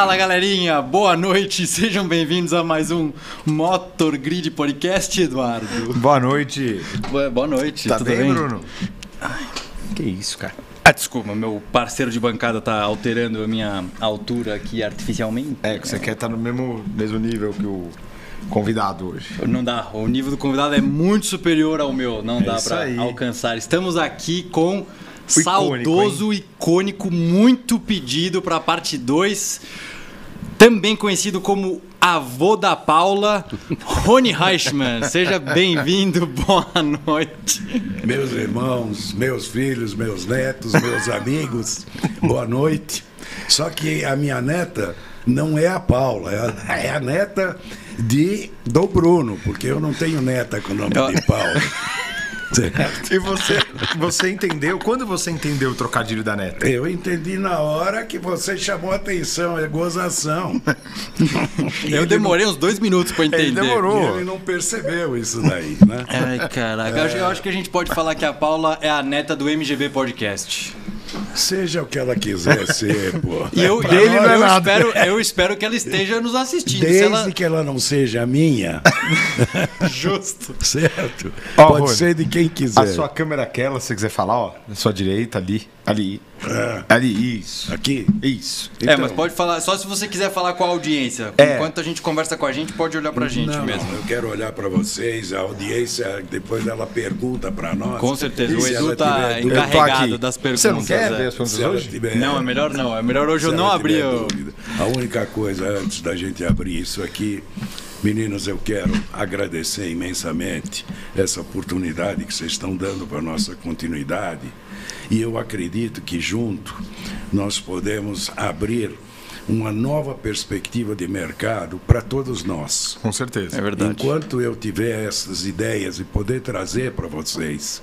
Fala galerinha, boa noite, sejam bem-vindos a mais um Motor Grid Podcast, Eduardo. Boa noite. Boa, boa noite, Tá tudo bem, bem? Bruno? Que isso, cara. Ah, desculpa, meu parceiro de bancada tá alterando a minha altura aqui artificialmente. É, que você quer estar no mesmo, mesmo nível que o convidado hoje. Não dá, o nível do convidado é muito superior ao meu, não dá É pra aí. alcançar. Estamos aqui com Icônico, saudoso, icônico, muito pedido pra parte 2, também conhecido como avô da Paula, Rony Reichmann. Seja bem-vindo, boa noite. Meus irmãos, meus filhos, meus netos, meus amigos, boa noite. Só que a minha neta não é a Paula, é a, é a neta de do Bruno, porque eu não tenho neta com o nome de Paula. Certo? E você, você entendeu? Quando você entendeu o trocadilho da neta? Eu entendi na hora que você chamou a atenção, é gozação. Eu ele demorei uns dois minutos pra entender. Ele demorou. não- e ele não percebeu isso daí, né? Ai, caraca. Eu acho- Eu acho que a gente pode falar que a Paula é a neta do MGB Podcast. Seja o que ela quiser ser, pô. E eu, Pra eu, nós, eu espero, eu espero que ela esteja nos assistindo. Se Desde ela... que ela não seja minha, Justo. certo? Ó, Pode Rony, ser de quem quiser. A sua câmera é aquela, se você quiser falar, ó, na sua direita, ali, ali, É. ali, isso, Aqui? isso. É, mas pode falar, só se você quiser falar com a audiência. É. Enquanto a gente conversa com a gente, pode olhar pra gente não, mesmo. não, eu quero olhar para vocês, a audiência, depois ela pergunta para nós. Com certeza. O Edu tá Eu tô encarregado das perguntas. Você não quer é. ver as perguntas hoje? tiver- Não, é melhor não. É melhor hoje eu não abrir. dúvida. A única coisa antes da gente abrir isso aqui, meninos, eu quero agradecer imensamente essa oportunidade que vocês estão dando para nossa continuidade. E eu acredito que junto nós podemos abrir uma nova perspectiva de mercado para todos nós. Com certeza. É verdade. Enquanto eu tiver essas ideias e poder trazer para vocês,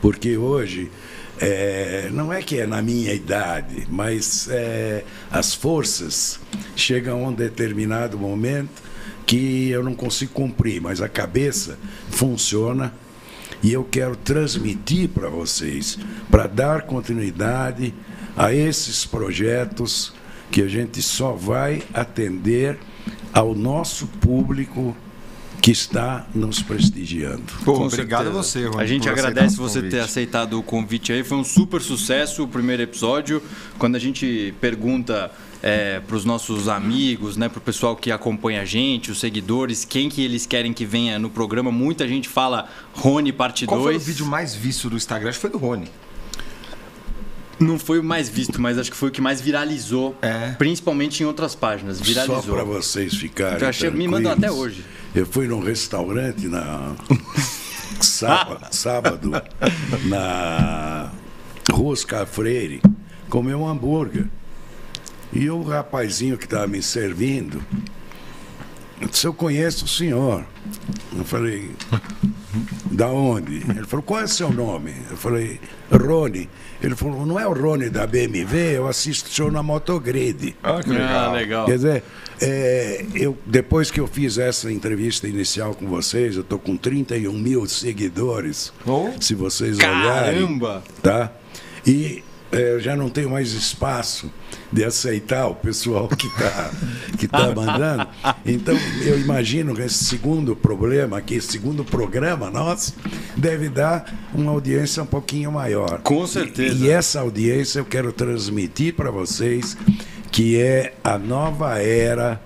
porque hoje é, não é que é na minha idade, mas é, as forças chegam a um determinado momento que eu não consigo cumprir, mas a cabeça funciona e eu quero transmitir para vocês, para dar continuidade a esses projetos que a gente só vai atender ao nosso público que está nos prestigiando. Pô, obrigado a você, Rony, A gente agradece você ter aceitado o convite aí. Foi um super sucesso o primeiro episódio. Quando a gente pergunta para os nossos amigos, né, para o pessoal que acompanha a gente, os seguidores, quem que eles querem que venha no programa, muita gente fala Rony parte Qual foi o 2. vídeo mais visto do Instagram? Acho que foi do Rony. Não foi o mais visto, mas acho que foi o que mais viralizou, É. principalmente em outras páginas. Viralizou. Só para vocês ficarem. Eu achei- me mandam até hoje. Eu fui num restaurante na sábado, sábado na Rua Oscar Freire comer um hambúrguer. E o rapazinho que estava me servindo disse, eu conheço o senhor. Eu falei, da onde? Ele falou, qual é o seu nome? Eu falei, Rony. Ele falou, não é o Rony da BMW, eu assisto o senhor na Motogrid. Ah, que Ah, legal. Quer dizer, é, eu, depois que eu fiz essa entrevista inicial com vocês, eu estou com 31 mil seguidores. Oh. Se vocês olharem. Caramba! Tá? E eu já não tenho mais espaço de aceitar o pessoal que está que tá mandando. Então, eu imagino que esse segundo problema aqui, esse segundo programa nosso, deve dar uma audiência um pouquinho maior. Com certeza. E, e essa audiência eu quero transmitir para vocês que é a nova era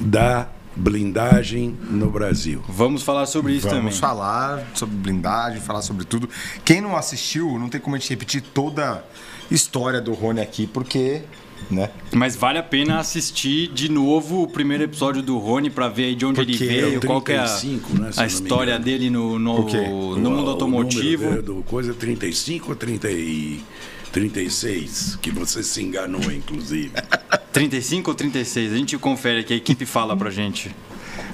da blindagem no Brasil. Vamos falar sobre isso Vamos também. falar sobre blindagem, falar sobre tudo. Quem não assistiu, não tem como a gente repetir toda história do Rony aqui, porque, né? Mas vale a pena assistir de novo o primeiro episódio do Rony pra ver aí de onde Porque ele é veio, qual que é a, 35, né, a história dele no, no, O quê? no mundo automotivo. O número do coisa é 35 ou 30 e 36, que você se enganou, inclusive. 35 ou 36? A gente confere aqui, a equipe fala pra gente.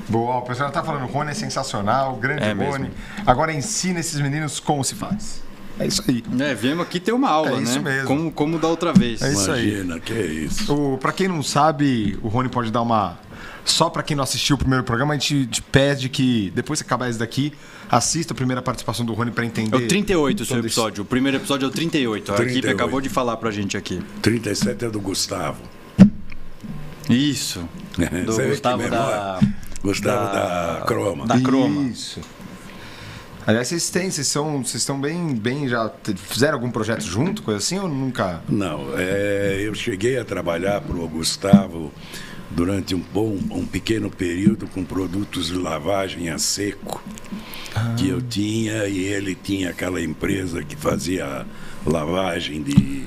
Boa, o pessoal tá falando, Rony é sensacional, grande É Rony. mesmo. Agora ensina esses meninos como se faz. É isso aí. É, viemos aqui ter uma aula, É isso né? mesmo. Como, como da outra vez. É isso aí. Imagina, que é isso. O, pra quem não sabe, o Rony pode dar uma. Só pra quem não assistiu o primeiro programa, a gente te pede que, depois que acabar esse daqui, assista a primeira participação do Rony pra entender. É o 38 o seu esse- episódio. O primeiro episódio é o 38. A equipe 38. acabou de falar pra gente aqui. 37 é do Gustavo. Isso. Do Você Gustavo da. Gustavo da, Croma. Da Croma. Isso. Aliás, vocês têm, vocês são, vocês estão bem, bem já fizeram algum projeto junto, coisa assim ou nunca? Não, é, eu cheguei a trabalhar para o Gustavo durante um bom, um pequeno período com produtos de lavagem a seco que eu tinha e ele tinha aquela empresa que fazia lavagem de,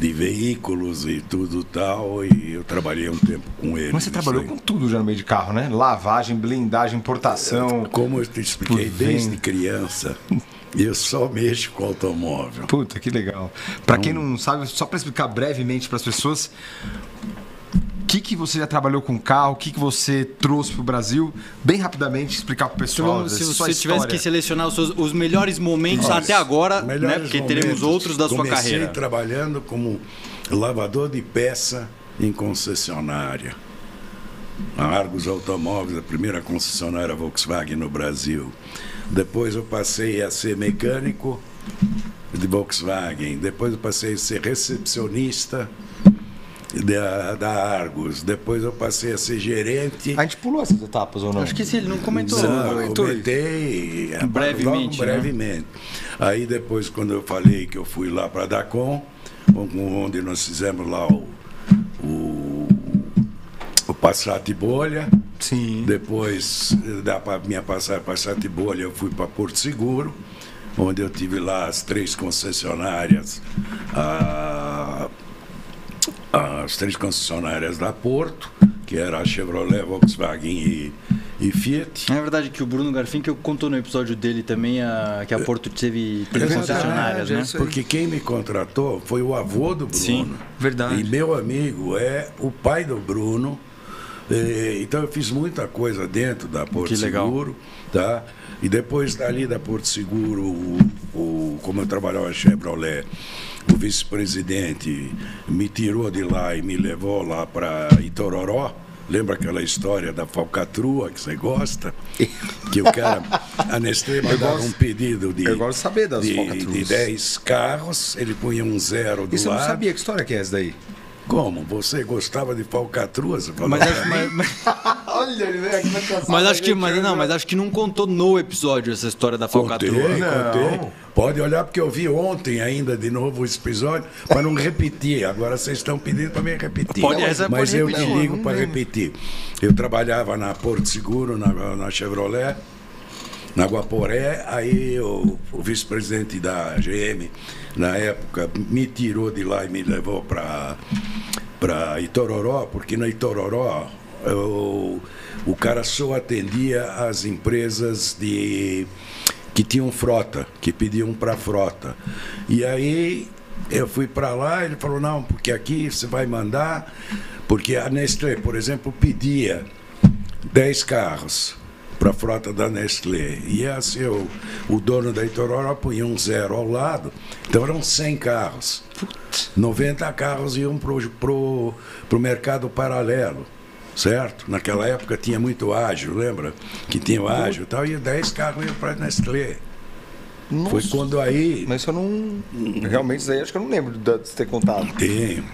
de veículos e tudo tal e eu trabalhei um tempo com ele. Mas você trabalhou aí. com tudo já no meio de carro, né? Lavagem, blindagem, importação. Como eu te expliquei desde criança, eu só mexo com automóvel. Puta, que legal. Pra quem não sabe, só pra explicar brevemente pras pessoas, o que, que você já trabalhou com carro, o que, que você trouxe pro Brasil, bem rapidamente explicar pro pessoal. Então, se você tivesse história. que selecionar os, seus- os melhores momentos até agora, né? Porque teremos outros da sua Comecei carreira. trabalhando como lavador de peça em concessionária. A Argos Automóveis, a primeira concessionária Volkswagen no Brasil. Depois eu passei a ser mecânico de Volkswagen. Depois eu passei a ser recepcionista da, da Argos. Depois eu passei a ser gerente. A gente pulou essas etapas ou não? Acho que ele não comentou. Não, comentou eu comentei Brevemente, logo né? brevemente. Aí depois, quando eu falei que eu fui lá para Dacom, onde nós fizemos lá o, o, o Passat Bolha. Sim. Depois da minha passagem Passat Bolha, eu fui para Porto Seguro, onde eu tive lá as três concessionárias. a- as três concessionárias da Porto, que era a Chevrolet, Volkswagen e, e Fiat. É verdade que o Bruno Garfin, que eu contou no episódio dele também, a, que a Porto teve três É concessionárias, verdade, né? é. Porque quem me contratou foi o avô do Bruno. Sim, verdade. E meu amigo é o pai do Bruno. Eh, Então eu fiz muita coisa dentro da Porto Que legal. Seguro, tá? E depois dali da Porto Seguro, o, o- como eu trabalhava na Chevrolet, o vice-presidente me tirou de lá e me levou lá para Itororó. Lembra aquela história da falcatrua que você gosta? Que o cara, a Nestlé mandava um pedido de, eu gosto de saber das de, falcatruas. de 10 carros, ele punha um zero do Isso eu lado. não sabia. Que história que é essa daí? Como? Você gostava de falcatrua? Você falou Mas acho, mas, mas- Olha, ele veio aqui na mas acho que, mas, não, mas acho que não contou no episódio essa história da Contei, falcatrua. Não. contei. Pode olhar, porque eu vi ontem ainda de novo esse episódio, para não repetir. Agora vocês estão pedindo para mim repetir. Pode- essa Mas pode eu repetir. te ligo para repetir. Eu trabalhava na Porto Seguro, na, na Chevrolet, na Guaporé, aí o, vice-presidente da GM, na época, me tirou de lá e me levou para para Itororó, porque na Itororó eu- o cara só atendia as empresas de que tinham frota, que pediam para frota. E aí eu fui para lá, ele falou: "Não, porque aqui você vai mandar, porque a Nestlé, por exemplo, pedia 10 carros para a frota da Nestlé. E assim, o, o dono da Itororó punha um zero ao lado, então eram 100 carros. 90 carros iam para o pro, pro mercado paralelo, certo? Naquela época tinha muito ágil, lembra? Que tinha o ágil e tal, e 10 carros iam para a Nestlé. Foi quando aí. Mas eu não. Realmente, isso aí acho que eu não lembro de ter contado. Tenho,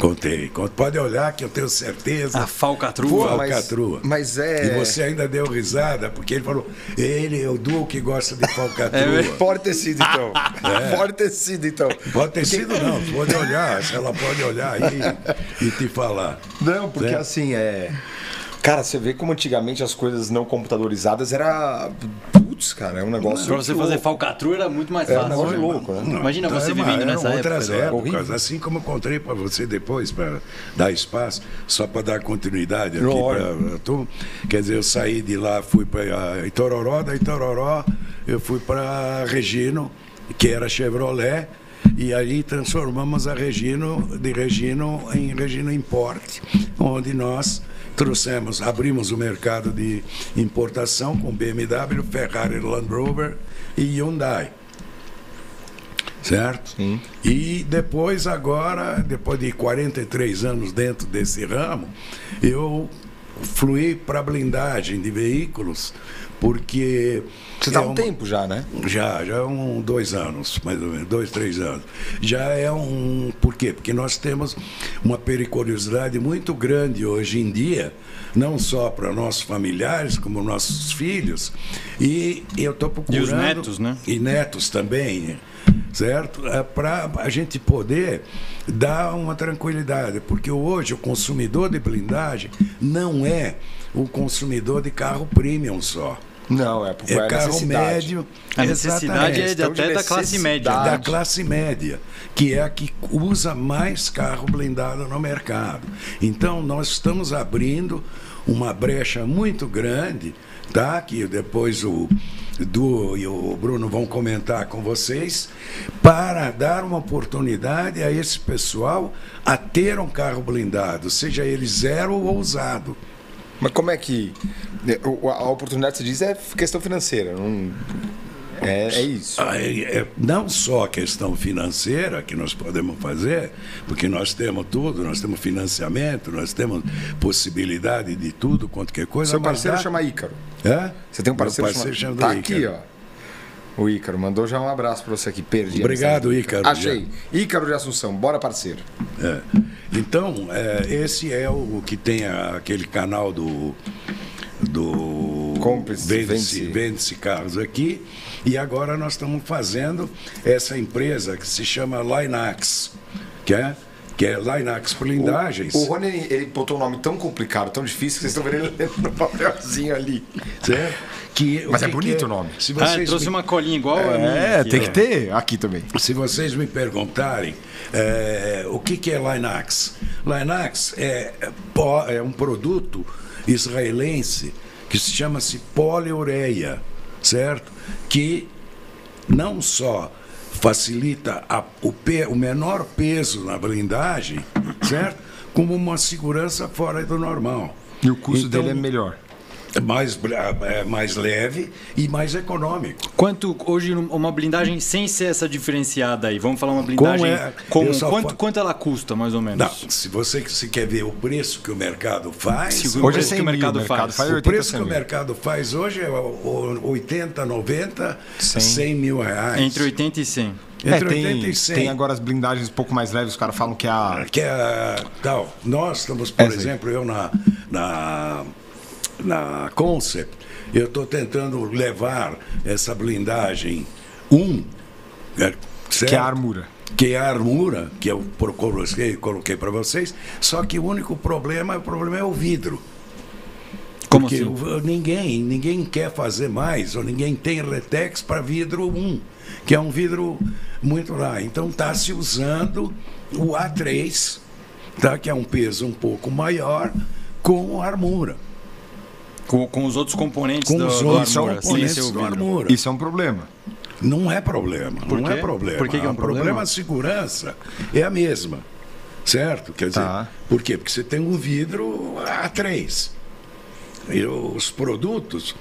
contei. Cont- Pode olhar que eu tenho certeza. A falcatrua. Pô, mas- falcatrua. mas é- E você ainda deu risada, porque ele falou, ele é o duo que gosta de falcatrua. É, Pode ter sido, então. Pode ter sido, então. Pode ter sido, não. Pode olhar, se ela pode olhar aí e te falar. Não, porque Né? assim, é. Cara, você vê como antigamente as coisas não computadorizadas era. Putz, cara, é um negócio. Pra você fazer falcatrua era muito mais Era um fácil. negócio louco, né? Imagina você Era uma- vivendo eram nessa época. outras né? épocas, Horrível. assim como eu contei para você depois, para dar espaço, só para dar continuidade aqui para tu. Quer dizer, eu saí de lá, fui para Itororó, da Itororó eu fui para Regino, que era Chevrolet, e aí transformamos a Regino de Regino em Regino Import, onde nós trouxemos, abrimos o mercado de importação com BMW, Ferrari, Land Rover e Hyundai certo? Sim. E depois, agora, depois de 43 anos dentro desse ramo, eu fluí para blindagem de veículos, porque. Você está é há um uma- tempo já, né? Já, já é um dois anos, mais ou menos, dois, três anos. Já é um. Por quê? Porque nós temos uma periculosidade muito grande hoje em dia, não só para nossos familiares, como nossos filhos. E eu estou procurando. E os netos, né? E netos também, certo? Para a gente poder dar uma tranquilidade, porque hoje o consumidor de blindagem não é o consumidor de carro premium só. Não, é, por É é carro necessidade. médio. A necessidade é de até da classe média. da classe média, que é a que usa mais carro blindado no mercado. Então, nós estamos abrindo uma brecha muito grande, tá? que depois o Du e o Bruno vão comentar com vocês, para dar uma oportunidade a esse pessoal a ter um carro blindado, seja ele zero ou usado. Mas como é que. né, A oportunidade, você diz, é questão financeira. Não... É, é isso. Ah, é- é não só a questão financeira que nós podemos fazer, porque nós temos tudo, nós temos financiamento, nós temos possibilidade de tudo, qualquer coisa. Seu parceiro dá- chama Ícaro. Hã? Você tem um Meu parceiro, parceiro chama... chama Tá aqui, ó. O Ícaro mandou já um abraço pra você aqui. Perdi. Obrigado. Ícaro, Achei. Ícaro de Assunção. Bora, parceiro. É. Então, é, esse é o que tem a- aquele canal do. do Vende-se vende-se. vende carros aqui. E agora nós estamos fazendo essa empresa que se chama Linax, que é, que é Linax Blindagens. O Rony, ele, ele botou um nome tão complicado, tão difícil, que vocês estão vendo ele lendo no papelzinho ali. certo? Que, Mas o é que bonito que o nome. Se Ah, vocês trouxe me- uma colinha igual a minha É, aqui, tem que ter. Aqui também. Se vocês me perguntarem é, o que, que é Linax, Linax é, é um produto israelense que se chama-se poliureia, certo? Que não só facilita a- o, pe- o menor peso na blindagem, certo? Como uma segurança fora do normal. E o custo Então, dele é melhor. É mais, é mais leve e mais econômico. Quanto hoje uma blindagem sem ser essa diferenciada aí? Vamos falar uma blindagem é? Eu só Quanto, quanto ela custa, mais ou menos? Não, se você se quer ver o preço que o mercado faz, Se Hoje é preço 100 que o mil, mercado o mercado faz. faz o 80, preço que 100 o mil. mercado faz hoje é o- o 80, 90, 100, 100. mil reais. Entre 80 e 100. É, Entre tem, 80 e 100. tem agora as blindagens um pouco mais leves, os caras falam que é a. Que é tal. Nós estamos, por Essa aí. exemplo, eu na, na, na Concept, eu estou tentando levar essa blindagem 1, é, certo? Que é a armura. que é a armura, que eu coloquei, coloquei para vocês, só que o único problema, o problema é o vidro. Como Porque assim? ninguém, ninguém quer fazer mais, ou ninguém tem Retex para vidro 1, que é um vidro muito lá. Então está se usando o A3, tá? que é um peso um pouco maior, com armura. Com, com os outros componentes Com do, os do outros armura, sem componentes do armura. Isso é um problema. Não é problema, Por não quê? é problema. Por que que é um O problema? problema? a segurança é a mesma, certo? Quer dizer, Tá. por quê? Porque você tem um vidro A3. E os produtos,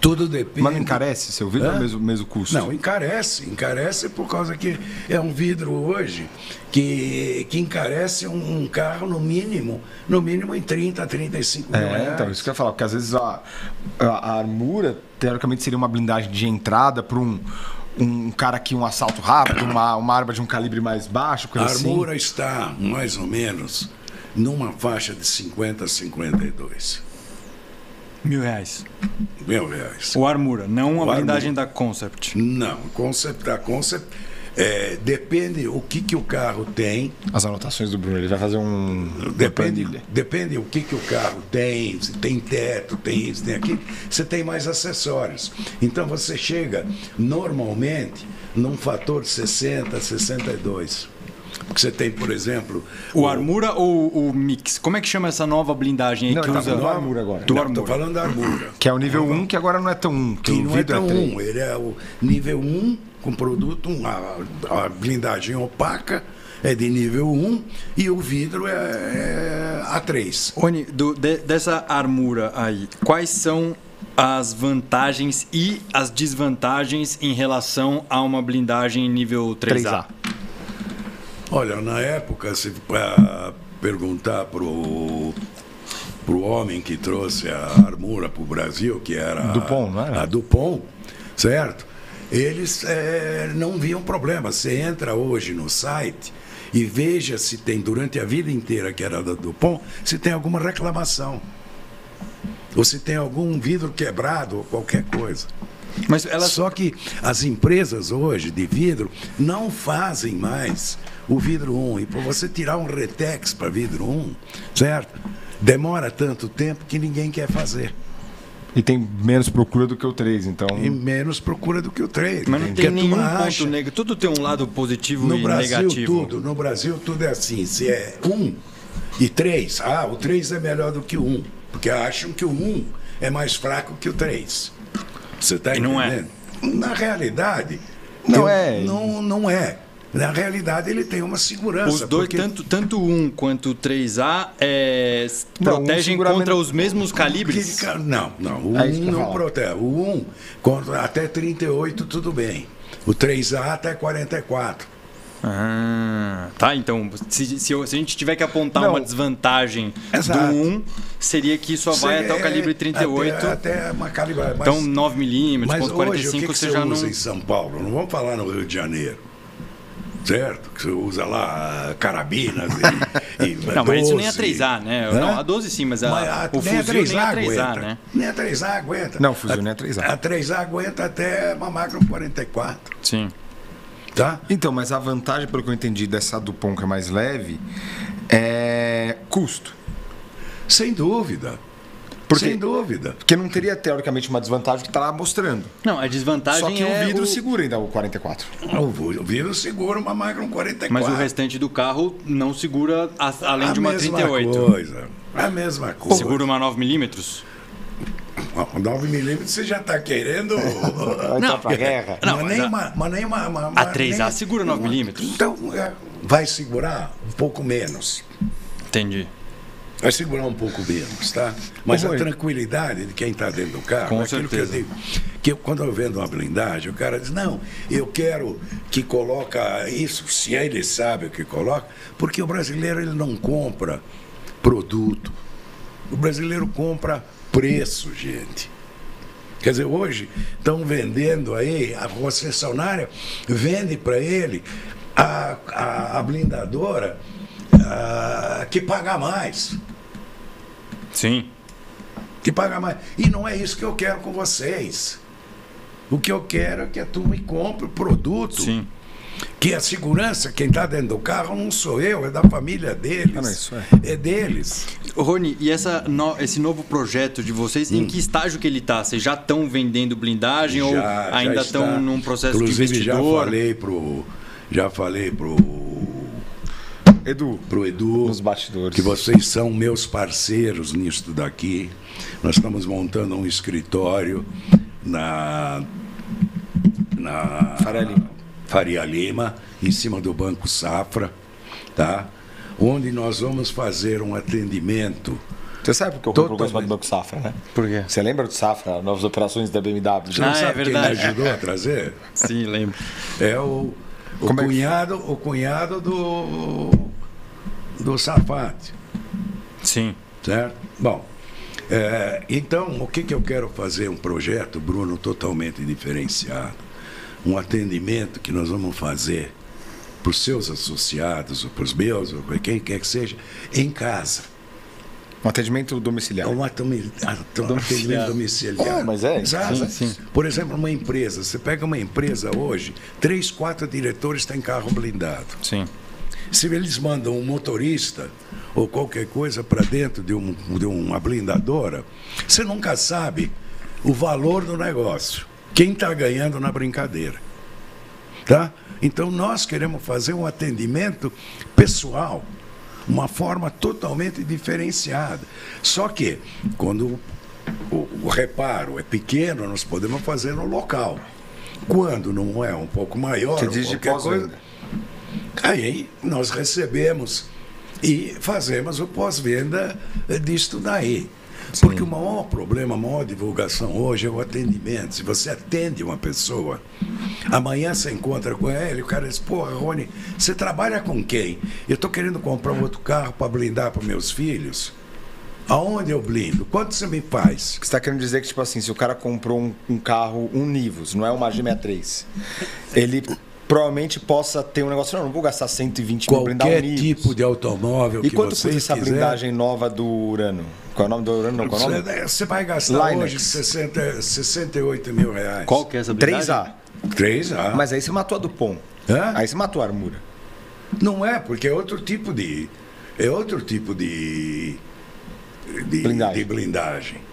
tudo depende... Mas não encarece seu vidro Hã? ou é mesmo, mesmo custo? Não, encarece. Encarece por causa que é um vidro hoje que, que encarece um, um carro no mínimo, no mínimo em 30, 35 mil É, reais. então, isso que eu ia falar, porque às vezes a, a, a armura, teoricamente, seria uma blindagem de entrada para um, um cara que um assalto rápido, uma, uma arma de um calibre mais baixo, A coisa assim. armura está mais ou menos numa faixa de 50 a 52 Mil reais. mil reais. O armura, não a O blindagem armura. da Concept. Não, concept, a concept é, depende o que, que o carro tem, As anotações do Bruno, ele vai fazer um. depende, planilha. depende o que, que o carro tem, se tem teto, tem isso, tem aquilo, você tem mais acessórios. Então você chega normalmente num fator 60, 62. Porque você tem, por exemplo. O armura ou o mix? Como é que chama essa nova blindagem aí Não, que tá usa? falando do armura agora. Do Não, armura. Estou falando da armura. Que é o nível 1, que agora não é tão 1. Que, que o não é tão é 3. um, ele é o nível 1 com produto, um, a, a blindagem opaca é de nível 1 e o vidro é, é A3. Oni, do- de- dessa armura aí, quais são as vantagens e as desvantagens em relação a uma blindagem nível 3A? 3A. Olha, na época, se para perguntar pro para o homem que trouxe a armura para o Brasil, que era Dupont, não era? a Dupont, certo? Eles é, não viam problema. Você entra hoje no site e veja se tem, durante a vida inteira que era da Dupont, se tem alguma reclamação. Ou se tem algum vidro quebrado ou qualquer coisa. Mas elas Só que as empresas hoje de vidro não fazem mais o vidro 1. E para você tirar um Retex para vidro 1, certo? Demora tanto tempo que ninguém quer fazer. E tem menos procura do que o 3, então. E menos procura do que o 3. Mas não tem nenhum ponto acha- negativo. Tudo tem um lado positivo No e Brasil, negativo. tudo. No Brasil, tudo é assim. Se é um e três, ah, o três é melhor do que o um. Porque acham que o um é mais fraco que o três. Você está E não é. entendendo? Na realidade, Não eu- é. Não, não é. Na realidade, ele tem uma segurança. Os dois, porque- tanto, tanto o 1 quanto o 3A, é, Não, um protegem segura contra os mesmos calibres. Não, não. O É isso que 1 eu não falo. protege. O 1, contra, até 38, tudo bem. O 3A até 44. Ah, tá, então, se, se, se a gente tiver que apontar Não. uma desvantagem Exato. do 1, seria que só vai até o calibre 38. Até, até uma calibre. mas- então, 9mm, Mas ponto hoje, o 45, que, que você você já usa não. em São Paulo? Não vamos falar no Rio de Janeiro. Certo? Que você usa lá carabinas e. e Não, mas isso nem a 12. 3A, né? Hã? Não, a 12 sim, mas, a, Mas a- o nem a fuzil 3A nem a 3A, aguenta. né? Nem a 3A aguenta. Não, o fuzil nem a 3A. A 3A aguenta até uma Magnum 44. Sim. Tá? Então, mas a vantagem, pelo que eu entendi, dessa Dupont que é mais leve é custo. Sem dúvida. Porque- Sem dúvida. Porque não teria, teoricamente, uma desvantagem que está lá mostrando. Não, a desvantagem Só que é o vidro o... segura ainda o 44. O vírus segura uma Magnum 44. Mas o restante do carro não segura a- além a de uma mesma 38. coisa. A mesma coisa. Segura uma 9mm? 9mm você já está querendo. Vai Não, pra guerra. Não, mas, nem uma, mas nem uma, uma- A uma- 3A nem- segura 9mm? Então, é, vai segurar um pouco menos. Entendi. Vai segurar um pouco menos, tá? Mas a tranquilidade de quem está dentro do carro, Com é aquilo certeza. que eu digo. Que eu- quando eu vendo uma blindagem, o cara diz, não, eu quero que coloca isso, se ele sabe o que coloca, porque o brasileiro ele não compra produto. O brasileiro compra preço, gente. Quer dizer, hoje estão vendendo aí, a concessionária vende para ele a, a, a blindadora ah, que paga mais. Sim. Que paga mais. E não é isso que eu quero com vocês. O que eu quero é que a turma compre o produto. Sim. Que a segurança, quem está dentro do carro, não sou eu, é da família deles. Ah, não, isso é. é deles. Rony, e essa no- esse novo projeto de vocês, em que estágio que ele está? Vocês já estão vendendo blindagem ou Hum. Já- ainda já estão num processo Inclusive, de investidor? já falei pro. Já falei pro. Edu, pro Edu. Nos bastidores. Que vocês são meus parceiros nisso daqui. Nós estamos montando um escritório na. Na. Faria Lima. Faria Lima, em cima do Banco Safra, tá? Onde nós vamos fazer um atendimento. você sabe porque eu Totalmente. compro coisa do Banco Safra, né? Por quê? Você lembra do Safra, novas operações da BMW? Você não Ah, é sabe quem me verdade. ajudou a trazer? Sim, lembro. É o, o Como é que- cunhado, o cunhado do. Do Safate. Sim. Certo? Bom, é, então o que, que eu quero fazer? Um projeto, Bruno, totalmente diferenciado. Um atendimento que nós vamos fazer para os seus associados, ou para os meus, ou para quem quer que seja, em casa. Um atendimento É domiciliar. um atomi- ato- atendimento domiciliar. É, mas é, Exato. sim, sim. Por exemplo, uma empresa. Você pega uma empresa hoje, três, quatro diretores têm carro blindado. Sim. Se eles mandam um motorista ou qualquer coisa para dentro de, um, de uma blindadora, você nunca sabe o valor do negócio. Quem está ganhando na brincadeira. Tá? Então nós queremos fazer um atendimento pessoal, uma forma totalmente diferenciada. Só que quando o, o reparo é pequeno, nós podemos fazer no local. Quando não é um pouco maior, Você diz de qualquer coisa, Aí nós recebemos e fazemos o pós-venda disto daí. Porque o maior problema, a maior divulgação hoje é o atendimento. Se você atende uma pessoa, amanhã você encontra com ele, o cara diz, porra, Rony, você trabalha com quem? Eu estou querendo comprar um outro carro para blindar para meus filhos. Aonde eu blindo? Quanto você me faz? Você está querendo dizer que, tipo assim, se o cara comprou um, um carro, um Nivus, não é uma G63, ele provavelmente possa ter um negócio, não, não vou gastar 120 mil blindar um Qualquer tipo de automóvel E que quanto custa essa blindagem nova do Urano? Qual é o nome do Urano? Não, qual é o nome? Você, você vai gastar Linux. hoje 60, 68 mil reais. Qual que é essa blindagem? 3A. 3A. Mas aí você matou a Dupont. Hã? Aí você matou a Armura. Não é, porque é outro tipo de. É outro tipo de. de Blindagem. de blindagem.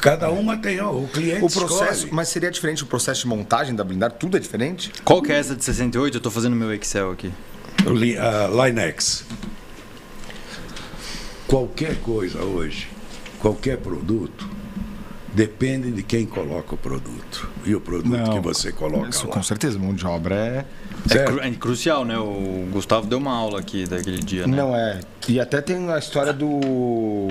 Cada uma tem, ó, o cliente O processo, escolhe. mas seria diferente o processo de montagem da blindagem? Tudo é diferente? Qual que é essa de 68? Eu tô fazendo meu Excel aqui. Li- a Linex. Qualquer coisa hoje, qualquer produto, depende de quem coloca o produto. E o produto Não, que você coloca Isso, lá. com certeza, mão de obra é. É, cru- é crucial, né? O Gustavo deu uma aula aqui daquele dia, né? Não é. E até tem a história do.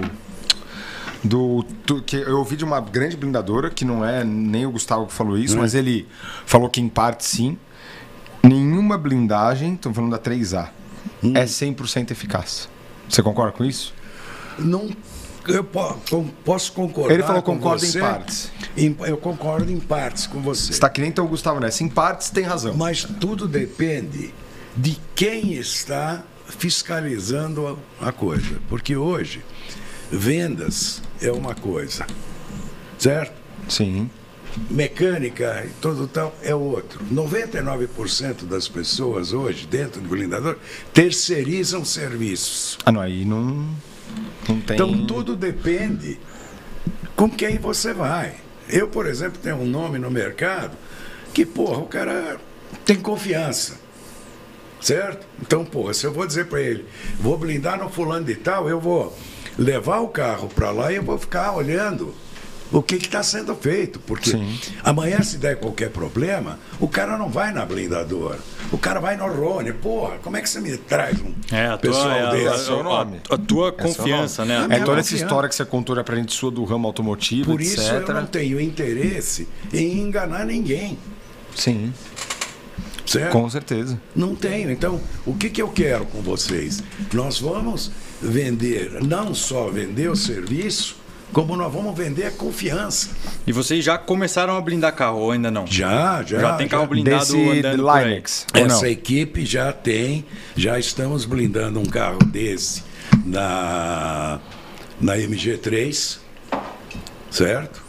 Do, que eu ouvi de uma grande blindadora, que não é nem o Gustavo que falou isso, mas ele falou que em parte sim. Nenhuma blindagem, estamos falando da 3A, é 100% eficaz. Você concorda com isso? Não, eu po- com- posso concordar. Ele falou com concorda em você. partes. Em- eu concordo em partes com você. Você está que nem então o Gustavo nessa. Em partes tem razão. Mas tudo depende de quem está fiscalizando a a coisa. Porque hoje, vendas é uma coisa, certo? Sim. Mecânica e tudo tal é outro. 99% das pessoas hoje, dentro do blindador, terceirizam serviços. Ah, não, aí não. Não tem. Então tudo depende com quem você vai. Eu, por exemplo, tenho um nome no mercado que, porra, o cara tem confiança. Certo? Então, porra, se eu vou dizer para ele, vou blindar no fulano de tal, eu vou levar o carro para lá e eu vou ficar olhando o que está sendo feito. Porque Sim. amanhã, se der qualquer problema, o cara não vai na blindadora. O cara vai no Rony. Porra, como é que você me traz um É, a pessoal tua, é, a- desse? a- Esse é o nome. a- a tua é confiança, nome. né? É minha toda essa história que você contou pra gente sua do ramo automotivo, Por etc. isso eu não tenho interesse em enganar ninguém. Sim, Certo? com certeza. Não tenho. Então, o que, que eu quero com vocês? Nós vamos vender, não só vender o serviço, como nós vamos vender a confiança. E vocês já começaram a blindar carro ou ainda não? Já, já. Já tem carro blindado Desse andando por aí. Linux. Essa não? equipe já tem, já estamos blindando um carro desse na, na MG3, certo?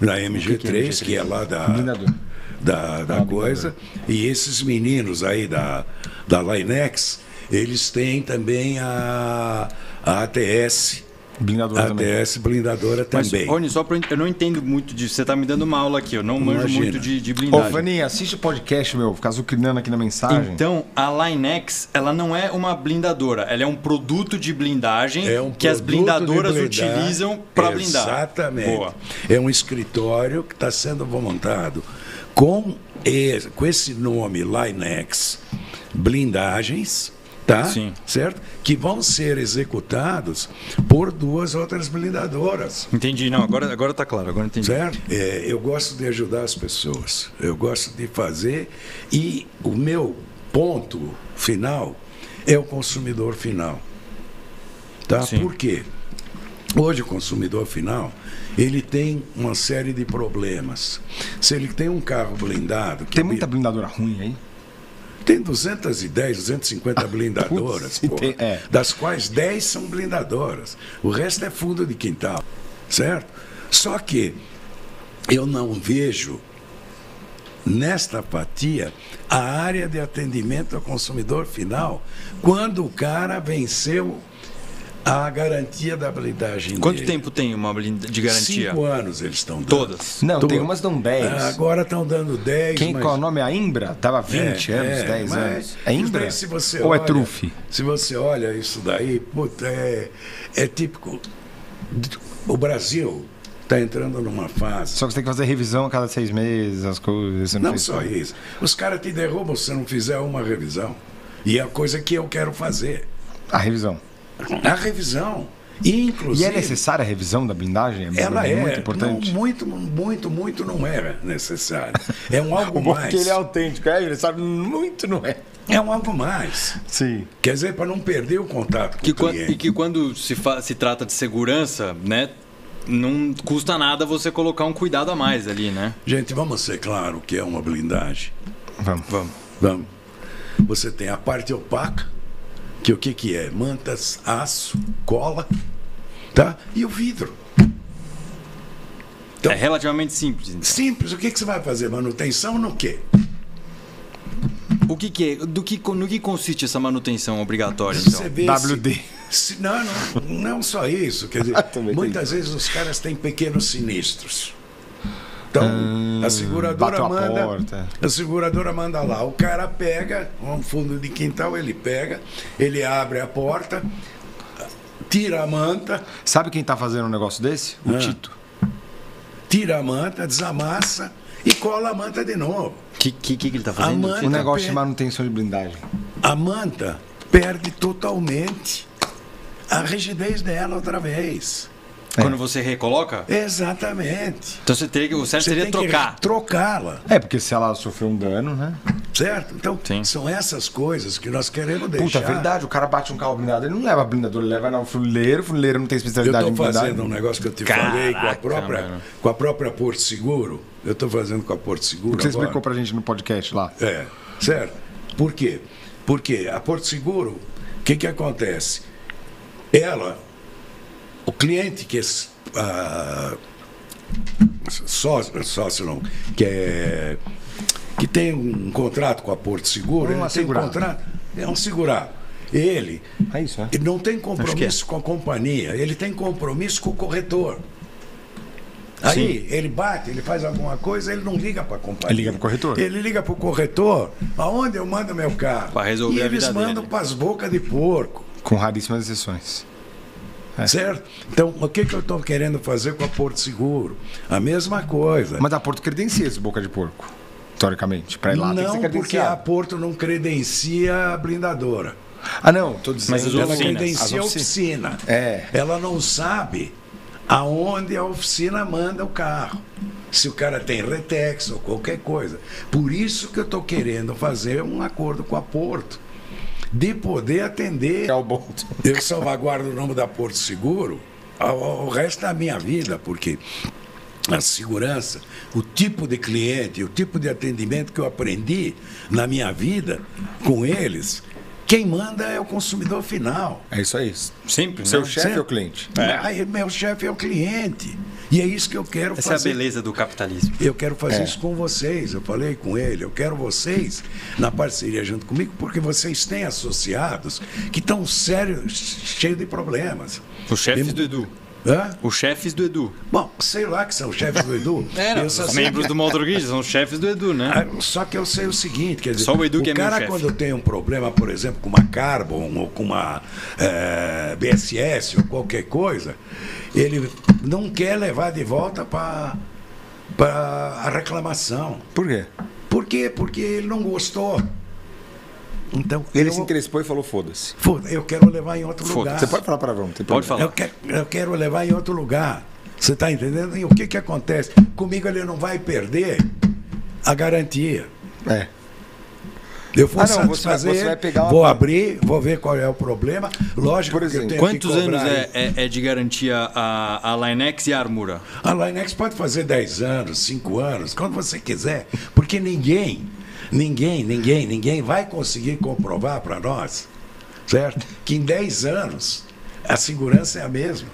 Na MG3, que é, lá da, Blindador. da, da Ah, coisa. E esses meninos aí da, da Linex, eles têm também a, a ATS. Blindador A também. ATS blindadora Mas, também. Rony, só pra eu, eu não entendo muito disso. Você tá me dando uma aula aqui, eu não manjo Imagina. muito de, de Ô, blindagem. Vaninha, assiste o podcast, meu. Fica azucrinando aqui na mensagem. Então, a Linex, ela não é uma blindadora, ela é um produto de blindagem É um que as blindadoras blindar. utilizam para blindar. Exatamente. Boa. É um escritório que está sendo montado com esse, com esse nome Linex Blindagens, tá? Sim. Certo? Que vão ser executados por duas outras blindadoras. Entendi, não, agora, agora tá claro, agora entendi. Certo? É, eu gosto de ajudar as pessoas. Eu gosto de fazer. E o meu ponto final é o consumidor final. Tá? Sim. Por quê? Hoje o consumidor final, ele tem uma série de problemas. Se ele tem um carro blindado, que Tem é muita blindadora ruim aí? Tem 210, 250 blindadoras, putz, tem- é. das quais 10 são blindadoras. O resto é fundo de quintal, certo? Só que eu não vejo nesta fatia a área de atendimento ao consumidor final quando o cara venceu a garantia da blindagem Quanto dele. tempo tem uma blinda de garantia? Cinco anos eles estão dando. Todas. Não, Tô- tem umas dão 10. Ah, Agora estão dando 10. Quem, mas... qual é o nome? A Imbra? Tava 20 É, anos, é, 10 mas anos. É Imbra? daí, se você Ou é olha- trufe? Se você olha isso daí, puta, é, é típico. O Brasil está entrando numa fase. Só que você tem que fazer revisão a cada seis meses, as coisas. Não fez só isso. Os caras te derrubam se não fizer uma revisão. E é a coisa que eu quero fazer. A revisão. A revisão. E, inclusive, E é necessária a revisão da blindagem? ela é muito importante. Não, muito, muito, muito não é necessário. É um algo é mais. que ele é autêntico, é, ele sabe muito, não é? É um algo mais. Sim. Quer dizer, para não perder o contato com Que o cliente. e que quando se, se trata de segurança, né? Não custa nada você colocar um cuidado a mais ali, né? Gente, vamos ser claro que é uma blindagem. Vamos. Vamos. Vamos. Você tem a parte opaca, que o que, que é? Mantas, aço, cola, tá? E o vidro. Então- é relativamente simples. Então. Simples. O que, que você vai fazer? Manutenção no quê? O que, que é? Do que, no que consiste essa manutenção obrigatória, então? Você vê WD. Se, se- não, não, não só isso. Quer dizer, Ah, muitas vezes os caras têm pequenos sinistros. Então, a seguradora a manda. porta. A seguradora manda lá. O cara pega, um fundo de quintal, ele pega, ele abre a porta, tira a manta, Sabe quem tá fazendo um negócio desse? O Ah. Tito. tira a manta, desamassa e cola a manta de novo. O que, que, que ele tá A fazendo? manta Um negócio pe- de manutenção de blindagem. A manta perde totalmente a rigidez dela outra vez. Quando você recoloca? Exatamente. Então você teria que, o certo Você seria tem trocar. que trocá-la, É, porque se ela sofreu um dano, né? certo? Então, Sim. são essas coisas que nós queremos deixar. Puta, verdade, o cara bate um carro blindado, ele não leva blindador, ele leva no fuleiro, o fuleiro não tem Eu especialidade em blindagem. fazendo um negócio que eu te falei com a Caraca, própria, mano. com a própria Porto Seguro. Eu estou fazendo com a Porto Seguro. O que você agora. explicou pra gente no podcast lá. É, certo? Por quê? Porque a Porto Seguro, o que, que acontece? Ela, o cliente que é ah, sócio, sócio não, que é que tem um contrato com a Porto Seguro, Um ele tem um contrato, é um segurado. Ele, É isso, né? ele não tem é. compromisso com a companhia, ele tem compromisso com o corretor. Aí ele bate, ele faz alguma coisa, ele não liga para a companhia. Ele liga pro corretor. Ele liga para o corretor. Aonde eu mando meu carro? Pra resolver e a eles vida mandam dele. para as bocas de porco, Com raríssimas exceções. É. certo? Então, o que, que eu estou querendo fazer com a Porto Seguro? A mesma coisa. Mas a Porto credencia esse boca de porco, teoricamente. Pra ir lá tem que ser não porque a. Porto não credencia a blindadora. Ah, não, tô dizendo. Mas as Ela oficinas. credencia a As oficinas. oficina. É. Ela não sabe aonde a oficina manda o carro. Se o cara tem retex ou qualquer coisa. Por isso que eu estou querendo fazer um acordo com a Porto. De poder atender. É o bom. Eu salvaguardo o nome da Porto Seguro ao, ao resto da minha vida, porque a segurança, o tipo de cliente, o tipo de atendimento que eu aprendi na minha vida com eles, quem manda é o consumidor final. É isso aí. Sempre, Seu né? chefe é o cliente. Aí, meu chefe é o cliente. E é isso que eu quero Essa é a fazer. beleza do capitalismo. Eu quero fazer É. isso com vocês. Eu falei com ele. Eu quero vocês na parceria junto comigo, porque vocês têm associados que estão sérios, cheios de problemas. Os chefes E- do Edu. Hã? Os chefes do Edu. Bom, sei lá que são chefes do Edu. É, não, os sei membros que- do Motorguide são os chefes do Edu, né? Ah, Só que eu sei o seguinte, quer dizer, Só o Edu que é meu cara chefe. quando tem um problema, por exemplo, com uma Carbon ou com uma eh, BSS ou qualquer coisa, ele não quer levar de volta para a reclamação. Por quê? Por quê? Porque ele não gostou. Então, Ele eu, se encrespou e falou: foda-se. foda, eu quero levar em outro lugar. Você pode falar não tem Pode problema. falar. Eu quero, eu quero levar em outro lugar. Você está entendendo? E o que, que acontece? Comigo ele não vai perder a garantia. É. Eu vou Ah, não, satisfazer, você vai pegar uma- vou abrir, vou ver qual é o problema. Lógico Por exemplo, que eu tenho Quantos que anos é, é- é de garantia a, a Linex e a Armura? A Linex pode fazer 10 anos, 5 anos, quando você quiser, porque ninguém, ninguém, ninguém, ninguém vai conseguir comprovar para nós, certo? Que em 10 anos a segurança é a mesma.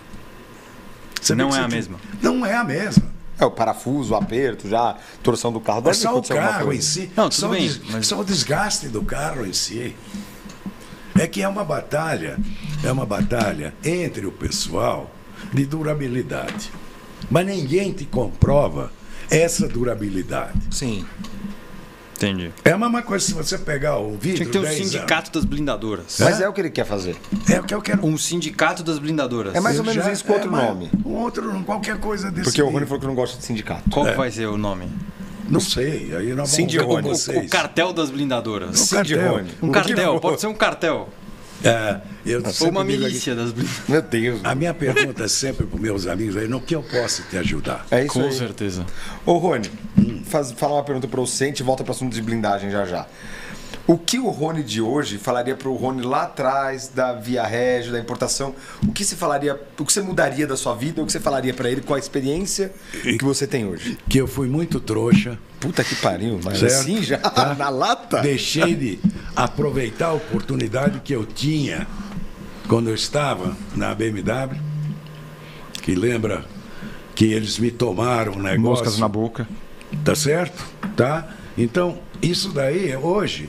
Você Não é a mesma. Não é a mesma. É, o parafuso, o aperto, já, torção do carro. É deve só o carro em si. Não, tudo só, bem, o des- mas- só o desgaste do carro em si. É que é uma batalha, é uma batalha entre o pessoal de durabilidade. Mas ninguém te comprova essa durabilidade. Sim. Entendi. É a mesma coisa se você pegar o vidro. Tinha que ter um 10 sindicato das blindadoras. Mas é o que ele quer fazer. anos. É o que eu quero. Um sindicato das blindadoras. É mais ou menos já- isso com outro mas nome. Um outro, qualquer coisa desse Porque o. Rony falou que não gosta de sindicato. Qual É. vai ser o nome? Não sei, aí nós vamos Cindy ver com Rony. O, vocês. o cartel das blindadoras. O cartel. Rony. Um cartel, pode ser um cartel. É, eu Foi sempre uma milícia das. Meu Deus. A minha pergunta é sempre para meus amigos aí, no que eu posso te ajudar? É isso Com aí. certeza. Ô, Rony, faz, fala uma pergunta para você, a gente volta para o assunto de blindagem já já. O que o Rony de hoje falaria para o Rony lá atrás da Via Régio, da importação? O que você falaria, o que você mudaria da sua vida? O que você falaria para ele com a experiência que você tem hoje? Que eu fui muito trouxa, Puta que pariu, mas Certo. assim já, Tá. na lata? deixei de aproveitar a oportunidade que eu tinha quando eu estava na BMW, que lembra que eles me tomaram um negócio. Moscas na boca. Tá certo? Tá? Então, isso daí hoje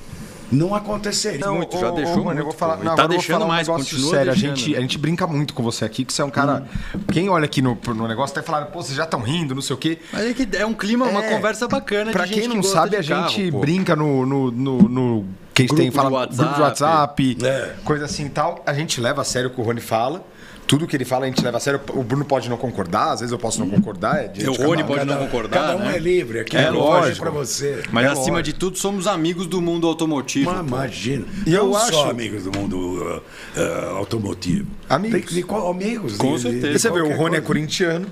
não aconteceria. Muito, já deixou Rony, muito, eu vou falar, não, tá agora eu vou deixando falar um mais, negócio continua sério. A deixando. gente, a gente brinca muito com você aqui, que você é um cara. Quem olha aqui no, no negócio até falar, pô, vocês já estão rindo, não sei o quê. Mas é que é um clima, uma É, conversa bacana Pra de quem não que sabe, a de carro, gente pô. brinca no, no, no, no- que a gente Grupo tem de fala WhatsApp. grupo de WhatsApp, É. coisa assim e tal. A gente leva a sério o que o Rony fala. Tudo que ele fala a gente leva a sério. O Bruno pode não concordar, às vezes eu posso não concordar. É de O Rony cada pode não concordar, Cada um né? é livre. Aqui É eu lógico. para você. Mas É acima lógico. de tudo, somos amigos do mundo automotivo. Mas imagina. E eu não só acho- amigos do mundo uh, uh, automotivo. Amigos. Tem que- de qual- amigos. Com de- certeza. de Você vê, o Rony é coisa. corintiano.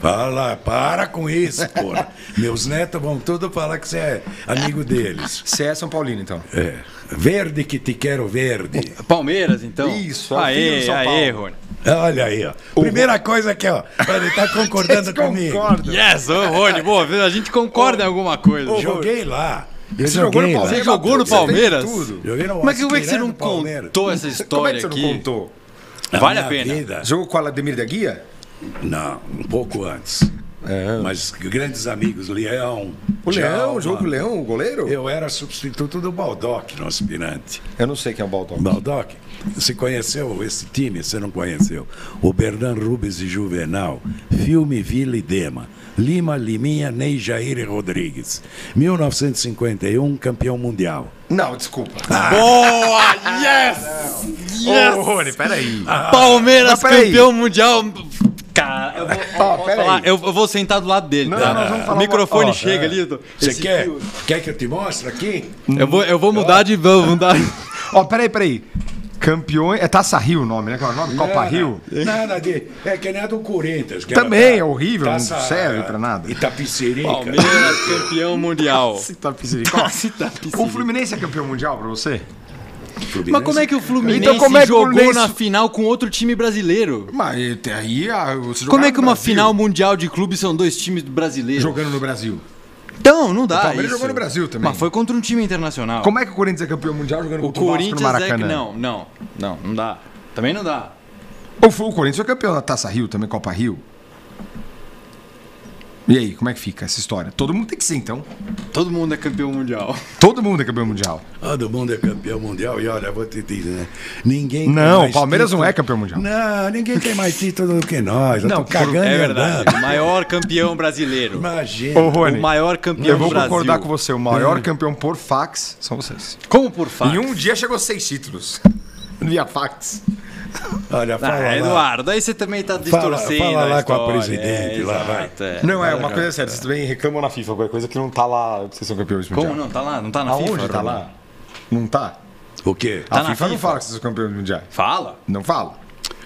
Fala, para com isso, porra. Meus netos vão todos falar que você é amigo deles. Você é São Paulino, então. É. Verde que te quero verde. Palmeiras, então. Isso, é aê, aê, Paulo. Rony. Olha aí, ó. Primeira coisa aqui, ó. Ele tá concordando comigo. concordam? Yes, ô Rony, boa, a gente concorda em alguma coisa. Joguei lá. Eu Você jogou no. Palmeiras? Você jogou no Palmeiras? tudo. Joguei no Como é que, como é que você não contou essa Como é história que você aqui? não contou? Vale a pena. vida- Jogou com a Ademir da Guia? Não, um pouco antes. É. Mas grandes amigos, Leão. O Leão, jogou com o Leão, o goleiro? Eu era substituto do Baldock no aspirante. Eu não sei quem é o Baldão. Baldock, você conheceu esse time? Você não conheceu? O Berdan Rubens e Juvenal, Filme Vila e Dema, Lima, Liminha, Ney Jair e Rodrigues. 1951, campeão mundial. Não, desculpa. Boa! Yes! Yes! Ô, Rony, peraí. Palmeiras peraí. campeão mundial. Cara, eu vou, Ó, falar? Eu, eu vou sentar do lado dele. Não, tá? nós vamos falar o microfone uma- chega é. ali. Você quer? fio- Quer que eu te mostre aqui? Eu vou, eu vou mudar de. Vou mudar. Ó, peraí, peraí. Campeões. É Taça Rio o nome, né? Qual é o nome? Copa Rio? Nada de. É que nem a do Corinthians. que Também era é horrível, não serve pra nada. Itapicerica. Palmeiras campeão mundial. O Fluminense é campeão mundial pra você? Mas como é que o Fluminense Então, como é que o jogou Fluminense- na final com outro time brasileiro? Mas até aí, ah, você Como é que uma Brasil, final mundial de clubes são dois times brasileiros? Jogando no Brasil. Então, não dá O Palmeiras isso. jogou no Brasil também. Mas foi contra um time internacional. Como é que o Corinthians é campeão mundial jogando O contra o Vasco no Corinthians é que Maracanã? não, não, não, não dá. Também não dá. O, o Corinthians foi campeão da Taça Rio, também Copa Rio. E aí, como é que fica essa história? Todo mundo tem que ser, então. Todo mundo é campeão mundial. Todo mundo é campeão mundial. Todo mundo é campeão mundial e olha, vou te dizer, né? Ninguém tem Não, o Palmeiras não título- é campeão mundial. Não, ninguém tem mais título do que nós. Eu Não, tô cagando É verdade. Maior campeão brasileiro. Imagina. Ô, Rony, O maior campeão eu vou Brasil. concordar com você. O maior campeão por fax são vocês. Como por fax? Em um dia chegou seis títulos. Via fax. Olha, fala Ah, lá. Eduardo, aí você também tá Fala- distorcendo fala lá com a presidente, é, lá, vai. é. Não, é uma coisa séria. Vocês também reclamam na FIFA, qualquer coisa que não tá lá. Vocês são campeões mundiais. Como não? Tá lá? Não tá na Aonde FIFA? tá lá? Não tá? O quê? Tá a na FIFA, não FIFA. fala que vocês são campeões mundiais. Fala. Não fala.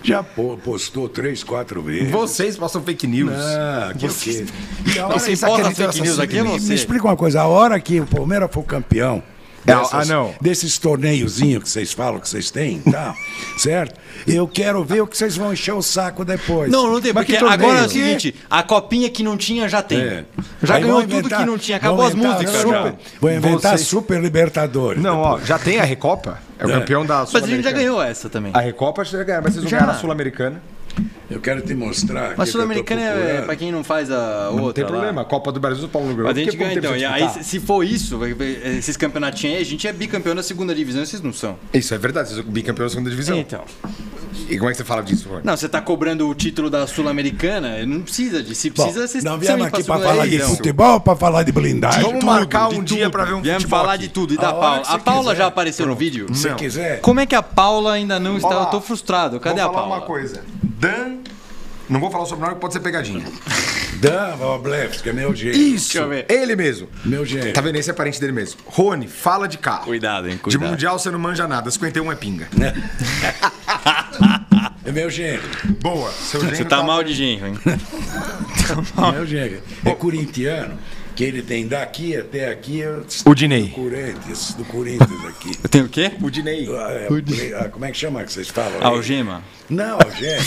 Já postou três, quatro vezes. Vocês postam fake news. Ah, que o Vocês- quê? E Você posta acreditam fake news aqui me, você. me explica uma coisa, a hora que o Palmeiras for campeão dessas- ah, não. desses torneiozinhos que vocês falam que vocês têm, tá? certo? Eu quero ver o que vocês vão encher o saco depois. Não, não tem, Mas porque agora é o seguinte, a copinha que não tinha já tem. É. Já Aí ganhou vão tudo inventar- que não tinha, acabou as inventar músicas super- já. Vou inventar Vocês- Super Libertadores. Não, ó, já tem a Recopa. É o É. campeão da Mas a gente já Sul-Americana. ganhou essa também. A Recopa já ganhou, mas vocês vão Já. ganhar a Sul-Americana. Eu quero te mostrar. Mas que Sul-Americana é procurando. pra quem não faz a outra. Não tem lá. problema. A Copa do Brasil, o Paulo ganhou. Mas a gente ganha então. E que aí, disputar? se for isso, esses campeonatinhos aí, a gente é bicampeão da segunda divisão, vocês não são. Isso é verdade, vocês são bicampeão da segunda divisão. Então. E como é que você fala disso, Rony? Não, você tá cobrando o título da Sul-Americana, não precisa disso. Se Bom, precisa, vocês não viemos aqui pra segunda falar de futebol ou pra falar de blindagem? Vamos Tudo, marcar um dia pra ver um Viemos futebol falar aqui. de tudo. E da A Paula? A Paula quiser. já apareceu no vídeo? Se Não. quiser. Como é que a Paula ainda não está? Eu tô frustrado. Cadê Vou a falar Paula? uma coisa. Dan Não vou falar o sobrenome, pode ser pegadinha. Dan Valblevski, é meu jeito. Isso, eu ver. ele mesmo. Meu jeito. Tá vendo? Esse é parente dele mesmo. Rony, fala de carro. Cuidado, hein? De Cuidado. mundial você não manja nada, 51 é pinga. É meu jeito. Boa. Seu Você gênio tá mal de genro, hein? Meu jeito. É corintiano, que ele tem daqui até aqui. eu- O Dinei. Do Corinthians, do Corinthians aqui. Eu tenho o quê? O Dinei. Ah, é, ah, como é que chama que vocês falam? aí? Algema. Não, algema.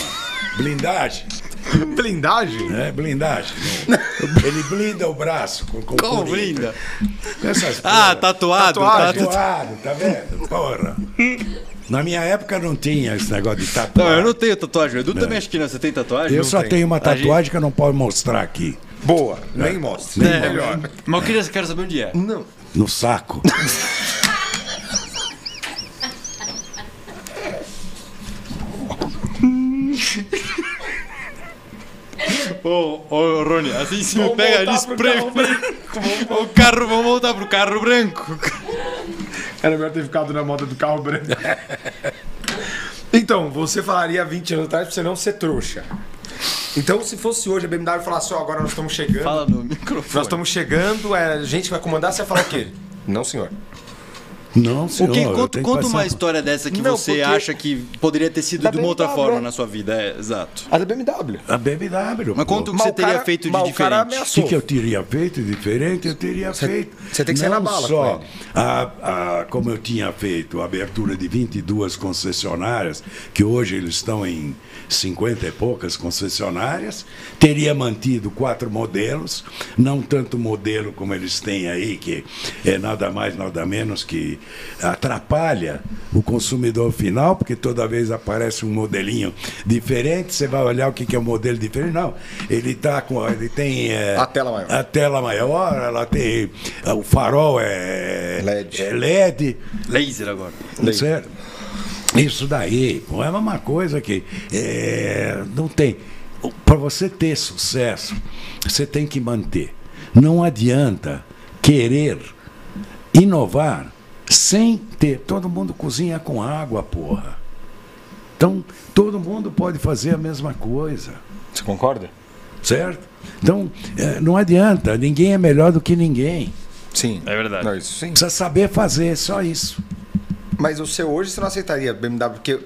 Blindagem. Blindagem? É, blindagem. Ele blinda o braço com, com Como blinda? Com essas Ah, porra. tatuado. Tatuagem. Tatuado, tá vendo? Porra. Na minha época não tinha esse negócio de Não, tatuagem. eu não tenho tatuagem. O Edu também acho que não. Você tem tatuagem? Eu Não só tem. tenho uma tatuagem que eu não posso mostrar aqui. Boa. Nem mostra. É, Melhor. Mas eu queria, quero saber onde é. Não. No saco. Ô, ô, Rony, assim se me pega voltar ali, pro espreme. carro O carro, vamos voltar pro carro branco. Era melhor ter ficado na moda do carro branco. então, você falaria 20 anos atrás pra você não ser trouxa. Então, se fosse hoje a BMW falasse, ó, agora nós estamos chegando. Fala no microfone. Nós estamos chegando, é, a gente vai comandar, você vai falar o quê? Não, senhor. Não, O senhor. que, eu conta tenho que conta uma por- história dessa que Não, você porque- acha que poderia ter sido Da de uma outra forma é. na sua vida. É, exato. A da BMW. A BMW. Mas conta o que você o teria cara- feito de o diferente. O que, que eu teria feito diferente? Eu teria feito. você tem que sair não na bala só a, a- como eu tinha feito a abertura de 22 concessionárias, que hoje eles estão em 50 e poucas concessionárias, teria mantido quatro modelos, não tanto modelo como eles têm aí, que é nada mais, nada menos que atrapalha o consumidor final, porque toda vez aparece um modelinho diferente, você vai olhar o que que é um modelo diferente. Não, ele tá com. Ele tem. é, A tela maior. A tela maior, ela tem. O farol é LED. É LED. Laser agora. Certo? Isso daí, pô, é uma coisa que é, não tem. Para você ter sucesso, você tem que manter. Não adianta querer inovar sem ter. Todo mundo cozinha com água, porra. Então, todo mundo pode fazer a mesma coisa. Você concorda? Certo? Então, é, não adianta, ninguém é melhor do que ninguém. Sim. É verdade. Não, isso sim. Precisa saber fazer, só isso. Mas o seu hoje você não aceitaria BMW, porque,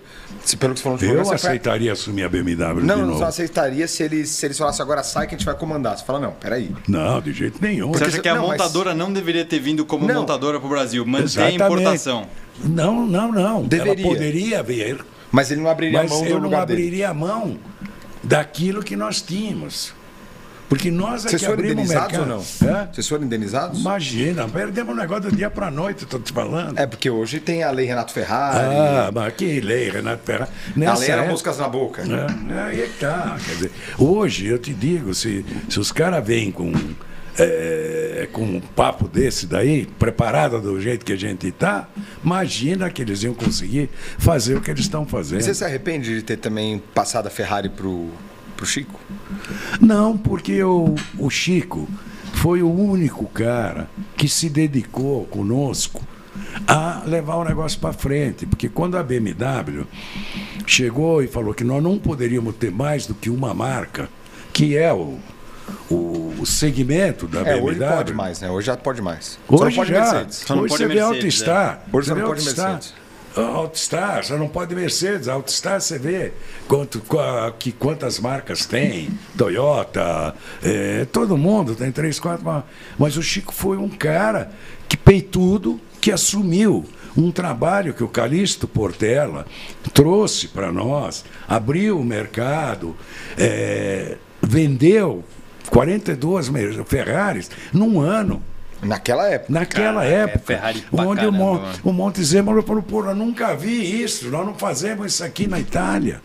se, pelo que você falou de Eu aceitaria assumir a BMW Não, de não, novo. você não aceitaria se eles, se eles falassem agora sai que a gente vai comandar. Você fala, não, peraí. Não, de jeito nenhum. Você acha que a não, mas- montadora não deveria ter vindo como Não. montadora pro Brasil? Manter a importação. Não, não, não. Deveria. Ela poderia vir, Mas ele não abriria mas a mão eu do não lugar dele. abriria a mão daquilo que nós tínhamos. Porque nós é Vocês foram o indenizados ou mercado. não? Hã? Vocês foram indenizados? Imagina, perdemos o negócio do dia para noite, estou te falando. É, porque hoje tem a lei Renato Ferrari. Ah, mas que lei, Renato Ferrari. a Nessa lei era época- moscas na boca. É, aí é que tá. Quer dizer, hoje, eu te digo, se, se os caras vêm com, é, com um papo desse daí, preparado do jeito que a gente tá, imagina que eles iam conseguir fazer o que eles estão fazendo. E você se arrepende de ter também passado a Ferrari pro, pro Chico? Não, porque o, o Chico foi o único cara que se dedicou conosco a levar o negócio para frente. Porque quando a BMW chegou e falou que nós não poderíamos ter mais do que uma marca, que é o, o, o segmento da É, BMW. hoje pode mais, né? Hoje já pode mais. Só não Hoje pode já. Mercedes. Só não Hoje pode você vê Mercedes, Altistar. Hoje você não pode. Mercedes. Altistar, você não pode Mercedes. Altistar você vê quanto, qua- que, quantas marcas tem. Toyota, eh, todo mundo tem três, quatro. Mas o Chico foi um cara que peitudo, que assumiu um trabalho que o Calixto Portela trouxe para nós, abriu o mercado, eh, vendeu 42 Mer- Ferraris num ano. Naquela época. Naquela Cara, é época, Ferrari pra onde o, Mon, mano. o Montezemolo falou, pô, eu nunca vi isso, nós não fazemos isso aqui na Itália.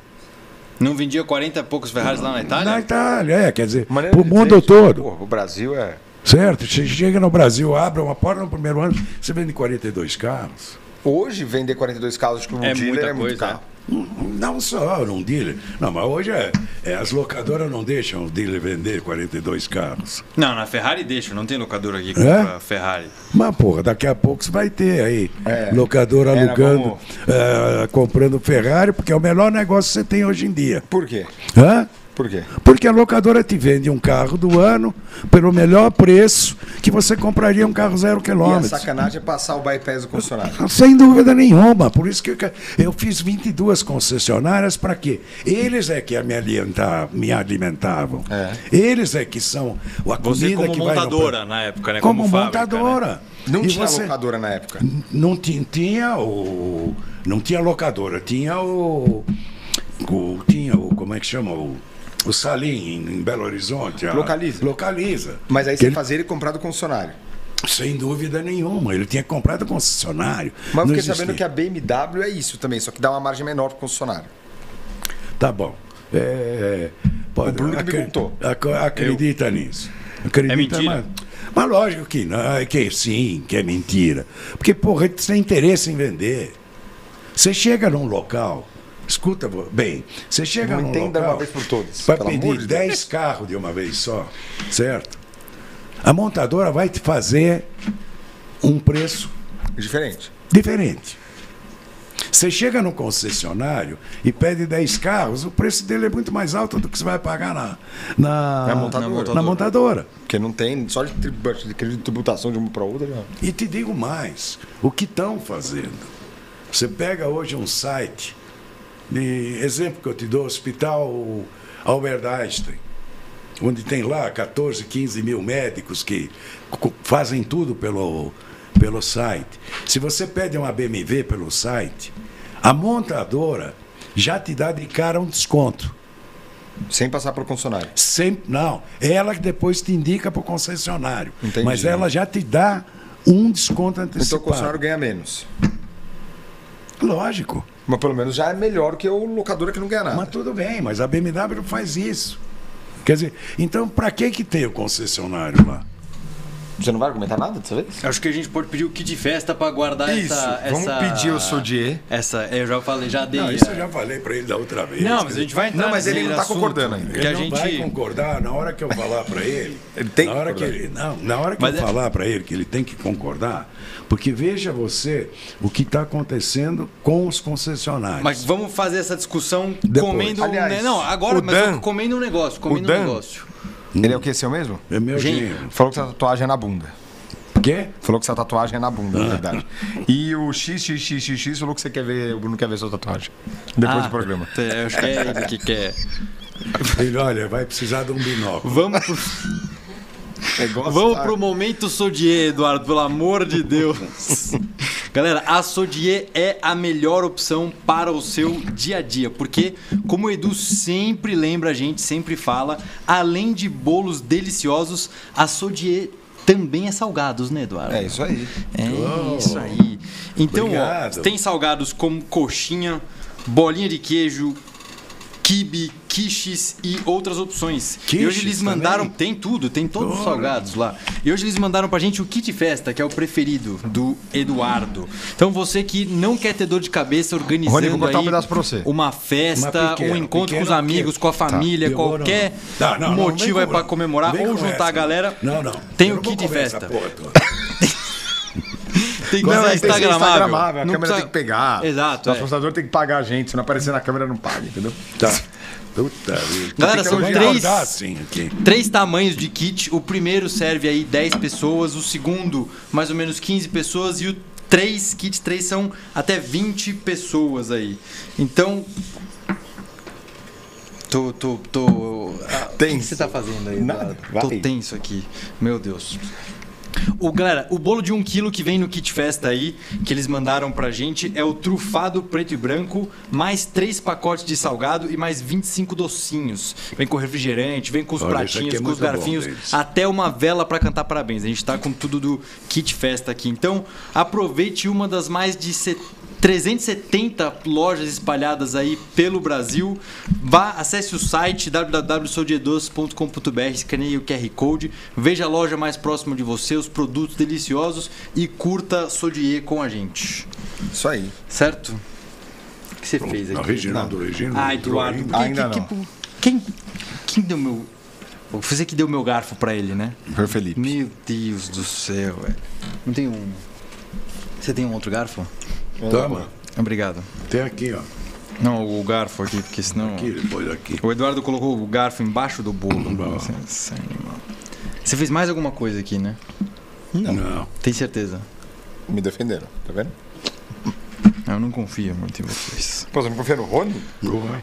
Não vendia 40 e poucos Ferraris lá na Itália? Na Itália, é, quer dizer, o mundo dizer, todo, pô, o Brasil é. certo? Você chega no Brasil, abre uma porta no primeiro ano, você vende 42 carros. Hoje, vender 42 carros com o É dealer muita é muito coisa, caro. Não só num dealer. Não, mas hoje é, é, as locadoras não deixam o dealer vender 42 carros. Não, na Ferrari deixa, não tem locadora aqui que É? compra Ferrari. Mas, porra, daqui a pouco você vai ter aí É. locadora alugando, vamos- eh, comprando Ferrari, porque é o melhor negócio que você tem hoje em dia. Por quê? Hã? Por quê? Porque a locadora te vende um carro do ano pelo melhor preço que você compraria um carro zero E a quilômetro. sacanagem é passar o bypass do concessionário. Sem dúvida nenhuma. Por isso que eu, eu fiz 22 concessionárias para quê? Eles é que me, alimentar, me alimentavam. É. Eles é que são a Você comida como que vai no montadora na época, né? Como, fábrica, né? montadora. Não E tinha você- locadora na época. Não tinha, tinha o. Não tinha locadora, tinha o. o- tinha o. Como é que chama? O, o Salim, em, Belo Horizonte. a- Localiza. Localiza. Mas aí Que você ele- fazia ele comprar do concessionário. Sem dúvida nenhuma. Ele tinha comprado concessionário. Mas eu fiquei existia. sabendo que a BMW é isso também, só que dá uma margem menor pro concessionário. Tá bom. É, pode, O Bruno que me contou. ac- acredita nisso. Acredita, É mentira? Mas, mas lógico que não, é que sim, que é mentira. Porque, porra, você tem interesse em vender. Você chega num local, escuta bem, você chega Não entenda local uma vez por todas, amor pedir de Deus. 10 carros de uma vez só, certo? A montadora vai te fazer um preço Diferente. diferente. Você chega no concessionário e pede 10 carros, o preço dele é muito mais alto do que você vai pagar na, na, Na montadora. na montadora. Porque não tem, só de, de tributação de uma para outra, já. E te digo mais, o que estão fazendo? Você pega hoje um site, de exemplo que eu te dou, Hospital Albert Einstein, onde tem lá 14, 15 mil médicos que fazem tudo pelo, pelo site. Se você pede uma BMW pelo site, a montadora já te dá de cara um desconto. Sem passar pelo concessionário. Sempre, não, ela que depois te indica para o concessionário. Entendi. Mas ela já te dá um desconto Então o antecipado. concessionário ganha menos. Lógico. Mas pelo menos já é melhor que o locadora que não ganha nada. Mas tudo bem, mas a BMW faz isso. Quer dizer, então para que que tem o concessionário lá? Você não vai argumentar nada dessa vez? Acho que a gente pode pedir o kit de festa pra guardar Isso, essa, vamos essa- pedir o Sodier. Essa, eu já falei, já dei. Não, isso eu já falei para ele da outra vez. Não, mas a gente vai entrar Não, mas ele não tá assunto, concordando ainda. Que Ele a não gente vai concordar na hora que eu falar para ele. Ele tem na que hora que concordar. ele, não, na hora que Mas eu é- falar para ele que ele tem que concordar, porque veja você o que está acontecendo com os concessionários. Mas vamos fazer essa discussão Depois. comendo. um- Aliás, não, agora, mas Dan- eu comendo um negócio, comendo Dan- um negócio. Ele é o que, seu mesmo? é meu dinheiro. Falou que essa tatuagem é na bunda. Quê? Falou que essa tatuagem é na bunda, na verdade. E o XXXX falou que você quer ver, o Bruno quer ver sua tatuagem. Depois Ah, do programa. é, Eu acho que é ele que quer. Ele, olha, vai precisar de um binóculo. Vamos pro, vamos tá- pro momento Sodier, Eduardo, pelo amor de Deus. Galera, a Sodier é a melhor opção para o seu dia a dia, porque, como o Edu sempre lembra a gente, sempre fala, além de bolos deliciosos, a Sodier também é salgados, né, Eduardo? É isso aí. É Oh. isso aí. Então, ó, tem salgados como coxinha, bolinha de queijo, quibe, quiches e outras opções. e hoje Quiches eles mandaram, também? tem tudo, tem todos os salgados lá. E hoje eles mandaram pra gente o kit festa, que é o preferido do Eduardo. Então você que não quer ter dor de cabeça organizando Rony, vou um aí pedaço pra você. uma festa, Uma pequena, um encontro com os pequena, amigos, com a pequena. família, Tá, qualquer não. Não, não, não, motivo vem é pra comemorar ou juntar essa. a galera. Não, não. Tem Eu o não kit festa. essa porra. Tem que Não, ser é, instagramável. instagramável. A Não câmera precisa- tem que pegar. Exato, O é. apostador tem que pagar a gente. Se não aparecer na câmera, não paga, entendeu? Tá. Puta vida. Galera, são três- rodar assim. Três tamanhos de kit. O primeiro serve aí 10 pessoas, o segundo mais ou menos 15 pessoas e o três kits três são até 20 pessoas aí. Então tô tô tô ah, O que Tenso. você tá fazendo aí? Nada. Tô tenso aqui. Meu Deus. O, galera, o bolo de 1 kg que vem no kit festa aí, que eles mandaram pra gente, é o trufado preto e branco, mais três pacotes de salgado e mais 25 docinhos. Vem com refrigerante, vem com os Olha, pratinhos, é com os bom garfinhos, deles. até uma vela pra cantar parabéns. A gente tá com tudo do kit festa aqui. Então, aproveite uma das mais de set- 370 lojas espalhadas aí pelo Brasil. Vá, acesse o site www.soudiadoce.com.br, escaneie o QR Code, veja a loja mais próxima de você, os produtos deliciosos e curta Sodier com a gente. Isso aí. Certo? O que você fez Não, aqui? Reginaldo, Reginaldo. Ah, Eduardo, ainda. que- Ainda que- não. que- quem, quem deu meu. Você que deu meu garfo pra ele, né? Foi Felipe. Meu Deus do céu, velho. Não tem um. Você tem um outro garfo? Toma. Obrigado. Tem aqui, ó. Não, o garfo aqui, porque senão. Aqui, depois aqui. O Eduardo colocou o garfo embaixo do bolo. Nossa, animal. Você fez mais alguma coisa aqui, né? Não. Tem certeza? Me defenderam, tá vendo? Eu não confio muito em vocês. Pô, você não confia no Rony?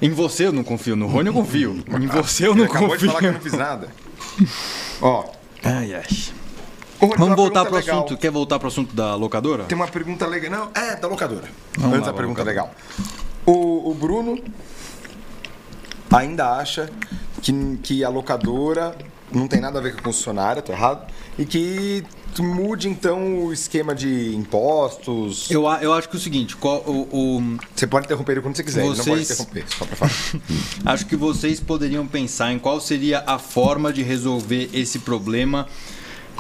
Em você eu não confio, no Rony eu confio. Em você eu não Ele acabou de confio. falar que eu não fiz nada. Ó, Ai, ai. O Vamos voltar pergunta legal. assunto. Quer voltar pro assunto da locadora? Tem uma pergunta legal. Não, é da locadora. Vamos Antes lá, da pergunta legal. O, o Bruno ainda acha que, que a locadora não tem nada a ver com a concessionária, tô errado? E que mude então o esquema de impostos. Eu, a- eu acho que é o seguinte, qual, o, o- Você pode interromper ele quando você quiser, ele não pode Vocês- interromper, só pra falar. acho que vocês poderiam pensar em qual seria a forma de resolver esse problema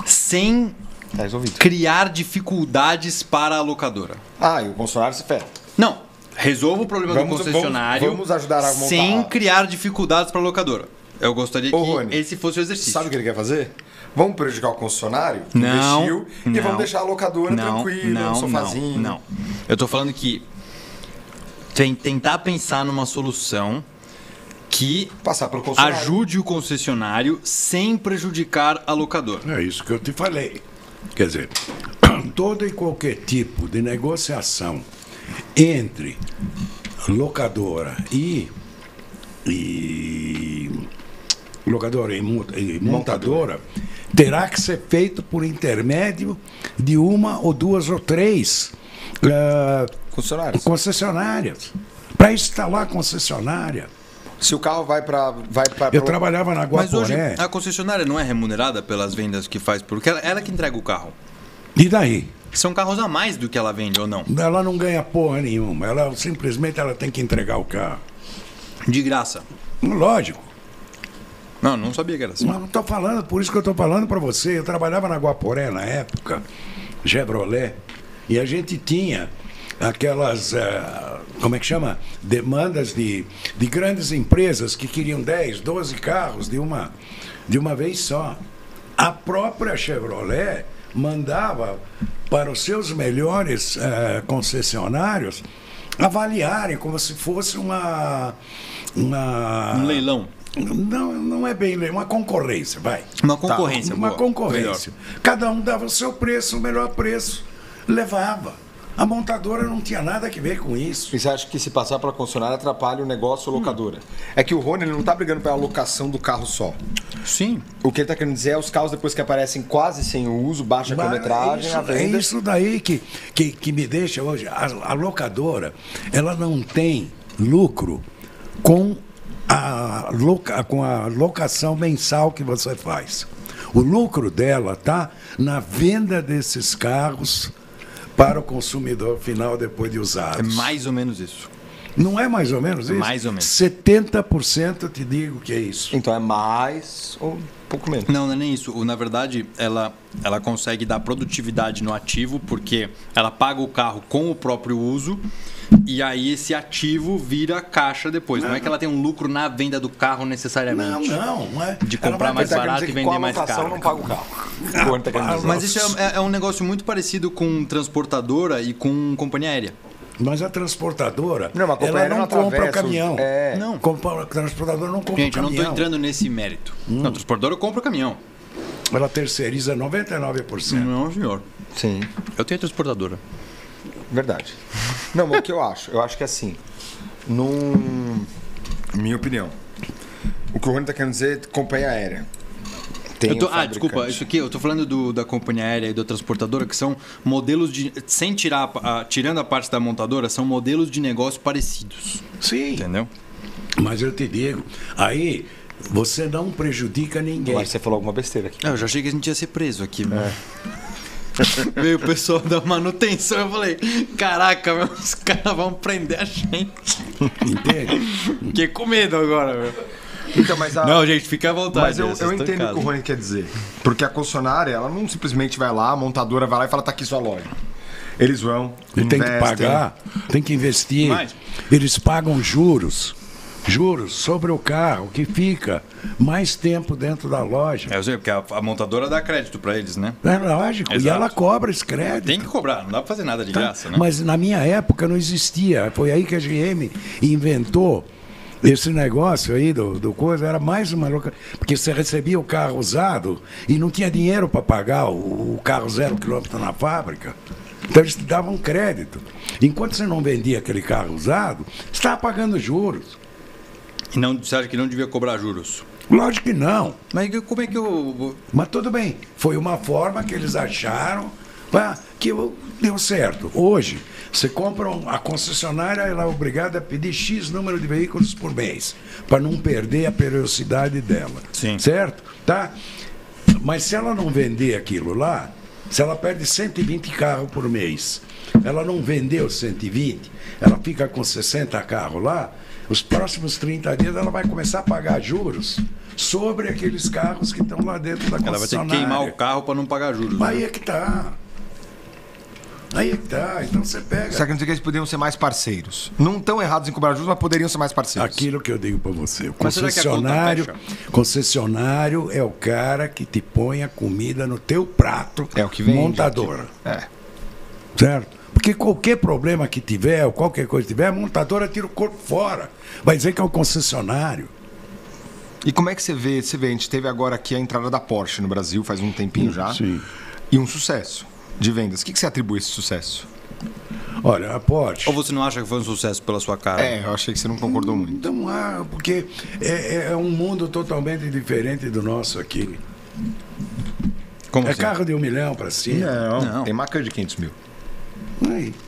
sem Tá criar dificuldades para a locadora. Ah, e o concessionário se ferra. Não, resolva o problema Vamos- do concessionário vamos- vamos ajudar a montar- sem criar dificuldades para a locadora. Eu gostaria Ô, que Rony, esse fosse o exercício. Sabe o que ele quer fazer? Vamos prejudicar o concessionário, que Não, investiu, e não, vamos deixar a locadora não, tranquila, não, no sofazinho. Não, não. Eu tô falando que tem, tentar pensar numa solução que Passar pelo ajude o concessionário sem prejudicar a locadora. É isso que eu te falei. Quer dizer, todo e qualquer tipo de negociação entre locadora e, e locadora e, e montadora terá que ser feito por intermédio de uma ou duas ou três eh, Concessionários. concessionárias para instalar concessionária. Se o carro vai para vai pra, Eu trabalhava na Mas hoje Guaporé. a concessionária não é remunerada pelas vendas que faz, porque ela, ela que entrega o carro. E daí? São carros a mais do que ela vende ou não? Ela não ganha porra nenhuma. Ela simplesmente ela tem que entregar o carro. De graça. Lógico. Não, não sabia que era assim. Mas não estou falando, por isso que eu estou falando para você. Eu trabalhava na Guaporé na época, Chevrolet, e a gente tinha aquelas, eh, como é que chama? Demandas de, de grandes empresas que queriam 10, 12 carros de uma, de uma vez só. A própria Chevrolet mandava para os seus melhores eh, concessionários avaliarem como se fosse uma. uma Um leilão. não, não é bem lei, uma concorrência, vai. Uma concorrência. Uma boa. concorrência. Cada um dava o seu preço, o melhor preço, levava. A montadora não tinha nada a ver com isso. E você acha que se passar para concessionária atrapalha o negócio ou locadora? É que o Rony ele não tá brigando pela locação do carro só. Sim. O que ele tá querendo dizer é os carros depois que aparecem quase sem uso, baixa Mas quilometragem, isso, a é venda. isso daí que, que, que me deixa hoje. A, a locadora, ela não tem lucro com a, loca, com a locação mensal que você faz. O lucro dela está na venda desses carros para o consumidor final depois de É usados. mais ou menos isso. Não é mais ou menos isso? Mais ou menos. 70% eu te digo que é isso. Então é mais ou pouco menos. Não, não é nem isso. Na verdade, ela, ela consegue dar produtividade no ativo porque ela paga o carro com o próprio uso e aí esse ativo vira caixa depois. Não, é que ela tem um lucro na venda do carro Não, necessariamente. não, não é. De comprar mais barato e vender mais caro. não paga o carro. Dizer. Mas isso é, é- é um negócio muito parecido com transportadora e com companhia aérea. Mas a transportadora, Não, mas a companhia ela não não compra o caminhão. é. Não. Compra, a transportadora não compra Gente, o eu não caminhão. estou entrando nesse mérito. Não, a transportadora compra o caminhão. Ela terceiriza 99%. Não, senhor. Sim, Eu tenho transportadora. verdade. Não, mas o que eu acho? Eu acho que assim, num. Minha opinião. O que o Rony tá querendo dizer é companhia aérea. Tem Eu tô- o ah, desculpa, isso aqui, eu tô falando do- da companhia aérea e da transportadora, que são modelos de. Sem tirar, a- tirando a parte da montadora, são modelos de negócio parecidos. Sim, Entendeu? mas eu te digo, aí você não prejudica ninguém. Que você falou alguma besteira aqui. É, eu já achei que a gente ia ser preso aqui. mano. Veio o pessoal da manutenção, eu falei, caraca, meu, os caras vão prender a gente. Entende? Fiquei com medo agora, meu. Então, mas a... Não, gente, fica à vontade. Mas eu, eu entendo o que o Rony quer dizer. Porque a concessionária, ela não simplesmente vai lá, a montadora vai lá e fala, tá aqui sua loja. Eles vão, Ele tem que investem. pagar, tem que investir. Mas- Eles pagam juros. juros sobre o carro que fica mais tempo dentro da loja. É, eu sei, porque a, a montadora dá crédito para eles, né? É lógico, Exato. e ela cobra esse crédito. Tem que cobrar, não dá pra fazer nada de Tá? graça, né? Mas na minha época não existia. Foi aí que a GM inventou esse negócio aí do, do coisa. Era mais uma louca. Porque você recebia o carro usado e não tinha dinheiro para pagar o, o carro zero quilômetro na fábrica. Então eles te davam crédito. Enquanto você não vendia aquele carro usado, você estava pagando juros. E não, você acha que não devia cobrar juros? Lógico que não. Mas como é que eu. Mas tudo bem. Foi uma forma que eles acharam ah, que deu certo. Hoje, você compra um- a concessionária, ela é obrigada a pedir X número de veículos por mês, para não perder a periodicidade dela. Sim. Certo? Tá? Mas se ela não vender aquilo lá, se ela perde 120 carros por mês, ela não vendeu 120, ela fica com 60 carros lá, os próximos 30 dias ela vai começar a pagar juros sobre aqueles carros que estão lá dentro da Ela vai ter que concessionária. queimar o carro para não pagar juros. Mas aí né? é que tá. Aí que tá. Então você pega. Só que não sei que eles poderiam ser mais parceiros. Não estão errados em cobrar juros, mas poderiam ser mais parceiros. Aquilo que eu digo para você. O conta concessionário, concessionário é o cara que te põe a comida no teu prato. É o que. Montadora. É. Certo? Porque qualquer problema que tiver, ou qualquer coisa que tiver, a montadora tira o corpo fora. Vai dizer que é o concessionário. E como é que você vê? Você vê, a gente teve agora aqui a entrada da Porsche no Brasil, faz um tempinho já. Sim. E um sucesso de vendas. O que, que você atribui a esse sucesso? Olha, a Porsche. Ou você não acha que foi um sucesso pela sua cara? É, eu achei que você não concordou muito. Então, ah, porque é, é um mundo totalmente diferente do nosso aqui. Como É assim? carro de um milhão para cima. Não, Não. tem marca de 500 mil.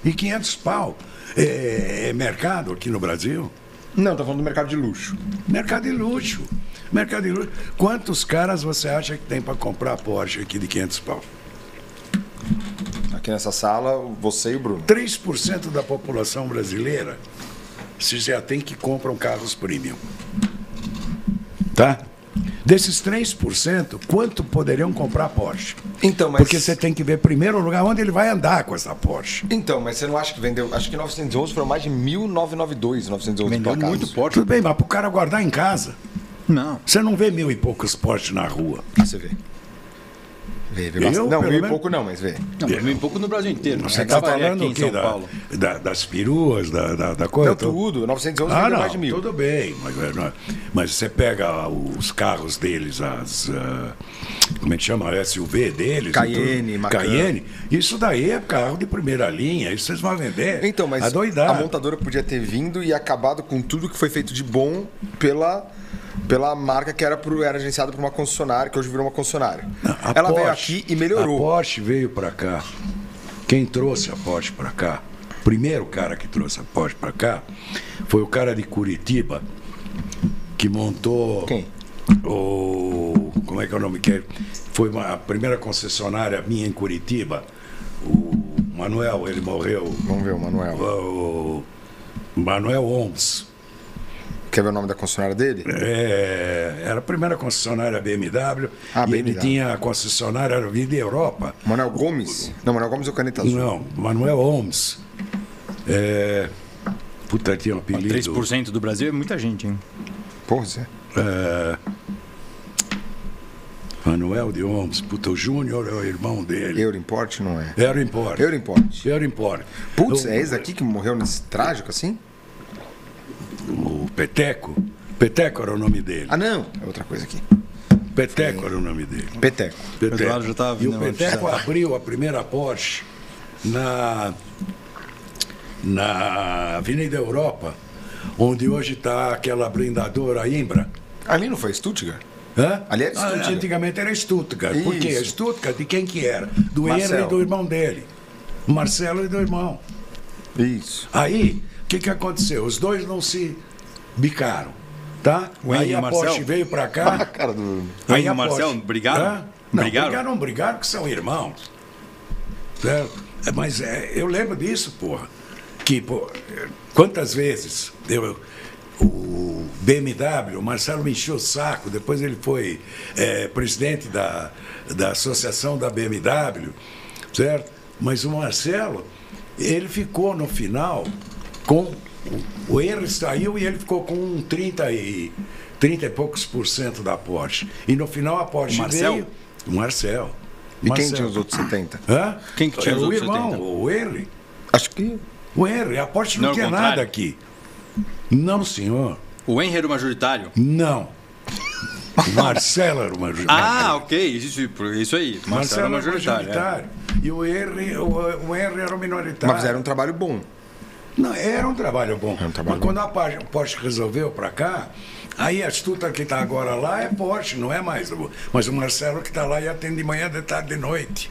E 500 pau. É, é mercado aqui no Brasil? Não, tô falando do mercado de luxo. Mercado de luxo. Mercado de luxo. Quantos caras você acha que tem para comprar Porsche aqui de 500 pau? Aqui nessa sala, você e o Bruno. 3% da população brasileira se já tem que compram carros premium. Tá? Desses 3%, quanto poderiam comprar Porsche? Então, mas... Porque você tem que ver primeiro o lugar onde ele vai andar com essa Porsche. Então, mas você não acha que vendeu... Acho que 911 foram mais de 1.992, 911 Vendeu muito Porsche. Tudo bem, mas para o cara guardar em casa. Não. Você não vê mil e poucos Porsche na rua. Ah, você vê. Vê, vê Eu. Não, e menos- pouco não, mas vê. Não, vem pouco no Brasil inteiro. Você Eu está falando aqui? São Da- Paulo. da- das peruas, da, da, da coisa? Não, tudo. 911 Ah, não, mais de mil. tudo bem. Mas, é, é- mas você pega os carros deles, as. ah, como é que chama? A SUV deles. Cayenne. Macan. Cayenne. Isso daí é carro de primeira linha. Isso vocês vão vender. Então, mas Adoidado. a montadora podia ter vindo e acabado com tudo que foi feito de bom pela, pela marca que era, pro, era agenciada por uma concessionária, que hoje virou uma concessionária. A Ela veio Porsche- aqui e melhorou. A Porsche veio para cá. Quem trouxe a Porsche para cá, o primeiro cara que trouxe a Porsche para cá, foi o cara de Curitiba, que montou. Quem? O. Como é que é o nome que é? Foi uma, a primeira concessionária minha em Curitiba. O Manuel, ele morreu. Vamos ver o Manuel. O Manuel Oms. Quer ver o nome da concessionária dele? É, era a primeira concessionária BMW. Ah, e ele BMW. tinha a concessionária era Vida Europa. Manuel Gomes? Não, Manuel Gomes é o Caneta Azul. Não, Manuel Holmes. É, puta, tinha um apelido. 3% do Brasil é muita gente, hein? Porra, Zé. É, Manuel de Holmes. Puta, o Júnior é o irmão dele. Euroimport não é. Euroimport. Era Import. Putz, O- é esse daqui que morreu nesse trágico assim? O Peteco. Peteco era o nome dele. Ah, não. É outra coisa aqui. Peteco era o nome dele. Peteco. Peteco. Eduardo já tava e o a Peteco abriu a primeira Porsche na, na Avenida Europa, onde hoje está aquela blindadora Imbra. Ali não foi Stuttgart? Hã? Ali é de Ah, Stuttgart. antigamente era Stuttgart. Por quê? Isso. Stuttgart de quem que era? Do Marcelo. Henry e do irmão dele. Marcelo e do irmão. Isso. Aí, que, que aconteceu? Os dois não se bicaram. Tá? O Aí e o a Marcelo? Porsche veio pra A cá. cara do. Aí e a o Marcelo Porsche- brigaram? Hã? Não, Brigaram? brigaram, brigaram, que são irmãos. Certo? É, Mas é, eu lembro disso, porra. Que, é, quantas vezes eu, o BMW, o Marcelo me encheu o saco, depois ele foi é, presidente da, da associação da BMW, certo? Mas o Marcelo, ele ficou no final com o Henry saiu e ele ficou com 30 e, 30 e poucos por cento da Porsche. E no final a Porsche O Marcel? veio. O Marcel. E quem Marcel. tinha os outros 70? Hã? Quem que tinha Era os o outros irmão, 70? o Henry. Acho que. O Henry. A Porsche não, Não, tinha contrário. nada aqui. Não, senhor. O Henry era o majoritário? Não. O Marcelo era o major. Ah, ok. Isso, isso aí. Marcelo, Marcelo era era o majoritário. é. majoritário. E o Henry, o, o Henry era o minoritário. Mas fizeram um trabalho bom. Não, era um trabalho bom. Um trabalho Mas quando a Porsche- resolveu para cá, aí a Stuta que está agora lá é Porsche, não é mais. o- Mas o Marcelo que está lá e atende de manhã, de tarde, de noite.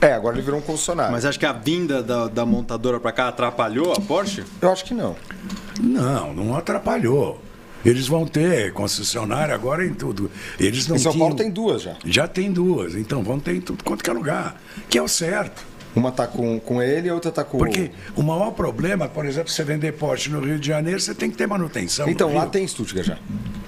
É, agora ele virou um concessionário. Mas acho que a vinda da, da montadora pra cá atrapalhou a Porsche? Eu acho que não. Não, não atrapalhou. Eles vão ter concessionária agora em tudo. Eles não Em São tinham- Paulo tem duas já. Já tem duas, então vão ter em tudo quanto que é lugar. Que é o certo. Uma tá com, com ele e a outra tá com Porque o maior problema, por exemplo, você vender Porsche no Rio de Janeiro, você tem que ter manutenção. Então, lá tem Stuttgart já.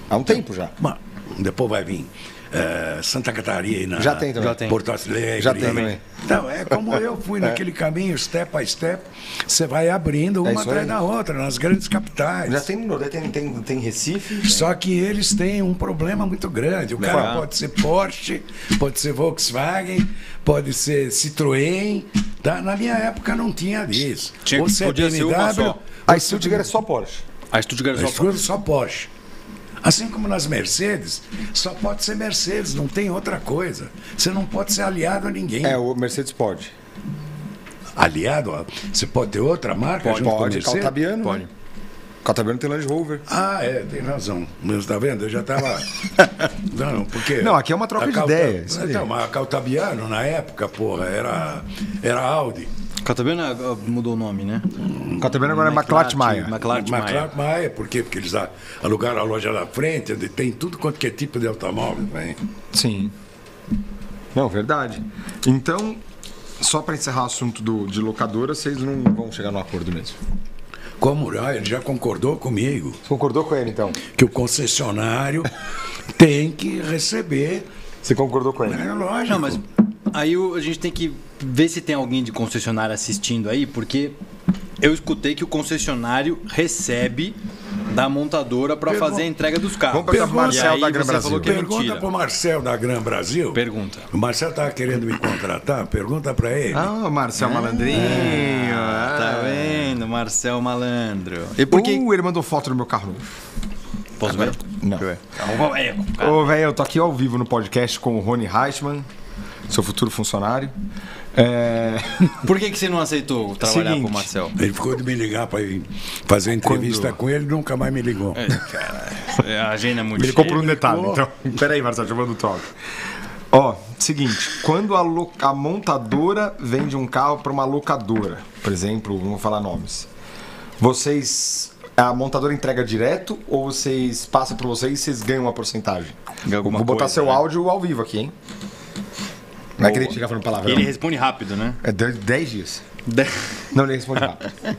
Há um tempo já. Mas depois vai vir eh, Santa Catarina. Já tem também. Já tem. Porto Alegre. Já tem também. Então, é como eu fui naquele caminho, step by step, você vai abrindo uma É atrás da outra, nas grandes capitais. Já tem no Nordeste, tem, tem, tem Recife. Só que eles têm um problema muito grande. O cara pode ser Porsche, pode ser Volkswagen, pode ser Citroën. Tá? Na minha época não tinha disso. Tinha- Ou se é podia ser uma BMW, só. A Stuttgart é só Porsche. A Stuttgart As só só Porsche. Assim como nas Mercedes, só pode ser Mercedes, não tem outra coisa. Você não pode ser aliado a ninguém. É, o Mercedes pode. Aliado, a- você pode ter outra marca Pode, junto com pode. Mercedes? Caltabiano. Pode. né? Caltabiano tem Land Rover. Ah, é, tem razão. Mas tá vendo? Eu já estava. Não, porque. Não, aqui é uma troca a de ideia, isso aí. Então, mas a Caltabiano, na época, porra, era, era Audi. Catabena ah, mudou o nome, né? Caltabiano agora é McLaren Maia. McLaren Maia. Maia, por quê? Porque eles a- alugaram a loja da frente, onde tem tudo quanto que é tipo de automóvel. Né? Sim. Não, verdade. Então, só para encerrar o assunto do, de locadora, vocês não vão chegar no acordo mesmo. Como ah, ele já concordou comigo Você concordou com ele, então? que o concessionário tem que receber. Você concordou com ele? É lógico. Não, mas aí o- a gente tem que ver se tem alguém de concessionário assistindo aí, porque eu escutei que o concessionário recebe da montadora para fazer a entrega dos carros. Vamos perguntar pro Marcel da Gran você Brasil. é Pergunta mentira. pro Marcel da Gran Brasil. Pergunta. O Marcel estava querendo me contratar, pergunta para ele. Ah, Marcel Malandrinho. Tá vendo, Marcel Malandro. E por que... Uh, ele mandou foto do meu carro novo. Posso ver? Não. É, cara. Ô, velho, eu tô aqui ao vivo no podcast com o Rony Reichmann, seu futuro funcionário. É... Por que, que você não aceitou trabalhar Seguinte. com o Marcel? Ele ficou de me ligar para fazer entrevista Quando- com ele nunca mais me ligou. É, cara, a agenda é muito Ele cheia. comprou um detalhe, então. Peraí, Marcelo, deixa eu mandar o troca. Ó, seguinte, quando a, lo- a montadora vende um carro para uma locadora, por exemplo, não vou falar nomes, vocês. A montadora entrega direto ou vocês passam por vocês e vocês ganham uma porcentagem? Alguma vou botar coisa, seu né? áudio ao vivo aqui, hein? Não é que ele fica falando palavrão. ele responde rápido, né? É 10 dias. Não, ele responde rápido.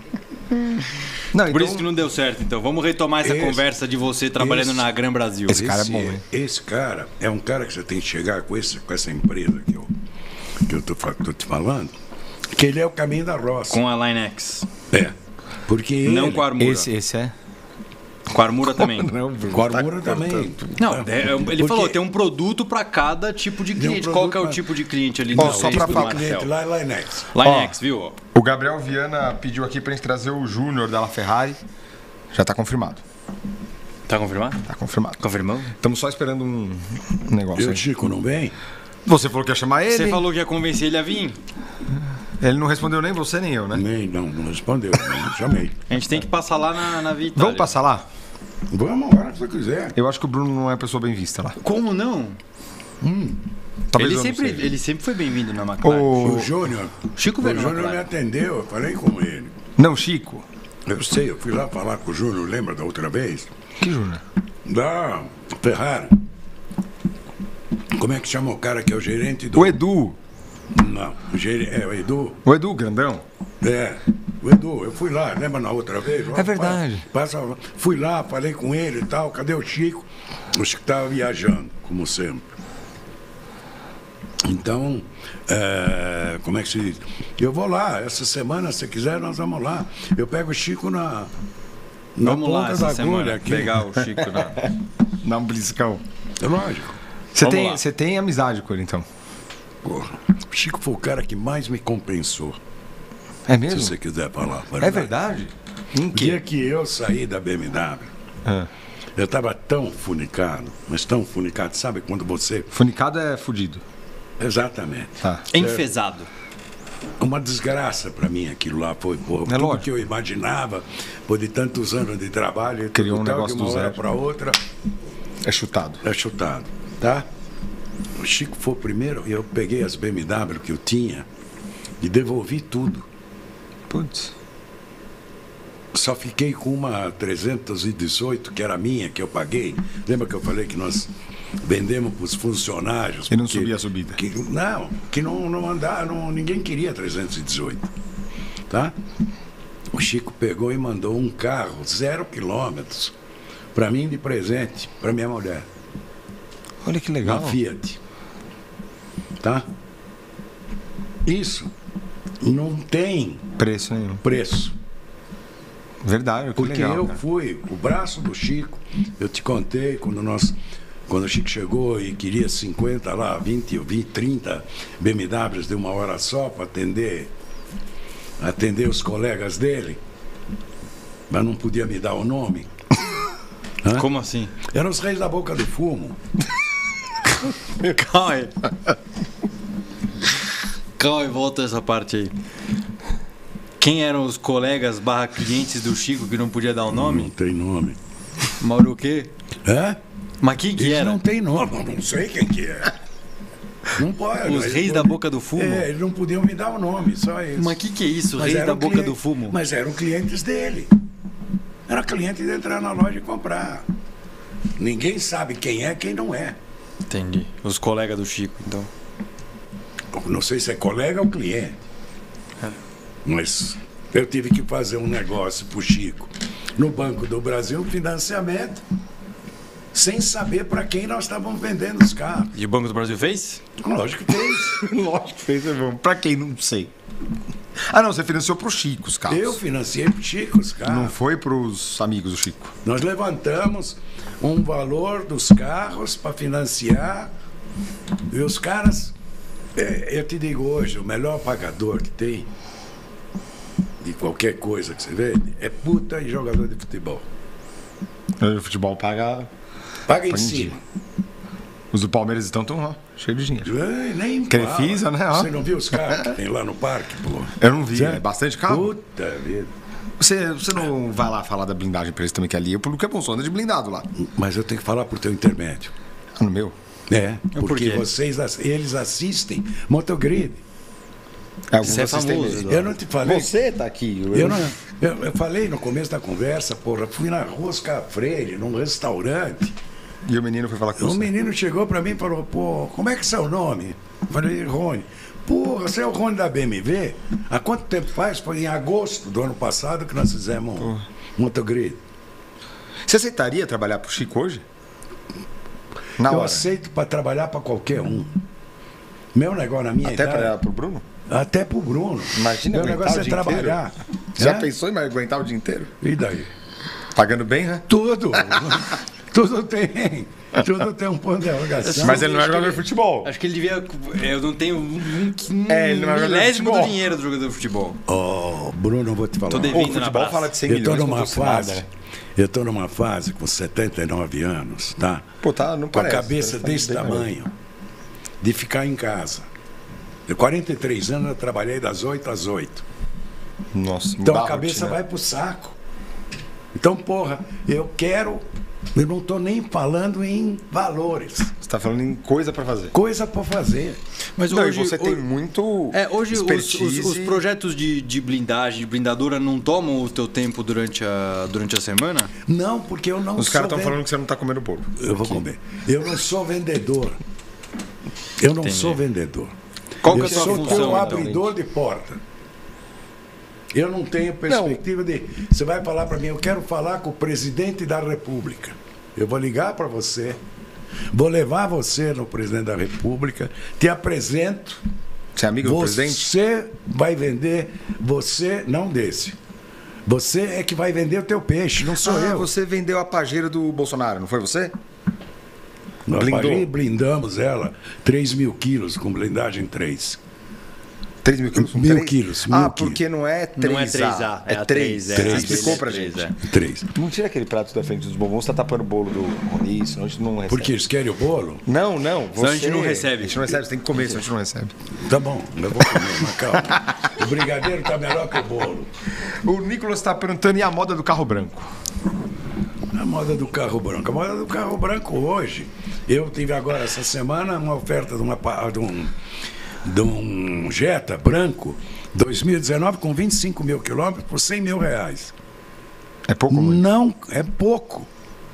Não, Por então- isso que não deu certo, então. Vamos retomar essa Esse- conversa de você trabalhando esse- na Gran Brasil. Esse cara é bom, hein? Esse cara é um cara que você tem que chegar com, esse, com essa empresa que eu, que eu tô, tô te falando, que ele é o caminho da roça. Com a Line X. É. Porque Não ele, com a Armura. esse é? Com a Armura também. com a Armura também. Não, é, ele Porque falou, tem um produto para cada tipo de um cliente. produto Qual que é o pra- tipo de cliente ali Ó, no só pra do falar- cliente lá é Linex. Line Ó. X, viu? O Gabriel Viana pediu aqui pra gente trazer o Júnior da La Ferrari. Já tá confirmado. Tá confirmado? Tá confirmado. Confirmou? Estamos só esperando um negócio E o. Chico não vem? Você falou que ia chamar ele. Você falou que ia convencer ele a vir? Ele não respondeu nem você nem eu, né? Nem, não, não respondeu. Não chamei. A gente tem que passar lá na, na Vitória. Vamos passar lá? Vamos agora se você quiser. Eu acho que o Bruno não é pessoa bem vista lá. Como não? Talvez ele, eu não sempre, seja. ele sempre foi bem-vindo na McLaren. O- O Júnior. Chico o veio na Júnior me McLaren. atendeu, eu falei com ele. Não, Chico. Eu sei, eu fui lá falar com o Júnior, lembra da outra vez? Que Júnior? Da Ferrari. Como é que chama o cara que é o gerente do. O Edu. Não, o gerente. É, o Edu. O Edu, grandão. É, o Edu, eu fui lá, lembra na outra vez? É verdade. Passa, fui lá, falei com ele e tal, cadê o Chico? O Chico estava viajando, como sempre. Então, é, como é que se diz? Eu vou lá, essa semana, se quiser, nós vamos lá. Eu pego o Chico na, Na Vamos lá ponta essa da semana agulha aqui. pegar o Chico na... Dá um bliscão. É lógico. Você tem, lá. você tem amizade com ele, então? Porra, o Chico foi o cara que mais me compensou. É Se mesmo? você quiser falar. É verdade? Em O dia que? que eu saí da BMW, Ah. eu estava tão funicado, mas tão funicado, sabe quando você. Funicado é fudido. Exatamente. Tá. Enfesado. Uma desgraça para mim aquilo lá foi, É tudo lógico. que eu imaginava, por de tantos anos de trabalho, Criou um tal, negócio de uma do hora para outra, É chutado. é chutado, tá? O Chico foi o primeiro, e eu peguei as BMW que eu tinha e devolvi tudo. Putz. Só fiquei com uma 318, que era minha, que eu paguei. Lembra que eu falei que nós vendemos para os funcionários? E não porque- subia a subida. Que, não, que não, não andava, não, ninguém queria 318. Tá? O Chico pegou e mandou um carro, zero quilômetros, para mim de presente, para minha mulher. Olha que legal. Uma Fiat. Tá? Isso não tem Preço nenhum. preço. Verdade, que Porque legal. eu cara. fui o braço do Chico. Eu te contei quando nós quando o Chico chegou e queria 50 lá, 20, eu vi 30 BMWs de uma hora só para atender atender os colegas dele. Mas não podia me dar o nome. Como assim? Eram os reis da boca do fumo. Calma aí. Calma aí, volta essa parte aí. Quem eram os colegas barra clientes do Chico que não podia dar o Não nome? tem nome. Mauro o quê? Hã? Mas quem que Eles era? não tem nome, não sei quem que é. Não pode. Os reis da boca do fumo? É, eles não podiam me dar o nome, só isso. Mas que que é isso? Mas Reis da boca clientes- do fumo? Mas eram clientes dele. Era cliente de entrar na loja e comprar. Ninguém sabe quem é, quem não é. Entendi. Os colegas do Chico, então. Não sei se é colega ou cliente. Mas eu tive que fazer um negócio pro Chico. No Banco do Brasil, financiamento. Sem saber para quem nós estávamos vendendo os carros. E o Banco do Brasil fez? Lógico que fez. Lógico que fez, irmão. Pra quem? Não sei. Ah, não, você financiou Chico os carros. Eu financiei Chico os carros. Não foi pros amigos do Chico. Nós levantamos um valor dos carros para financiar e os caras, é, eu te digo hoje, o melhor pagador que tem de qualquer coisa que você vende é puta e jogador de futebol. O futebol paga. Paga em cima. Os do Palmeiras estão tão, ó, cheio de dinheiro. Ai, nem Crefisa, né, ó. Você não viu os carros que tem lá no parque, pô? Eu não vi, Zé? é bastante carro. Puta vida. Você, você não vai lá falar da blindagem pra eles também, que ali o público é bom, só anda de blindado lá. Mas eu tenho que falar por teu intermédio. Ah, no meu? É, por porque quê? vocês, eles assistem Motogrid. É, Você é famoso. Eu não te falei. Você tá aqui. Eu, não, eu, eu falei no começo da conversa, porra, fui na Rosca Freire, num restaurante. E o menino foi falar com Um você. menino chegou pra mim e falou, pô, como é que é seu nome? Eu falei, Rony. Porra, você é o Rony da BMW? Há quanto tempo faz? Foi em agosto do ano passado que nós fizemos um motogrid. Você aceitaria trabalhar pro Chico hoje? Na eu hora. aceito pra trabalhar pra qualquer um. Meu negócio na minha Até idade. pra, pro Bruno? Até pro Bruno. Imagina Meu negócio o é trabalhar. Já É? pensou em aguentar o dia inteiro? E daí? Pagando bem, né? Tudo. Tudo tem. Tudo tem um ponto de interrogação. Mas ele não é jogador de futebol. Acho que ele devia. Eu não tenho um, um É, ele não é jogador de milésimo do dinheiro do jogador de futebol. Ó, Bruno, eu vou te falar. Tô uma devendo. O futebol fala de 100 Eu tô milhões. numa trouxe nada, fase. né? Eu tô numa fase com 79 anos, tá? Pô, tá, não Com a parece. cabeça Tá desse né? tamanho, de ficar em casa. De 43 anos eu trabalhei das 8 às 8. Nossa, Então a cabeça rotina. vai pro saco. Então, porra, eu quero. Eu não tô nem falando em valores. Você tá falando em coisa pra fazer. Coisa pra fazer. Mas Não, hoje. e você tem hoje- muito. É, hoje os, os- os projetos de, de blindagem, de blindadora, não tomam o teu tempo durante a, durante a semana? Não, porque eu não Os sou. caras estão ven- falando que você não tá comendo porco. Eu vou comer. Eu não sou vendedor. Eu não Entendi. sou vendedor. Qual que eu é a sou função, teu então? abridor de porta. Eu não tenho perspectiva de. Você vai falar para mim, eu quero falar com o presidente da República. Eu vou ligar para você, vou levar você no presidente da República, te apresento. Você é amigo do presidente? Você vai vender, você, não desse, Você é que vai vender o teu peixe, não sou ah, eu. você vendeu a pajeira do Bolsonaro, não foi você? Nós blindamos ela, 3 mil quilos com blindagem 3. 3 mil quilos? Mil quilos, Ah, mil porque não é 3A. Não é 3A, é é a 3. 3, é. Você Três. explicou pra Três, gente. é. 3. Não tira aquele prato da frente dos bombons, você tá tapando o bolo do Rony, senão a gente não recebe. Porque eles querem o bolo? Não, não. Senão a gente você- não recebe. A gente não recebe, você tem que comer, senão a gente não recebe. Tá bom, eu vou comer, mas calma. O brigadeiro tá melhor que o bolo. O Nicolas tá perguntando e a moda do carro branco? A moda do carro branco. A moda do carro branco hoje. Eu tive agora essa semana uma oferta de, uma, de, um, de um Jetta branco 2019 com 25 mil quilômetros por 100 mil reais. É pouco ou muito? Não, é pouco.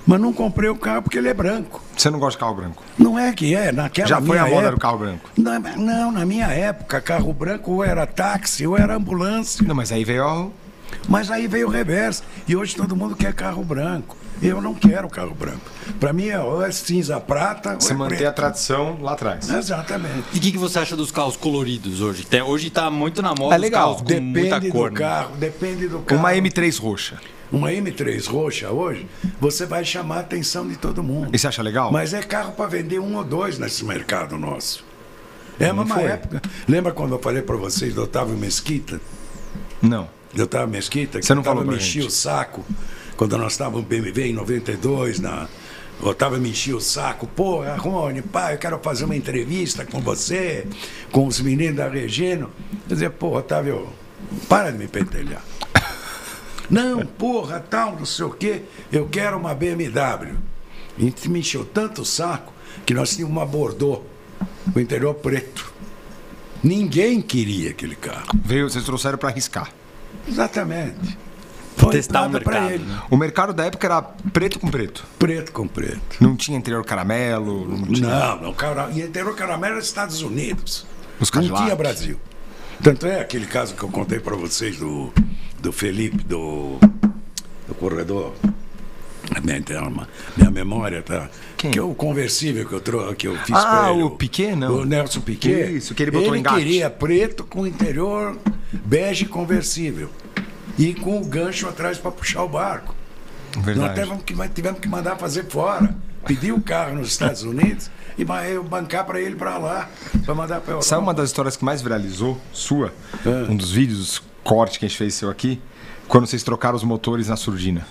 Mas não comprei o carro porque ele é branco. Você não gosta de carro branco? Não é que é, naquela Já foi a moda época, do carro branco? Não, não, na minha época, carro branco ou era táxi ou era ambulância. Não, mas aí veio. Mas aí veio o reverso. E hoje todo mundo quer carro branco. Eu não quero carro branco. Para mim é ou é cinza prata Você ou é manter preto. a tradição lá atrás. Exatamente. E o que, que você acha dos carros coloridos hoje? Tem- hoje tá muito na moda É os legal, carros com muita Depende cor. do né? carro, depende do carro. Uma M3 roxa. Uma M3 roxa hoje, você vai chamar a atenção de todo mundo. E você acha legal? Mas é carro para vender um ou dois nesse mercado nosso. É a Não mesma foi. época. Lembra quando eu falei para vocês do Otávio Mesquita? Não. Do Otávio Mesquita? Que Você não pra me enchia gente. o saco quando nós estávamos no BMW em 92, na... O Otávio me enchia o saco. Pô, Rony, pai, eu quero fazer uma entrevista com você, com os meninos da Regina. Eu dizia, pô, Otávio, para de me pentelhar. Não, porra, tal, não sei o quê. Eu quero uma BMW. E me encheu tanto o saco que nós tínhamos uma Bordeaux, o interior preto. Ninguém queria aquele carro. Veio, vocês trouxeram pra arriscar. Exatamente. Foi Testar o mercado, ele. O mercado da época era preto com preto. Preto com preto. Não tinha interior caramelo, não tinha... Não, não, cara, e interior caramelo era Estados Unidos. Os não tinha Brasil. Tanto é aquele caso que eu contei para vocês do, do Felipe, do, do corredor. Minha, minha memória tá. Quem? Que é o conversível que eu, trou que eu fiz Ah, pra ele. o Piquet, não? O Nelson Piquet. Isso, que ele botou ele engate. queria preto com interior bege conversível. E com o gancho atrás para puxar o barco. Nós Verdade. tivemos que, tivemos que mandar fazer fora. Pedir o carro nos Estados Unidos e bancar para ele para lá, para mandar para Europa. Sabe uma das histórias que mais viralizou, sua? É. Um dos vídeos, corte que a gente fez seu aqui? Quando vocês trocaram os motores na surdina.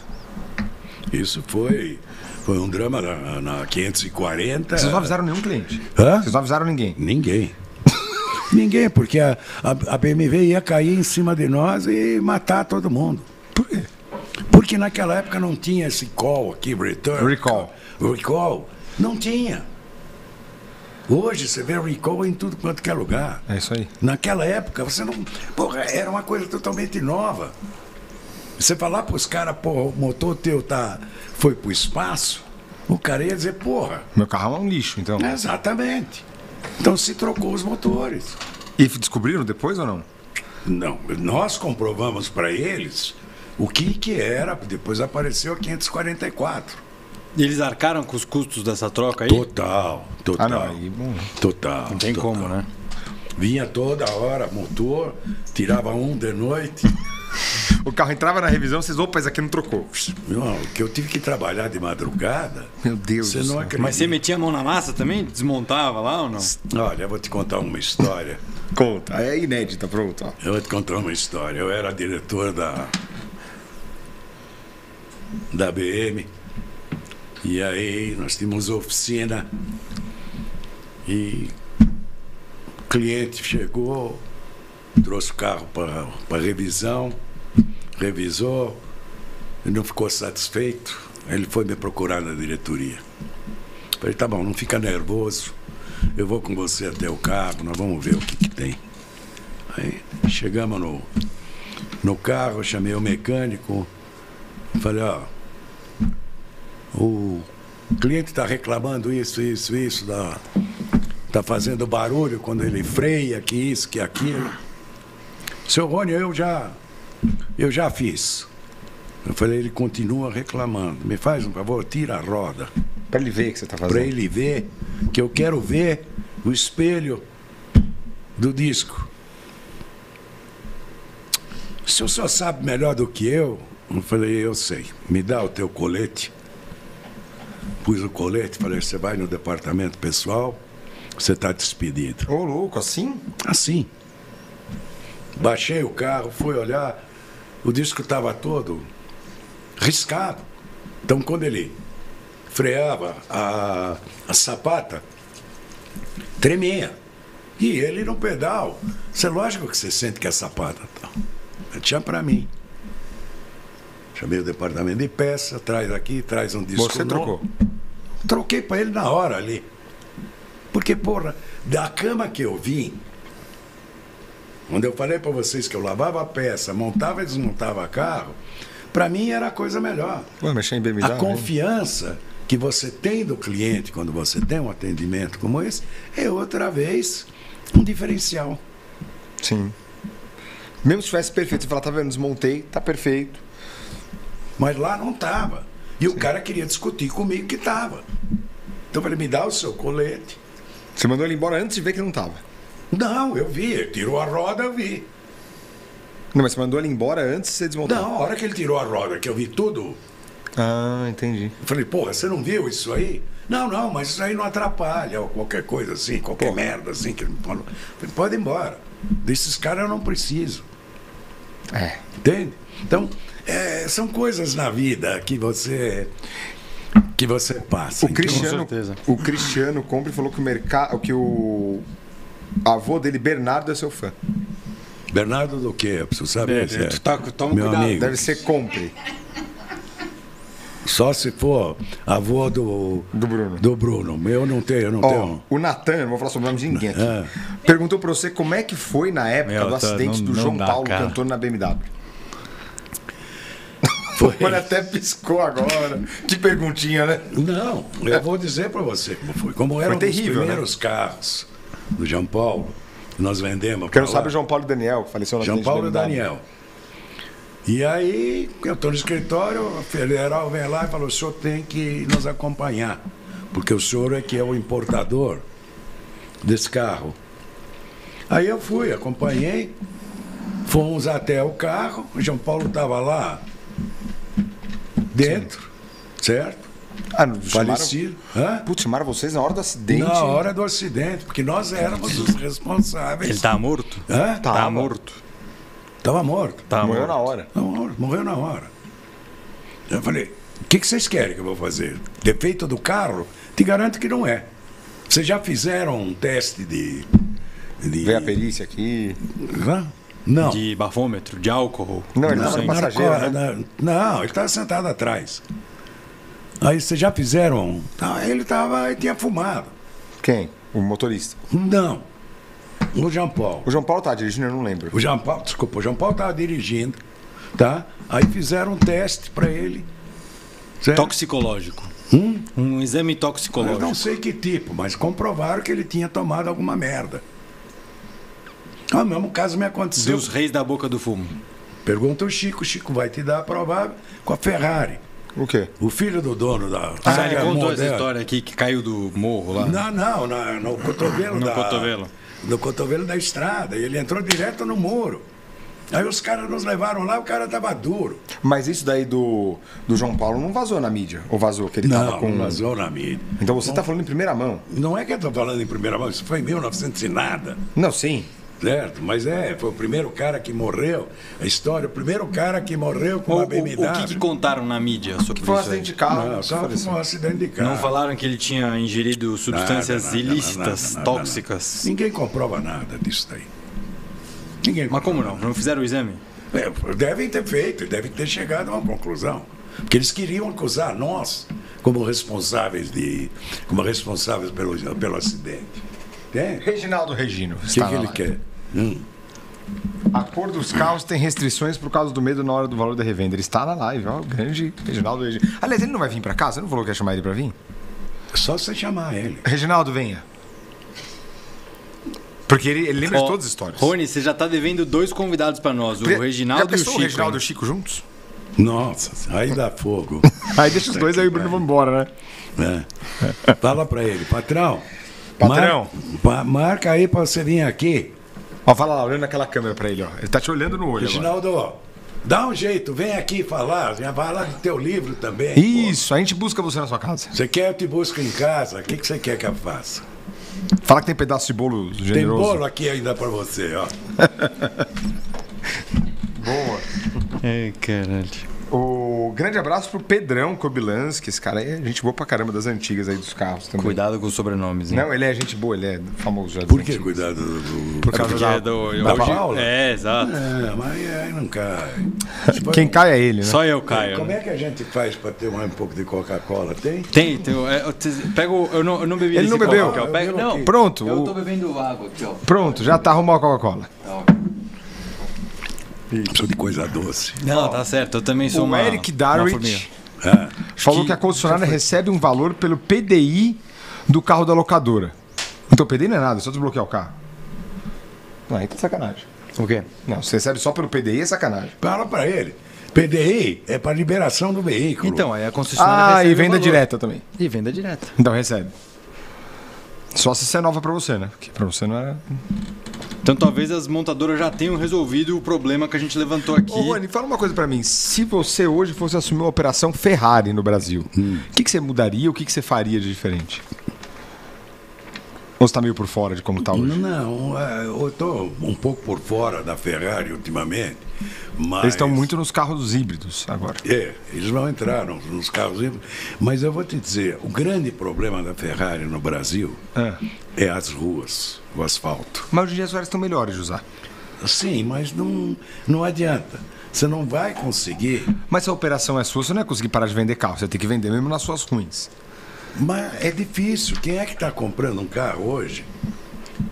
Isso foi, foi um drama na, na 540. Vocês não avisaram nenhum cliente. Hã? Vocês não avisaram ninguém. Ninguém. Ninguém, porque a, a, a BMW ia cair em cima de nós e matar todo mundo. Por quê? Porque naquela época não tinha esse call aqui, return. Recall. Recall. Não tinha. Hoje você vê recall em tudo quanto que é lugar. É isso aí. Naquela época, você não. Porra, era uma coisa totalmente nova. Você falar pros caras, porra, o motor teu tá, foi pro espaço, o cara ia dizer, porra, Meu carro é um lixo, então. exatamente. Então se trocou os motores. E descobriram depois ou não? Não, nós comprovamos para eles o que que era, depois apareceu a 544. E eles arcaram com os custos dessa troca aí? Total, total. Ah, não. Aí, bom. Total. Não tem total. como, né? Vinha toda hora motor, tirava um de noite. O carro entrava na revisão, vocês, opa, esse aqui não trocou. Não, que eu tive que trabalhar de madrugada. Meu Deus Você do não céu. acredita. Mas você metia a mão na massa também? Desmontava lá ou não? Olha, eu vou te contar uma história. Conta. É inédita, pronto. Ó. Eu vou te contar uma história. Eu era diretor da da BM. E aí nós tínhamos oficina e o cliente chegou, trouxe o carro para revisão, revisou, não ficou satisfeito. Ele foi me procurar na diretoria. Falei, tá bom, não fica nervoso. Eu vou com você até o carro, nós vamos ver o que, que tem. Aí chegamos no, no carro, chamei o mecânico, falei, ó, o cliente está reclamando isso, isso, isso, da, tá fazendo barulho quando ele freia, que isso, que aquilo. Seu Rony, eu já, eu já fiz. Eu falei, ele continua reclamando. Me faz um favor, tira a roda Pra ele ver o que você tá fazendo. para ele ver que eu quero ver o espelho do disco. se o senhor sabe melhor do que eu, eu falei, eu sei. Me dá o teu colete. Pus o colete, falei, você vai no departamento pessoal, você está despedido. Ô, louco, assim? Assim. Baixei o carro, fui olhar, o disco estava todo riscado. Então, quando ele freava a, a sapata, tremia. E ele no pedal. Isso é lógico que você sente que a sapata tá. Tinha para mim. Chamei o departamento de peça, traz aqui, traz um disco. Você novo. trocou? Troquei para ele na hora ali. Porque, porra, da cama que eu vim, onde eu falei para vocês que eu lavava a peça, montava e desmontava carro, para mim era a coisa melhor. Ué, mexer em BMW. A confiança que você tem do cliente quando você tem um atendimento como esse é outra vez um diferencial. Sim. Mesmo se tivesse perfeito, você fala, tá vendo, desmontei, tá perfeito. Mas lá não estava. E o cara queria discutir comigo que estava. Então eu falei, me dá o seu colete. Você mandou ele embora antes de ver que não tava. Não, eu vi. Ele tirou a roda, eu vi. Não, mas você mandou ele embora antes de você desmontar. Não, a hora que ele tirou a roda, que eu vi tudo, Ah, entendi. eu falei, porra, você não viu isso aí? Não, não, mas isso aí não atrapalha, ou qualquer coisa assim, qualquer merda assim que ele me falou. Eu falei, pode ir embora. Desses caras eu não preciso. É. Entende? Então, é, são coisas na vida que você que você passa. O Cristiano, certeza. o Cristiano compra e falou que o mercado, que o avô dele Bernardo é seu fã. Bernardo do quê? Eu preciso saber. se é tu tá, toma meu cuidado. amigo. Deve ser compre Só se for avô do do Bruno. do Bruno. Eu não tenho, eu não Ó, tenho. o Natan, não vou falar sobre o nome de ninguém aqui. É. Perguntou pra você como é que foi na época Meu, do tá, acidente não- do não João dá, Paulo cara. cantando na BMW. Foi. Ele até piscou agora. Que perguntinha, né? Não, eu vou dizer para você como foi. Como era um terrível, dos né? primeiros carros do João Paulo, que nós vendemos. Quem não pra sabe lá. o João Paulo e Daniel, que faleceu no João Paulo e. Daniel. E aí, eu estou no escritório, o federal vem lá e falou: o senhor tem que nos acompanhar, porque o senhor é que é o importador desse carro. Aí eu fui, acompanhei, fomos até o carro, o João Paulo estava lá dentro, certo? Ah, não, chamaram, Falecido. Hã? putz, chamaram vocês na hora do acidente. Na hora do acidente, porque nós éramos os responsáveis. Ele tá morto? Hã? Tá. Tá morto. Tava morto. Tá Morreu morto. na hora. Na hora, morreu na hora. Eu falei, o que, que vocês querem que eu vou fazer? Defeito do carro? Te garanto que não é. Vocês já fizeram um teste de. de Veio a perícia aqui. Hã? Não. De bafômetro, de álcool. Não, ele Não tava no passageiro, Não, né? não, ele estava sentado atrás. Aí vocês já fizeram. Não, ele tava. Ele tinha fumado. Quem? O motorista. Não. O João Paulo. O João Paulo tá dirigindo, eu não lembro. O João Paulo, desculpa, o João Paulo estava dirigindo, tá? Aí fizeram um teste para ele. certo? Toxicológico. Hum? Um exame Eu toxicológico. não sei que tipo, mas comprovaram que ele tinha tomado alguma merda. Ah, o mesmo caso me aconteceu. Dos reis da boca do fumo. Pergunta o Chico, o Chico vai te dar a provar com a Ferrari. O quê? O filho do dono da. Ah, ele contou essa história aqui que caiu do morro lá. Não, não, na- no cotovelo No da. cotovelo. No cotovelo da estrada. Ele entrou direto no muro. Aí os caras nos levaram lá, o cara tava duro. Mas isso daí do, do João Paulo não vazou na mídia? Ou vazou? Que ele tava Não, com. vazou na mídia. Então você tá falando em primeira mão. Não é que eu estou falando em primeira mão, isso foi em 1900 e nada, Não, sim. Certo? Mas é, foi o primeiro cara que morreu, a história, o primeiro cara que morreu com O, uma o- BMW. o que, que contaram na mídia sobre Foi um acidente de carro. Não, só foi um acidente de carro. Não falaram que ele tinha ingerido substâncias Nada, nada, ilícitas, nada, nada, tóxicas. nada. Ninguém comprova nada disso daí. Ninguém Mas como não? Não fizeram o exame? É, devem ter feito, devem ter chegado a uma conclusão. Porque eles queriam acusar nós como responsáveis de. como responsáveis pelo, pelo acidente. Entende? Reginaldo Regino. O que, que ele quer? Hum. A cor dos carros tem restrições por causa do medo na hora do valor da revenda. Ele está na live, ó. o Grande Reginaldo. Aliás, ele não vai vir pra cá? Você não falou que ia chamar ele pra vir? Só você chamar ele. Reginaldo, venha. Porque ele, ele lembra Ó, de todas as histórias. Rony, você já tá devendo dois convidados pra nós, o Já Reginaldo e o Chico. Reginaldo e o Chico juntos? Nossa, aí dá fogo. Aí deixa os dois aí, o Bruno vai embora, né? É. Fala pra ele, patrão. Patrão. mar- marca aí pra você vir aqui. Ó, fala lá, olhando naquela câmera pra ele, ó. Ele tá te olhando no olho agora. Reginaldo, dá um jeito, vem aqui falar, já fala do teu livro também. Isso, a gente busca você na sua casa. pô. Você quer eu te busco em casa? O que, que você quer que eu faça? Fala que tem pedaço de bolo Tem generoso. bolo aqui ainda pra você, ó. Boa. É, caralho. O grande abraço pro Pedrão Kobilansky, esse cara é gente boa pra caramba das antigas aí dos carros também. Cuidado com os sobrenomes, hein? Não, ele é gente boa, ele é famoso já. Por que antigas. cuidado do. Por causa Porque da... é do. da hoje- Paula? É, exato. É, mas aí não cai. Quem cai é ele, né? Só eu caio. Como né? é que a gente faz pra ter um pouco de Coca-Cola? Tem? Tem, tem. é, eu te- pega o- eu, não, eu não bebi Ele não bebeu? Eu bebo não. Pronto, eu tô bebendo água aqui, ó. pronto, já tá arrumando a Coca-Cola. Ó. Preciso de coisa doce. Não, tá certo. Eu também sou O uma. Eric Darwich. Ah, falou que- que a concessionária recebe um valor pelo PDI do carro da locadora. Então, PDI não é nada, é só desbloquear o carro. Não, aí tá sacanagem. O quê? Não, você recebe só pelo PDI é sacanagem. fala pra ele. PDI é pra liberação do veículo. Então, aí a concessionária Ah, recebe e venda valor. direta também. E venda direta. Então recebe. Só se isso é nova pra você, né? Porque pra você não era. Então talvez as montadoras já tenham resolvido o problema que a gente levantou aqui. Ô, Rony, fala uma coisa pra mim. Se você hoje fosse assumir uma operação Ferrari no Brasil, o que, que você mudaria? O que, que você faria de diferente? Ou você tá meio por fora de como tá hoje? Não, é, eu estou um pouco por fora da Ferrari ultimamente, mas... Eles estão muito nos carros híbridos agora. É, eles não entraram nos carros híbridos. Mas eu vou te dizer, o grande problema da Ferrari no Brasil É. é as ruas, o asfalto. Mas hoje em dia as Ferraris estão melhores de usar. Sim, mas não, não adianta. Você não vai conseguir. Mas se a operação é sua, você não vai conseguir parar de vender carro. Você tem que vender mesmo nas suas ruins. Mas é difícil. Quem é que está comprando um carro hoje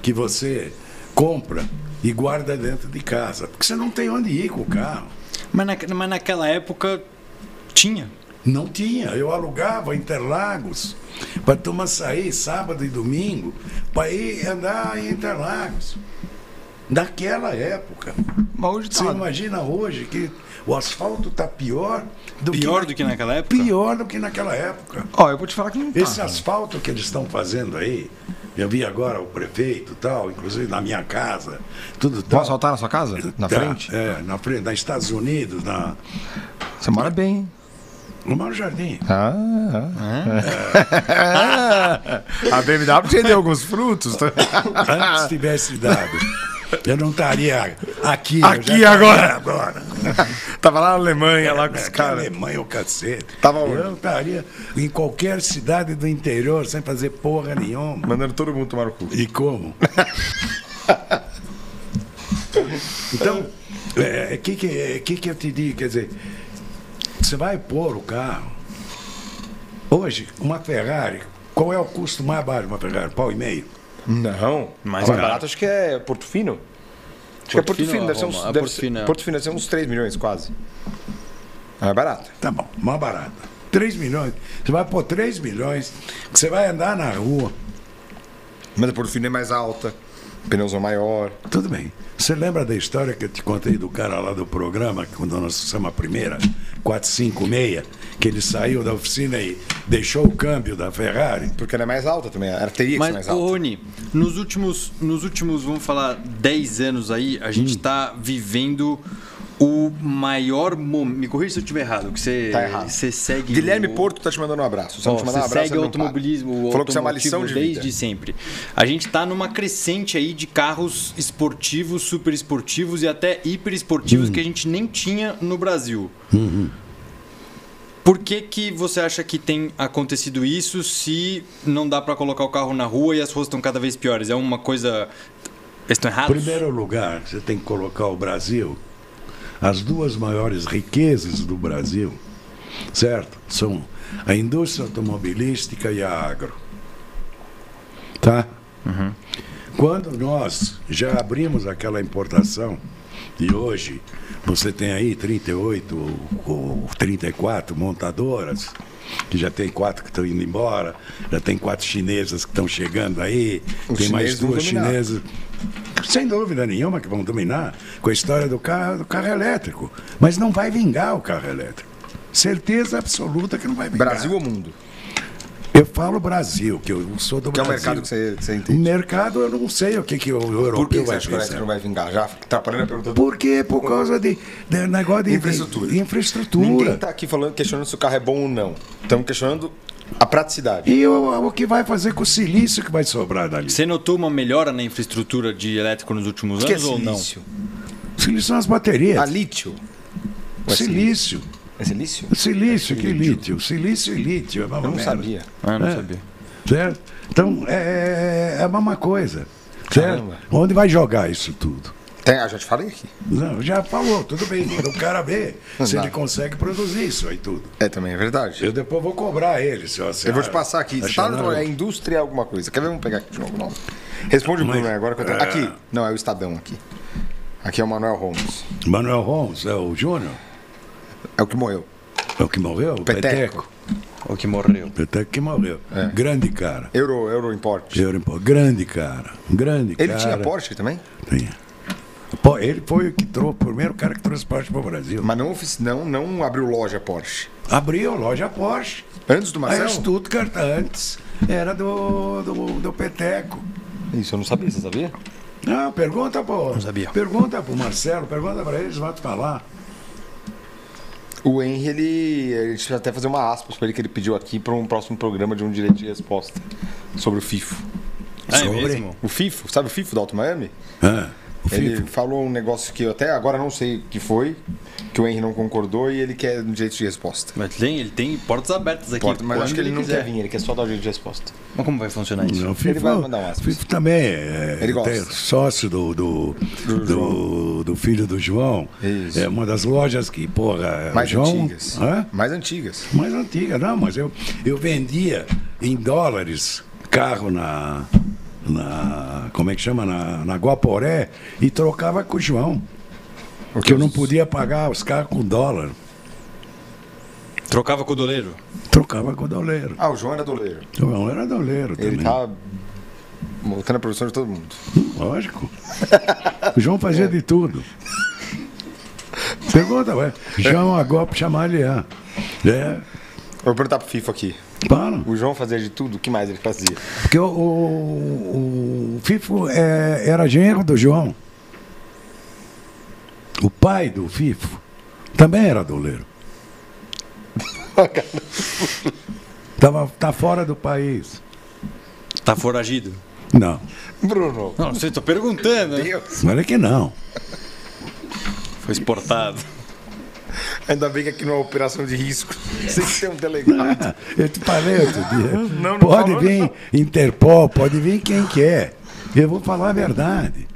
que você compra e guarda dentro de casa? Porque você não tem onde ir com o carro. Mas, na- mas naquela época tinha. Não tinha. Eu alugava Interlagos para turma sair sábado e domingo para ir andar em Interlagos. Daquela época. Mas hoje Você tá. imagina hoje que o asfalto está pior do Pior que, do que naquela época? pior do que naquela época. Ó, eu vou te falar que não tá. Esse asfalto que eles estão fazendo aí, eu vi agora o prefeito e tal, inclusive na minha casa, tudo tal. Vão assaltar na sua casa? Na Tá, frente? É, na frente, nos Estados Unidos, na, Você mora bem, hein? no Mauro Jardim. Ah, ah. A BMW te deu alguns frutos. tá? Antes tivesse dado, eu não estaria aqui. Aqui já agora. agora. Tava lá na Alemanha, lá com os É, caras. Alemanha, o cacete. Tava onde? eu estaria em qualquer cidade do interior sem fazer porra nenhuma. Mandando todo mundo tomar o cu. E como? então, o é, que, que, que, que eu te digo? Quer dizer, você vai pôr o carro. Hoje, uma Ferrari, qual é o custo mais baixo de uma Ferrari? Pau e meio? Não. Mais Mais barato acho que é Porto Fino. Acho que é Porto Fino Fino, ou deve ser uns. Deve Porto ser- Fino é. Porto Fino deve ser uns 3 milhões quase. Ah, é barato. Tá bom, mais barata. 3 milhões. Você vai pôr 3 milhões, que você vai andar na rua. Mas a Porto Fino é mais alta, pneuzão maior. Tudo bem. Você lembra da história que eu te contei do cara lá do programa, que quando nós fizemos a primeira, 456, que ele saiu da oficina e deixou o câmbio da Ferrari? Porque ela é mais alta também. Ela teria que ser Mas, mais ô, alta. Rony, nos últimos, nos últimos, vamos falar, 10 anos aí, a Hum. gente está vivendo o maior momento. Me corrija se eu estiver errado, que você, Tá errado. você segue. Guilherme o... Porto tá te mandando um abraço. Só Ó, não te mandar um você abraço. segue o para. automobilismo, o Falou que isso é uma lição de automotivo vida. desde sempre. A gente está numa crescente aí de carros esportivos, super esportivos e até hiper esportivos que a gente nem tinha no Brasil. Por que, que você acha que tem acontecido isso se não dá para colocar o carro na rua e as ruas estão cada vez piores? É uma coisa. Estão errados? Primeiro lugar, você tem que colocar o Brasil, as duas maiores riquezas do Brasil, certo? São a indústria automobilística e a agro. Tá? Quando nós já abrimos aquela importação, e hoje você tem aí 38 ou, ou 34 montadoras, que já tem quatro que estão indo embora, já tem quatro chinesas que estão chegando aí, Os tem mais duas chinesas. Sem dúvida nenhuma que vão dominar com a história do carro, do carro elétrico. Mas não vai vingar o carro elétrico. Certeza absoluta que não vai vingar. Brasil ou mundo? Eu falo Brasil, que eu sou do Que é o Brasil. mercado que você, que você O entende. mercado eu não sei o que, que o europeu Por que você vai acha que o não vai vingar? Já atrapalhando a pergunta do... Por quê? Por causa de, de negócio de Infraestrutura. de infraestrutura. Ninguém tá aqui falando, questionando se o carro é bom ou não. Estamos questionando a praticidade. E o, o que vai fazer com o silício que vai sobrar dali? Você notou uma melhora na infraestrutura de elétrico nos últimos O é anos ou não? silício? Silício são as baterias. A lítio. É silício. É silício? Silício, que lítio. Silício e lítio. É uma Eu não sabia. Ah, não É. sabia. Certo? Então, é, é a mesma coisa. Certo? Caramba. Onde vai jogar isso tudo? Tem, ah, já te falei aqui. Não, já falou, tudo bem. O cara vê se Não. ele consegue produzir isso aí tudo. É, também é verdade. Eu depois vou cobrar ele. Se você Eu vou te passar aqui. Você tá no é indústria alguma coisa. Quer ver? Vamos pegar aqui de novo o nome. Responde o Bruno agora. Que eu tenho... é. Aqui. Não, é o Estadão aqui. Aqui é o Manuel Holmes. Manuel Holmes, é o Júnior? É o que morreu. É o que morreu? O Peteco. O que morreu. Peteco que morreu. É. Grande cara. Euro, Euro Import. Euro Import. Grande cara. Grande Ele cara. tinha Porsche também? Tinha. Pô, ele foi o que trouxe, o primeiro cara que trouxe Porsche para o Brasil. Mas não, não, não abriu loja Porsche. Abriu loja Porsche. Antes do Marcelo? Stuttgart antes era do, do, do Peteco. Isso eu não sabia, você sabia? Não, pergunta pro. Não sabia. Pergunta pro Marcelo, pergunta para eles, vão te falar. O Henry, ele. A gente vai até fazer uma aspas pra ele que ele pediu aqui para um próximo programa de um direito de resposta sobre o FIFO. Ah, é Sobre? mesmo? O FIFO, sabe o FIFO da Alto Miami? Ah, Ele FIFO. falou um negócio que eu até agora não sei o que foi, que o Henry não concordou e ele quer um direito de resposta. Mas tem, ele tem portas abertas aqui. Porta, mas eu acho que quando ele não quiser. quer vir, ele quer só dar o direito de resposta. Mas como vai funcionar isso? Não, o Ele FIFO, vai mandar um aspas. FIFO também é, Ele gosta. tem sócio do, do, Do do, do filho do João. Isso. É uma das lojas que, porra, Mais o João. antigas. Hã? Mais antigas. Mais antiga, não, mas eu, eu vendia em dólares carro na, na. Como é que chama? Na, na Guaporé e trocava com o João. Porque eu não podia pagar os carros com dólar. Trocava com o doleiro? Trocava com o doleiro. Ah, o João era doleiro. O João era doleiro também. Ele tá montando a produção de todo mundo. Lógico. O João fazia de tudo. Pergunta, ué. João Agop chamar ele é. É. Vou perguntar pro FIFO aqui. Para. O João fazia de tudo, o que mais ele fazia? Porque o, o, o Fifo é, era genro do João. O pai do Fifo também era doleiro. Tava, tá fora do país. Tá foragido? Não, Bruno. Não, você tô perguntando. né? Deus. olha que não. Foi exportado. Ainda bem que aqui não é operação de risco. Sem ser um delegado. Eu te falei outro dia. Não, não pode falou, vir Interpol, pode vir quem quer. Eu vou falar a verdade.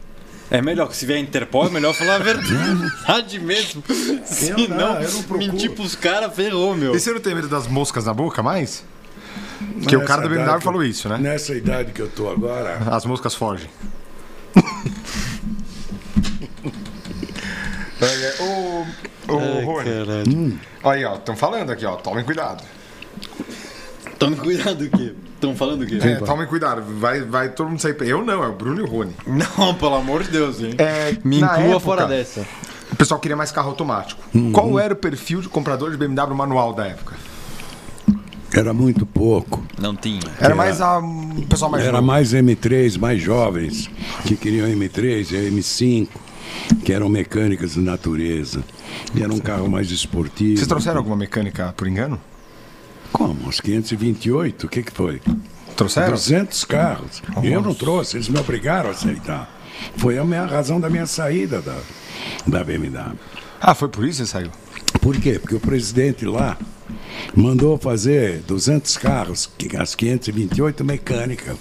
É melhor que se vier Interpol, é melhor falar a verdade mesmo. Se não, não, eu não procuro. mentir pros caras, ferrou, meu. E você não tem medo das moscas na boca mais? Porque o cara da BMW idade- falou isso, né? Nessa idade que eu tô agora, As moscas fogem. Ô, ô, Rony. caralho. Aí, ó, estão falando aqui, ó. Tomem cuidado. Tome cuidado do quê? Estão falando o quê? É, tomem cuidado. Vai, vai todo mundo sair. Eu não, é o Bruno e o Rony. Não, pelo amor de Deus, hein? É, Me inclua época, fora dessa. O pessoal queria mais carro automático. Qual era o perfil de comprador de BMW manual da época? era muito pouco. Não tinha. Era mais a, o pessoal mais Era novo. mais M3, mais jovens, que queriam M3 e M5, que eram mecânicas de natureza. E era um carro mais esportivo. Vocês trouxeram alguma mecânica por engano? Como? Os 528? O que, que foi? Trouxeram? 200 carros. Eu não trouxe, eles me obrigaram a aceitar. Foi a minha razão da minha saída da, da BMW. Ah, foi por isso que você saiu? Por quê? Porque o presidente lá mandou fazer 200 carros, as 528 mecânica.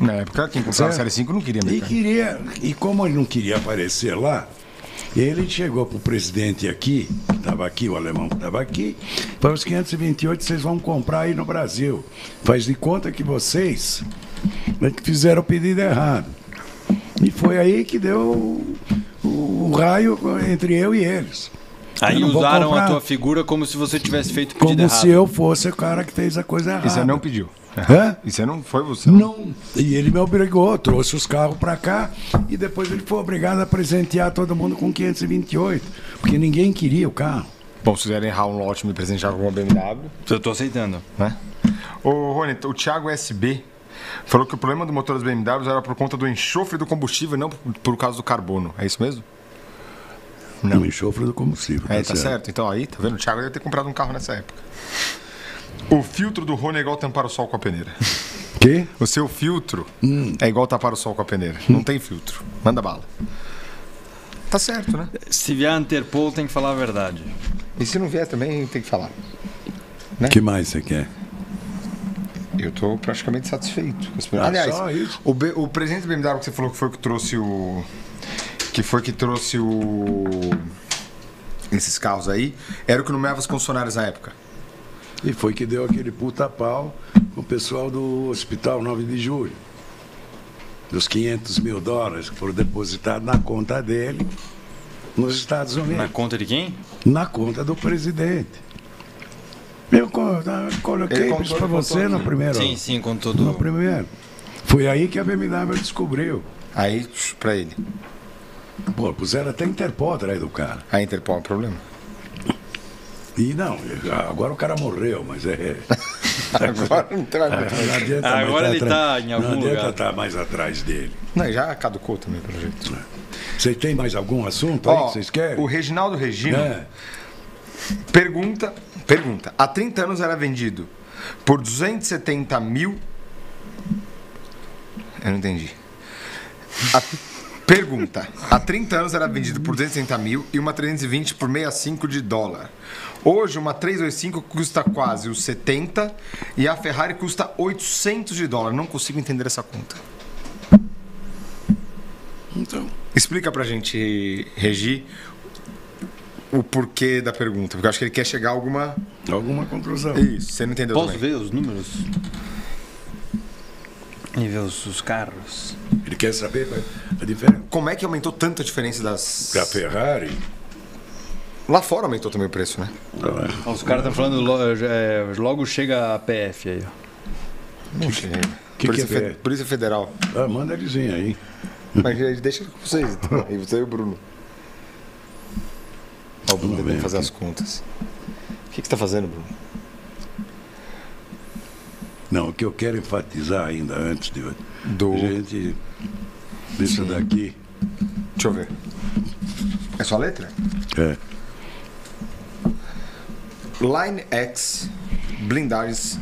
Na época, quem comprava a Série 5 não queria E mecânica. queria, e como ele não queria aparecer lá, ele chegou para o presidente aqui, que estava aqui, o alemão que estava aqui, para os 528 vocês vão comprar aí no Brasil. Faz de conta que vocês é que fizeram o pedido errado. E foi aí que deu o, o- o raio entre eu e eles. Aí usaram a comprar. tua figura como se você tivesse feito o pedido Como errado. se eu fosse o cara que fez a coisa errada. E você não pediu. Hã? E você não foi você. Não. E ele me obrigou, trouxe os carros para cá e depois ele foi obrigado a presentear todo mundo com 528, porque ninguém queria o carro. Bom, se quiserem errar um lote e me presentear com uma BMW, Eu tô aceitando. né? Ô, Rony, o Thiago SB falou que o problema do motor das BMWs era por conta do enxofre do combustível e não por, por causa do carbono. É isso mesmo? Não. O enxofre do combustível. É, tá certo. certo. Então aí, tá vendo? O Thiago deve ter comprado um carro nessa época. O filtro do Rony é igual tampar o sol com a peneira. Que? O seu filtro hum. é igual tapar o sol com a peneira. Hum. Não tem filtro. Manda bala. Tá certo, né? Se vier a Interpol, tem que falar a verdade. E se não vier também, tem que falar. O né? que mais você quer? Eu estou praticamente satisfeito. Ah, Aliás, o, B, o presidente do BMW que você falou que foi que trouxe o. Que foi que trouxe o. Esses carros aí, era o que nomeava os funcionários na época. E foi que deu aquele puta pau com o pessoal do Hospital 9 de Julho. Dos 500 mil dólares que foram depositados na conta dele nos Estados Unidos. Na conta de quem? Na conta do presidente. Eu coloquei isso para você no primeiro. Sim, sim, com tudo. No primeiro. Foi aí que a BMW descobriu. Aí, para ele. Pô, puseram até Interpol atrás do cara. A Interpol é um problema. E não, agora o cara morreu, mas é. agora não, tá, não adianta Agora ele está em algum não lugar. Não adianta estar tá mais atrás dele. Não, já caducou também, pelo jeito. Vocês têm mais algum assunto aí que vocês querem? O Reginaldo Regino é. pergunta, pergunta. Há 30 anos era vendido por 270 mil. Eu não entendi. A Pergunta. Há 30 anos era vendido por 260 mil e uma 320 por 65 de dólar. Hoje, uma 325 custa quase os 70 e a Ferrari custa 800 de dólar. Não consigo entender essa conta. Então. Explica pra gente, Regi, o porquê da pergunta. Porque eu acho que ele quer chegar a alguma. Alguma conclusão. Isso, você não entendeu Posso também. ver os números? E ver os, os carros. Ele quer saber a diferença. Como é que aumentou tanto a diferença das. Da Ferrari? Lá fora aumentou também o preço, né? É. Os caras estão falando é, logo chega a PF aí, ó. Não chega. Que Polícia, que é Fe... Polícia Federal. Ah, manda eles aí. Mas deixa com vocês, então. aí você e o Bruno. Ó, o Bruno devendo fazer aqui. as contas. O que, que você está fazendo, Bruno? Não, o que eu quero enfatizar ainda antes de Do... gente disso daqui. Deixa eu ver. É sua letra? É. Line X blindagens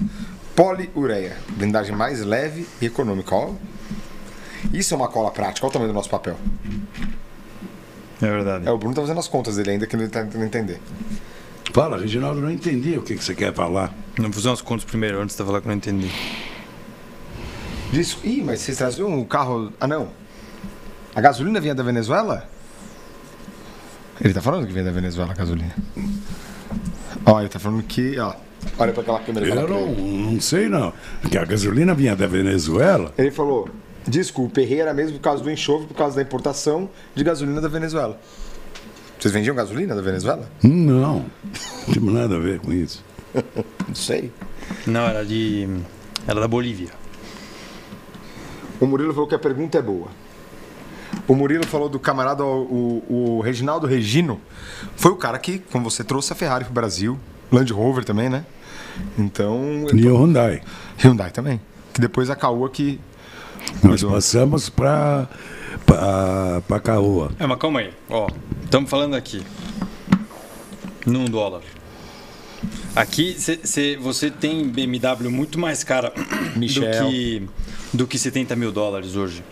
poliureia. Blindagem mais leve e econômica. Ó. Isso é uma cola prática. Olha o tamanho do nosso papel. É verdade. É, o Bruno tá fazendo as contas dele ainda que ele tá tentando entender. Fala, Reginaldo, não entendi o que, que você quer falar. Não fazer umas contas primeiro, antes de falar que eu não entendi. Disso. Ih, mas vocês traziam um carro. Ah, não. A gasolina vinha da Venezuela? Ele tá falando que vem da Venezuela a gasolina. Ó, ele tá falando que. Ó, olha pra aquela câmera. Eu não, não sei, não. Que a gasolina vinha da Venezuela? Ele falou. Desculpa, errei era mesmo por causa do enxofre, por causa da importação de gasolina da Venezuela. Vocês vendiam gasolina da Venezuela? Não, não tem nada a ver com isso. não sei. Não, era de. Era da Bolívia. O Murilo falou que a pergunta é boa. O Murilo falou do camarada, o, o Reginaldo Regino. Foi o cara que, como você trouxe a Ferrari para o Brasil. Land Rover também, né? Então. E o Hyundai. Hyundai também. Que depois a Caoa que. Nós passamos para para Caoa. É, mas calma aí. Ó, estamos falando aqui. Num dólar. Aqui cê, cê, você tem BMW muito mais cara Michel. do que, do que 70 mil dólares hoje.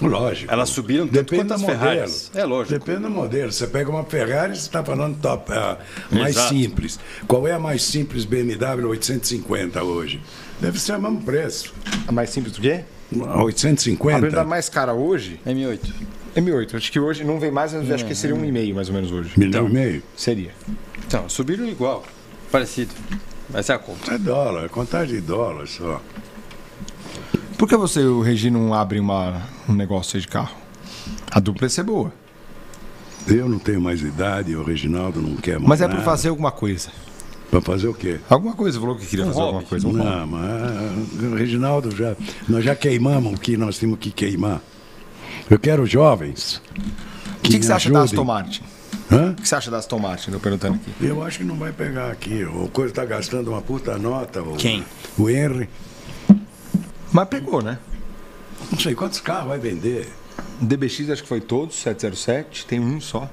Lógico. Elas subiram tanto Depende quanto as Ferraris. É lógico. Depende do modelo. Você pega uma Ferrari, você está falando top, uh, mais Exato. simples. Qual é a mais simples BMW 850 hoje? Deve ser o mesmo preço. A mais simples do quê? A 850. A BMW mais cara hoje? M8. M8. Acho que hoje não vem mais, mas acho que seria um e meio mais ou menos hoje. Milhão então, e meio? Seria. Então, subiram igual. Parecido. Essa é a conta. É dólar, é contagem de dólar só. Por que você e o Regi não abrem uma, um negócio aí de carro? A dupla ia ser boa. Eu não tenho mais idade, o Reginaldo não quer mais. Mas é para fazer alguma coisa. Para fazer o quê? Alguma coisa, falou que queria um fazer hobby. alguma coisa. Um não, mas o Reginaldo já. Nós já queimamos o que nós temos que queimar. Eu quero jovens. O que, que, que você acha da Aston Martin? Hã? O que você acha da Aston Martin? Tô perguntando aqui. Eu acho que não vai pegar aqui. O coisa tá gastando uma puta nota. O, Quem? O Henry. Mas pegou, né? Não sei quantos carros vai vender. DBX acho que foi todos, 707, tem um só.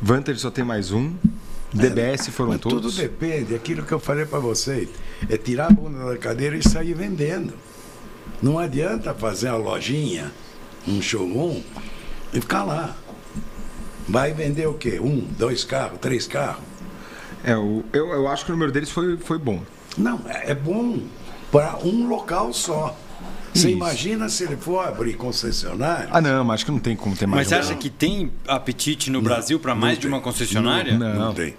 Vantage só tem mais um. DBS foram Mas todos. tudo depende. Aquilo que eu falei para vocês. É tirar a bunda da cadeira e sair vendendo. Não adianta fazer uma lojinha, um showroom e ficar lá. Vai vender o quê? Um, dois carros, três carros? É, eu, eu acho que o número deles foi, foi bom. Não, é é bom para um local só. Você Isso. imagina se ele for abrir concessionária? Ah, não, mas acho que não tem como ter mais Mas você acha que tem apetite no Brasil para mais de tem. uma concessionária? Não. Não tem.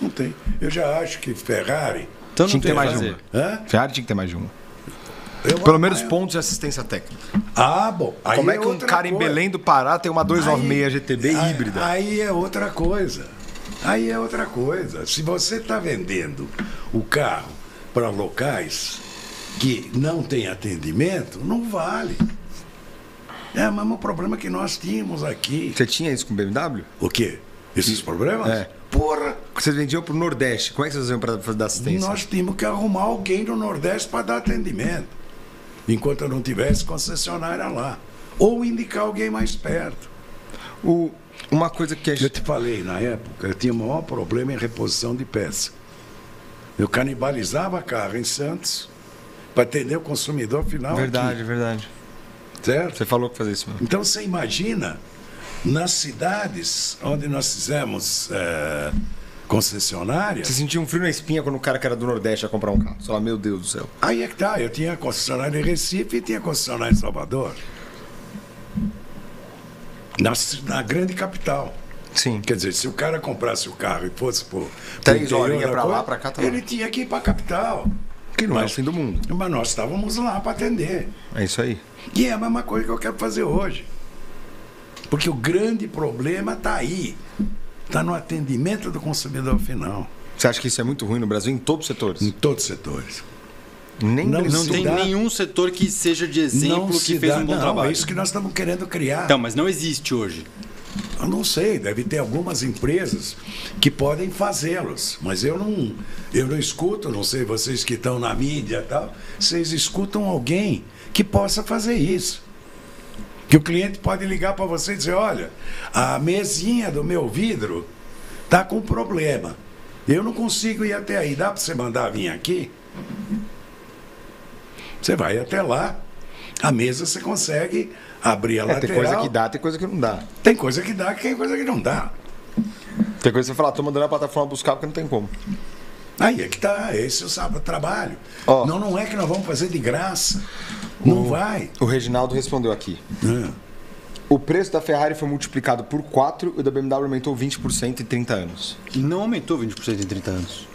Não tem. Eu já acho que Ferrari. Então Tinha não que ter tem mais de fazer. uma. Hã? Ferrari tinha que ter mais de uma. Eu- Pelo menos ah, pontos de assistência técnica. Ah, bom. Aí Como é que um cara em coisa. Belém do Pará tem uma 296 Aí- GTB aí- híbrida? Aí é outra coisa. Aí é outra coisa. Se você está vendendo o carro para locais que não tem atendimento, não vale. É o mesmo problema que nós tínhamos aqui. Você tinha isso com BMW? O quê? Esses problemas? É. Porra! Vocês vendiam pro Nordeste. Como é que vocês faziam para fazer da assistência? Nós tínhamos que arrumar alguém do Nordeste para dar atendimento. Enquanto eu não tivesse concessionária lá. Ou indicar alguém mais perto. O, uma coisa que a Eu gente... te falei, na época, eu tinha o maior problema em reposição de peça. Eu canibalizava carro em Santos para atender o consumidor final. Verdade, verdade. Aqui, certo? Você falou que fazia isso mesmo. Então você imagina, nas cidades onde nós fizemos eh, concessionárias, Você sentia um frio na espinha quando o cara que era do Nordeste ia comprar um carro. Você fala, meu Deus do céu. aí é que tá. Eu tinha concessionária em Recife e tinha concessionária em Salvador. Na, na grande capital. Sim. Quer dizer, se o cara comprasse o carro e fosse por Três horinhas da pra lá, pra cá, tá ele tinha que ir para a capital. Que não é o Mas- fim do mundo. Mas nós estávamos lá para atender. É isso aí. E é a mesma coisa que eu quero fazer hoje. Porque o grande problema está aí. Está no atendimento do consumidor final. Você acha que isso é muito ruim no Brasil em todos os setores? Em todos os setores. Nem Não Não tem dá- nenhum setor que seja de exemplo que fez dá- um bom não, trabalho. É isso que nós estamos querendo criar. Então, mas não existe hoje. Eu não sei, deve ter algumas empresas que podem fazê-los, mas eu não, eu não escuto, não sei vocês que estão na mídia e tal, vocês escutam alguém que possa fazer isso. Que o cliente pode ligar para você e dizer, olha, a mesinha do meu vidro tá com problema. Eu não consigo ir até aí, dá para você mandar vir aqui? Você vai até lá, a mesa você consegue abrir a É, lateral. tem coisa que dá, tem coisa que não dá. Tem coisa que dá, tem coisa que não dá. Tem coisa que você fala, tô mandando a plataforma buscar porque não tem como. Aí é que tá, esse é o sábado trabalho. Ó. Não, não é que nós vamos fazer de graça. Não vai. O Reginaldo respondeu aqui. É. O preço da Ferrari foi multiplicado por 4 e o da BMW aumentou 20% em 30 anos. Não aumentou 20% em 30 anos.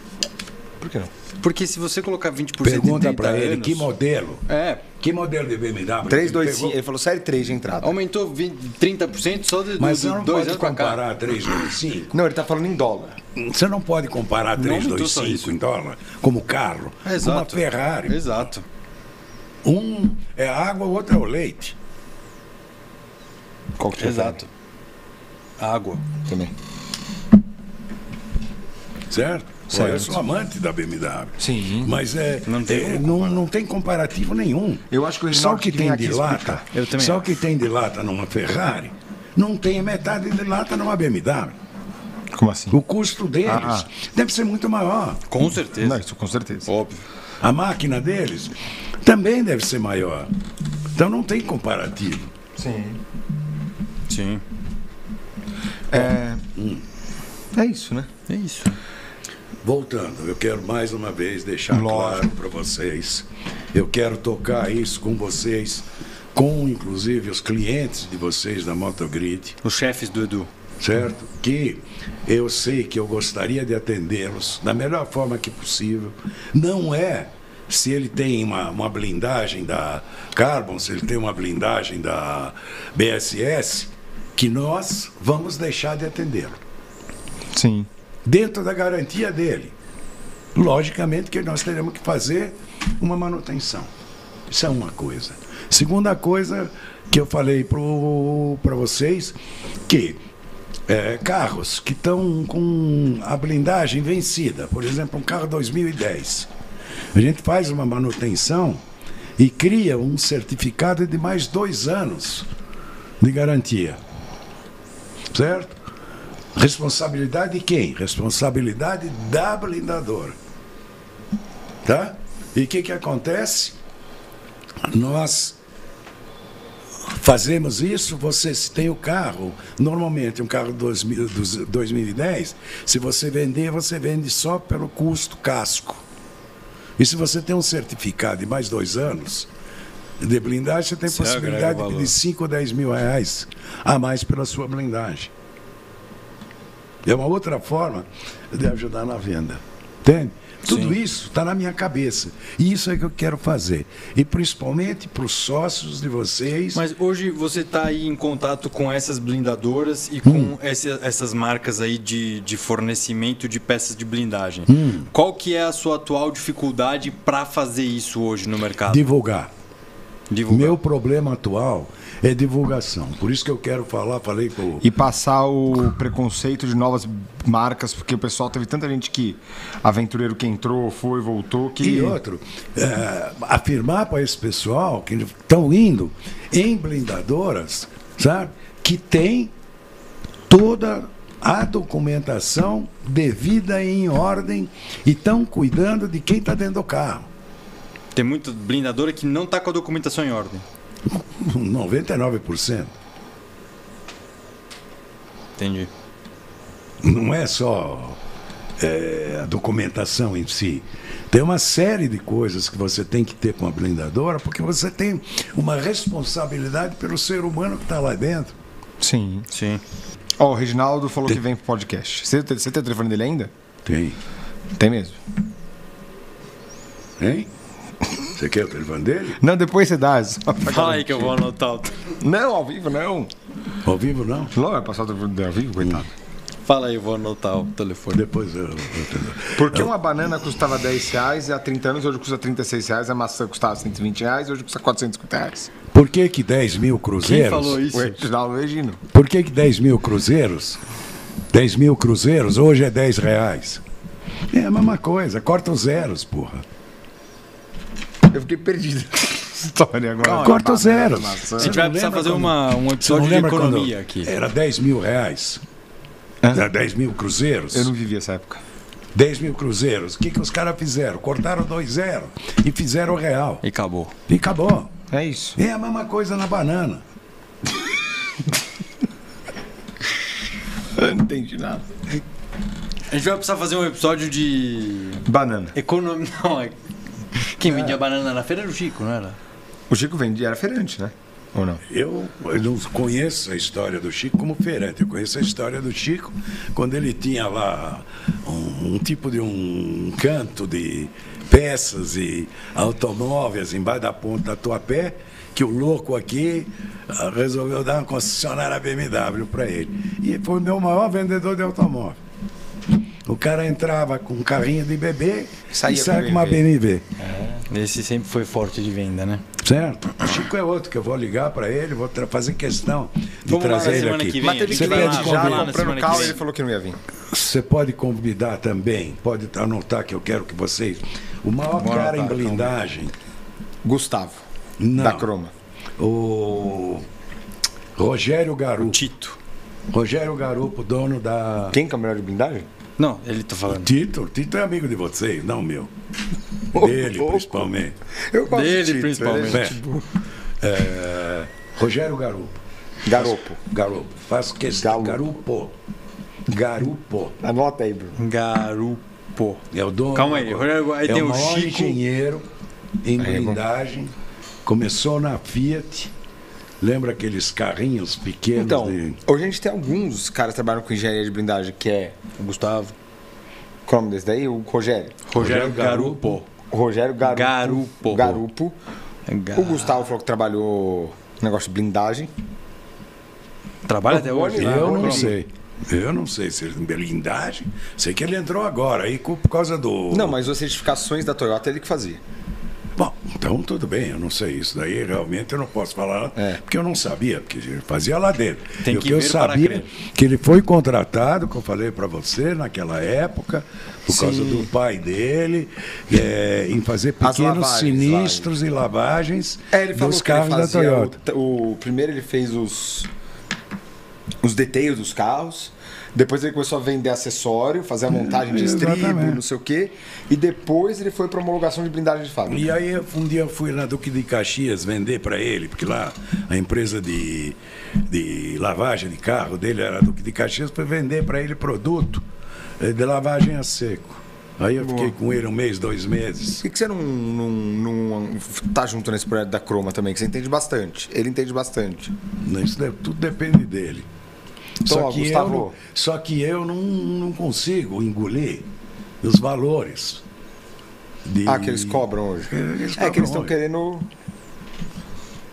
Por que não? Porque se você colocar 20% em 30 Pergunta para ele anos- que modelo. É, Que modelo de BMW? 3, Ele 2, pegou? 5. Ele falou série 3 de entrada. aumentou 20, 30% só de, Mas você não dois pode comparar 325. Não, ele tá falando em dólar. Você não pode comparar Não aumentou só 325 isso. em dólar como carro, É, como uma exato. Ferrari. Exato. Um é água, o outro é o leite. Qual que é Exato. Água. Também. Certo? Certo. Eu sou amante da BMW. Sim. Mas é, Não tem é, não, não tem comparativo nenhum. Eu acho que o Só o que tem de lata. Eu também só o acho. que tem de lata numa Ferrari, não tem metade de lata numa BMW. Como assim? O custo deles Ah. deve ser muito maior. Com certeza. Não, isso com certeza. Óbvio. A máquina deles também deve ser maior. Então não tem comparativo. Sim. Sim. É... é isso, né? É isso. Voltando, eu quero mais uma vez deixar claro para vocês. Eu quero tocar isso com vocês, com inclusive os clientes de vocês da Motogrid. Os chefes do Edu. certo? Que eu sei que eu gostaria de atendê-los da melhor forma que possível. Não é se ele tem uma, uma blindagem da Carbon, se ele tem uma blindagem da BSS, que nós vamos deixar de atendê-lo. Sim. Dentro da garantia dele. Logicamente que nós teremos que fazer uma manutenção. Isso é uma coisa. Segunda coisa que eu falei para vocês, que é, carros que estão com a blindagem vencida. Por exemplo, um carro 2010. A gente faz uma manutenção e cria um certificado de mais dois anos de garantia. Certo? Responsabilidade de quem? Responsabilidade da blindadora. Tá? E o que, que acontece? Nós fazemos isso, você se tem o carro, normalmente um carro 2000, 2010, se você vender, você vende só pelo custo casco. E se você tem um certificado de mais dois anos de blindagem, você tem você possibilidade de 5 ou 10 mil reais a mais pela sua blindagem. É uma outra forma de ajudar na venda. Entende? Tudo Sim. isso está na minha cabeça. E isso é que eu quero fazer. E principalmente para os sócios de vocês. Mas hoje você está aí em contato com essas blindadoras e com hum. essas marcas aí de, de fornecimento de peças de blindagem. Hum. Qual que é a sua atual dificuldade para fazer isso hoje no mercado? Divulgar. Divulgar. Meu problema atual é divulgação. Por isso que eu quero falar, falei com E passar o preconceito de novas marcas, porque o pessoal teve tanta gente que aventureiro que entrou, foi, voltou, que. E outro, é, afirmar para esse pessoal que estão indo em blindadoras, sabe? Que tem toda a documentação devida e em ordem e estão cuidando de quem está dentro do carro. Tem muita blindadora que não está com a documentação em ordem. 99%. Entendi. Não é só é, a documentação em si. Tem uma série de coisas que você tem que ter com a blindadora, porque você tem uma responsabilidade pelo ser humano que está lá dentro. Sim. Sim. Ó, oh, o Reginaldo falou tem. que vem pro podcast. Você, você tem o telefone dele ainda? Tem. Tem mesmo. Hein? Você quer o telefone dele? Não, depois você dá. Fala aí que eu vou anotar o. Não, ao vivo não. Ao vivo não? Não, é passar o telefone ao vivo, coitado. Hum. Fala aí, eu vou anotar o telefone. Depois eu. Por que uma banana custava 10 reais e há 30 anos hoje custa 36 reais, a maçã custava 120 reais e hoje custa 450 reais? Por que, que 10 mil cruzeiros? Quem falou isso? O Reginaldo Regino. Por que, que 10 mil cruzeiros? 10 mil cruzeiros hoje é 10 reais. É a mesma coisa, corta os zeros, porra. Eu fiquei perdido. História agora. Corta os zeros. A gente vai precisar fazer uma, um episódio de economia aqui. Era 10 mil reais. Hã? Era 10 mil cruzeiros. Eu não vivi essa época. 10 mil cruzeiros. O que, que os caras fizeram? Cortaram dois zero e fizeram o real. E acabou. E acabou. É isso. É a mesma coisa na banana. Eu não entendi nada. A gente vai precisar fazer um episódio de. Banana. Economia. Não, é quem vendia é. banana na feira era o Chico, não era? O Chico vendia, era feirante, né? Ou não? Eu, eu não conheço a história do Chico como feirante. Eu conheço a história do Chico quando ele tinha lá um, um tipo de um canto de peças e automóveis embaixo da ponta da tua pé que o louco aqui ah, resolveu dar uma concessionária BMW para ele. E foi o meu maior vendedor de automóvel. O cara entrava com um carrinho de bebê Saía e saia com, uma BMW. É, esse sempre foi forte de venda, né? Certo. O Chico é outro que eu vou ligar para ele, vou fazer questão de Vamos trazer ele aqui. Que vem, Mas teve que vir já comprando carro, ele falou que não ia vir. Você pode convidar também, pode anotar que eu quero que vocês. O maior Bora cara anotar, em blindagem. Gustavo. Não. Da Croma. O Rogério Garupo. O Tito. Rogério Garupo, dono da. Quem que é o melhor de blindagem? Não, ele tá falando. Tito, Tito é amigo de vocês, não meu. Dele, principalmente. Eu gosto Dele, Tito, principalmente. É. É, Rogério Garupo. Garopo. Garopo. Faço questão. Garupo. Garupo. Anota aí, Bruno. Garupo. É o dono. Calma aí. Rogério, aí é tem o Chico. engenheiro em blindagem. Começou na Fiat. Lembra aqueles carrinhos pequenos? Então, de... hoje a gente tem alguns caras que trabalham com engenharia de blindagem, que é o Gustavo. Qual é o nome desse daí? O Rogério. Rogério Garupo. Rogério Garupo. Garupo. Garupo. Gar... O Gustavo falou que trabalhou negócio de blindagem. Trabalha até hoje? Eu não sei. Eu não sei se ele blindagem. Sei que ele entrou agora aí por causa do. Não, mas as certificações da Toyota ele que fazia. Bom, então tudo bem, eu não sei isso daí, realmente eu não posso falar, É. porque eu não sabia, porque ele fazia lá dentro. Tem E o que que eu sabia que ele foi contratado, que eu falei para você naquela época, por causa Sim. do pai dele, é, em fazer pequenos lavagens, sinistros e lavagens É, ele falou dos que carros da Toyota. O, o primeiro ele fez os os deteios dos carros. Depois ele começou a vender acessório, fazer a montagem de estribo, não sei o quê. E depois ele foi para homologação de blindagem de fábrica. E aí um dia eu fui na Duque de Caxias vender para ele, porque lá a empresa de, de lavagem de carro dele era a Duque de Caxias, foi vender para ele produto eh, de lavagem a seco. Aí eu fiquei com ele um mês, dois meses. Por que, você não, não, não tá junto nesse projeto da Croma também? Que você entende bastante. Ele entende bastante. Isso tudo depende dele. Então, só, que Gustavo. eu, não- só que eu não, não consigo engolir os valores. de- Ah, que eles cobram hoje. Eles é que eles estão cobram querendo.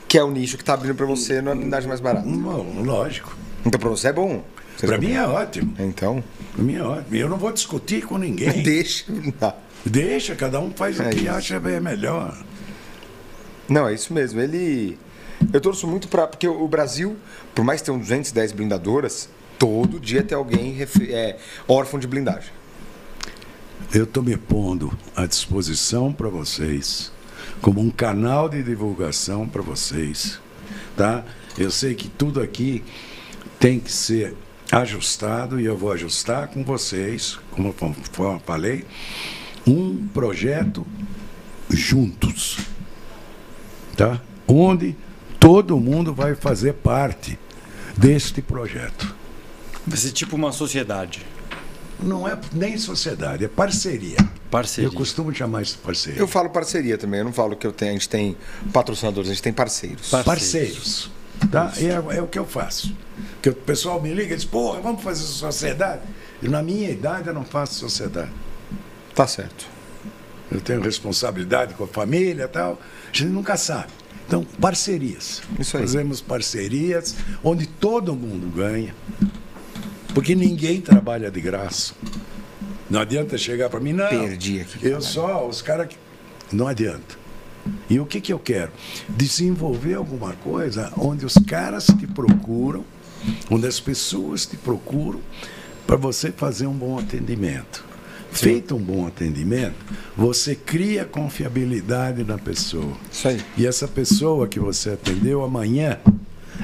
Que é o nicho que tá abrindo para você, não é a blindagem mais barata. Não, lógico. Então para você é bom. Para mim é ótimo. Então, Para mim é ótimo. Eu não vou discutir com ninguém. deixa. Deixa, cada um faz É o que isso. acha bem melhor. Não, é isso mesmo. Ele. Eu torço muito para. Porque o Brasil, por mais que tenha 210 blindadoras, todo dia tem alguém é, órfão de blindagem. Eu estou me pondo à disposição para vocês, como um canal de divulgação para vocês, tá? Eu sei que tudo aqui tem que ser ajustado e eu vou ajustar com vocês, como eu fa- falei, um projeto juntos, tá? Onde todo mundo vai fazer parte deste projeto. Vai ser tipo uma sociedade. Não é nem sociedade, é parceria. Parceria. Eu costumo chamar isso de parceria. Eu falo parceria também, eu não falo que eu tenho, a gente tem patrocinadores, a gente tem parceiros. Par- parceiros. Tá? E é, é o que eu faço. Porque o pessoal me liga e diz, porra, vamos fazer sociedade. E na minha idade eu não faço sociedade. Tá certo. Eu tenho responsabilidade com a família e tal. A gente nunca sabe. Então, parcerias. Isso aí. Fazemos parcerias onde todo mundo ganha. Porque ninguém trabalha de graça. Não adianta chegar para mim, não. Perdi aqui, Eu só, os caras que. Não adianta. E o que, que eu quero? Desenvolver alguma coisa onde os caras te procuram, onde as pessoas te procuram para você fazer um bom atendimento. Feito um bom atendimento, você cria confiabilidade na pessoa. Isso aí. E essa pessoa que você atendeu amanhã,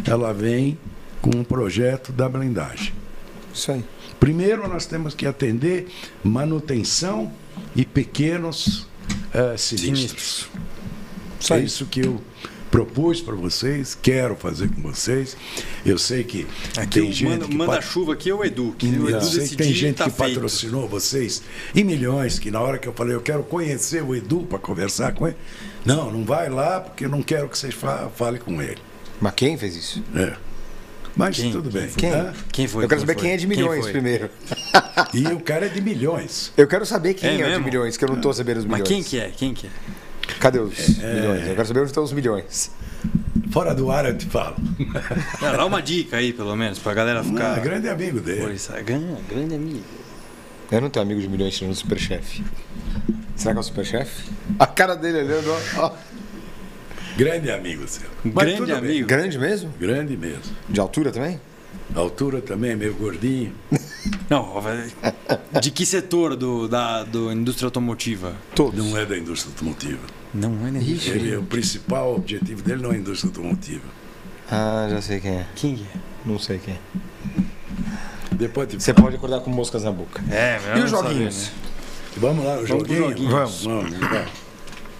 ela vem com um projeto da blindagem. Isso aí. Primeiro, nós temos que atender manutenção e pequenos eh, sinistros. Isso É isso que eu propus para vocês, quero fazer com vocês. Eu sei que Aqui tem gente manda, que manda pat- chuva aqui é o Edu. Que o eu Edu sei que tem gente tá que feito. patrocinou vocês em milhões, que na hora que eu falei, eu quero conhecer o Edu para conversar com ele. Não, não vai lá porque eu não quero que vocês fa falem com ele. Mas quem fez isso? É. Mas Quem? tudo bem. Quem? tá? Quem foi? eu quero saber foi? quem é de milhões primeiro. E o cara é de milhões. Eu quero saber quem É é, de milhões, que eu não tô sabendo os Mas milhões. quem que é? Quem que é? Cadê os milhões? Eu quero saber onde estão os milhões. Fora do ar eu te falo. Ah, dá uma dica aí, pelo menos, pra galera Não, ficar. é grande amigo dele. isso é grande, grande amigo. Eu não tenho amigo de milhões tirando o superchefe. Será que é o superchefe? A cara dele olhando, ó. Grande amigo seu. Mas Grande tudo bem. amigo. Grande mesmo? Grande mesmo. De altura também? Altura também, meio gordinho. Não, de que setor do, da do indústria automotiva? Todos. Não é da indústria automotiva. Não é nem Ixi. Ele, o principal objetivo dele não é a indústria automotiva. Ah, já sei quem é. Quem que é? Não sei quem é. Depois te Você pode acordar com moscas na boca. É, E os saber, joguinhos? né? Vamos lá, o pro joguinho? Vamos. Vamos, vai.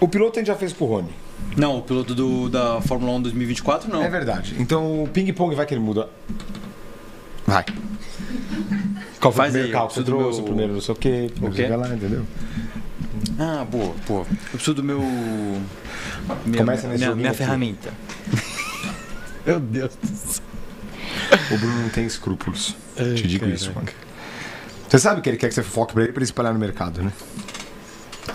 O piloto a gente já fez com o Rony. Não, o piloto do, da Fórmula 1 2024 não. É verdade. Então o ping-pong vai que ele muda. Vai. Qual foi Faz o primeiro aí, carro que você trouxe? meu- O primeiro não sei o quê. O quê? Lá, entendeu? Ah, boa, pô. Eu preciso do meu. Minha, Começa nesse minha, minha aqui. ferramenta. Meu Deus do céu. O Bruno não tem escrúpulos. Ai, Te digo caraca. isso, mano. Você sabe que ele quer que você foque pra ele pra ele espalhar no mercado, né?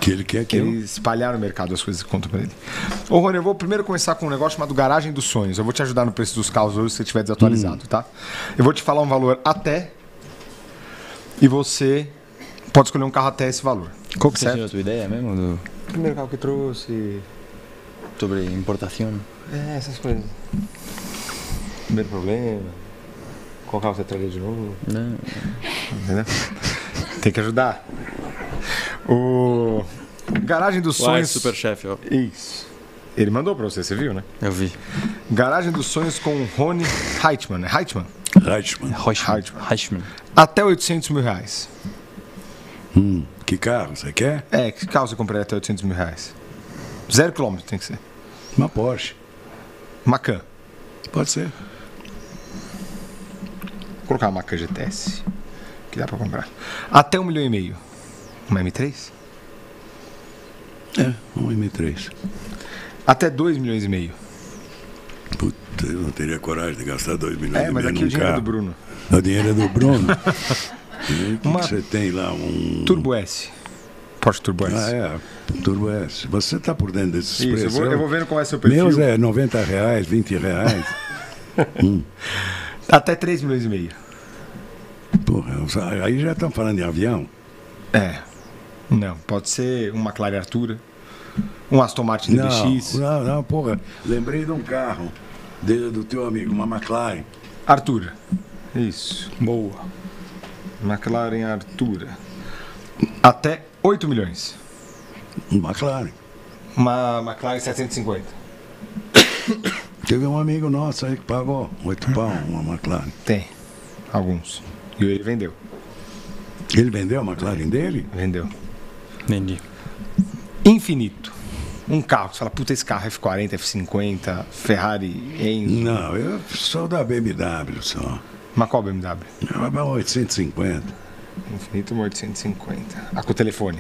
Que ele quer que Que eu... ele espalhar no mercado as coisas que contam pra ele. Ô, Rony, eu vou primeiro começar com um negócio chamado Garagem dos Sonhos. Eu vou te ajudar no preço dos carros hoje se você estiver desatualizado, tá? Eu vou te falar um valor até e você pode escolher um carro até esse valor. Qual que Certo. a tua ideia mesmo? Do... O primeiro carro que trouxe. sobre importação. É, essas coisas. Primeiro problema. Qual carro você traria de novo? Não. Entendeu? Tem que ajudar. O. Garagem dos Uai, Sonhos. super chefe, ó. Isso. Ele mandou pra você, você viu, né? Eu vi. Garagem dos Sonhos com Rony Heitman. É Heitman? Reichmann. Reichmann. Reichmann. Até 800 mil reais. Hum, que carro você quer? É, que carro você compraria até 800 mil reais? Zero quilômetro tem que ser. Uma Porsche. Macan. Pode ser. Vou colocar uma Macan GTS. Que dá pra comprar. Até um milhão e meio. Uma M3? É, um M3. Até 2 milhões e meio. Puta, eu não teria coragem de gastar 2 milhões É, e mas aqui o num dinheiro é do Bruno. O dinheiro é do Bruno. O que Uma- que você tem lá? Um... Turbo S. Porsche Turbo S. Ah, é. Turbo S. Você tá por dentro desses Isso, eu preços? vou, eu vou vendo qual é seu perfil. Meus é 90 reais, 20 reais. Até 3 milhões e meio. Porra, aí já estão falando de avião. É. Não, pode ser um McLaren Artura, um Aston Martin Não, DBX. não, não, porra. Lembrei de um carro dele, do teu amigo, uma McLaren. Artura. Isso. Boa. McLaren Artura. Até 8 milhões. McLaren. Uma McLaren 750. Teve um amigo nosso aí que pagou 8 pau uma McLaren. Tem. Alguns. E ele vendeu. Ele vendeu a McLaren dele? Vendeu. Entendi. Infinito. Um carro. Você fala, puta, esse carro F40, F50, Ferrari, Enzo. Não, eu sou da BMW só. Mas qual BMW? É uma 850. Infinito 850. Ah, com o telefone.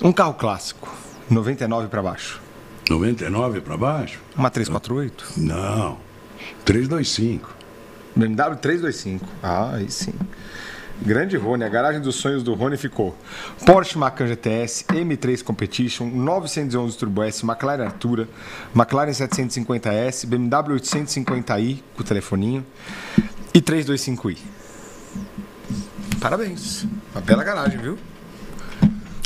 Um carro clássico. 99 para baixo. 99 para baixo? Uma 348. Não. 325. BMW 325. Ah, aí sim. Grande Rony, a garagem dos sonhos do Rony ficou Porsche Macan GTS, M3 Competition, 911 Turbo S, McLaren Artura, McLaren 750S, BMW 850i com o telefoninho e 325i. Parabéns. Uma bela garagem, viu?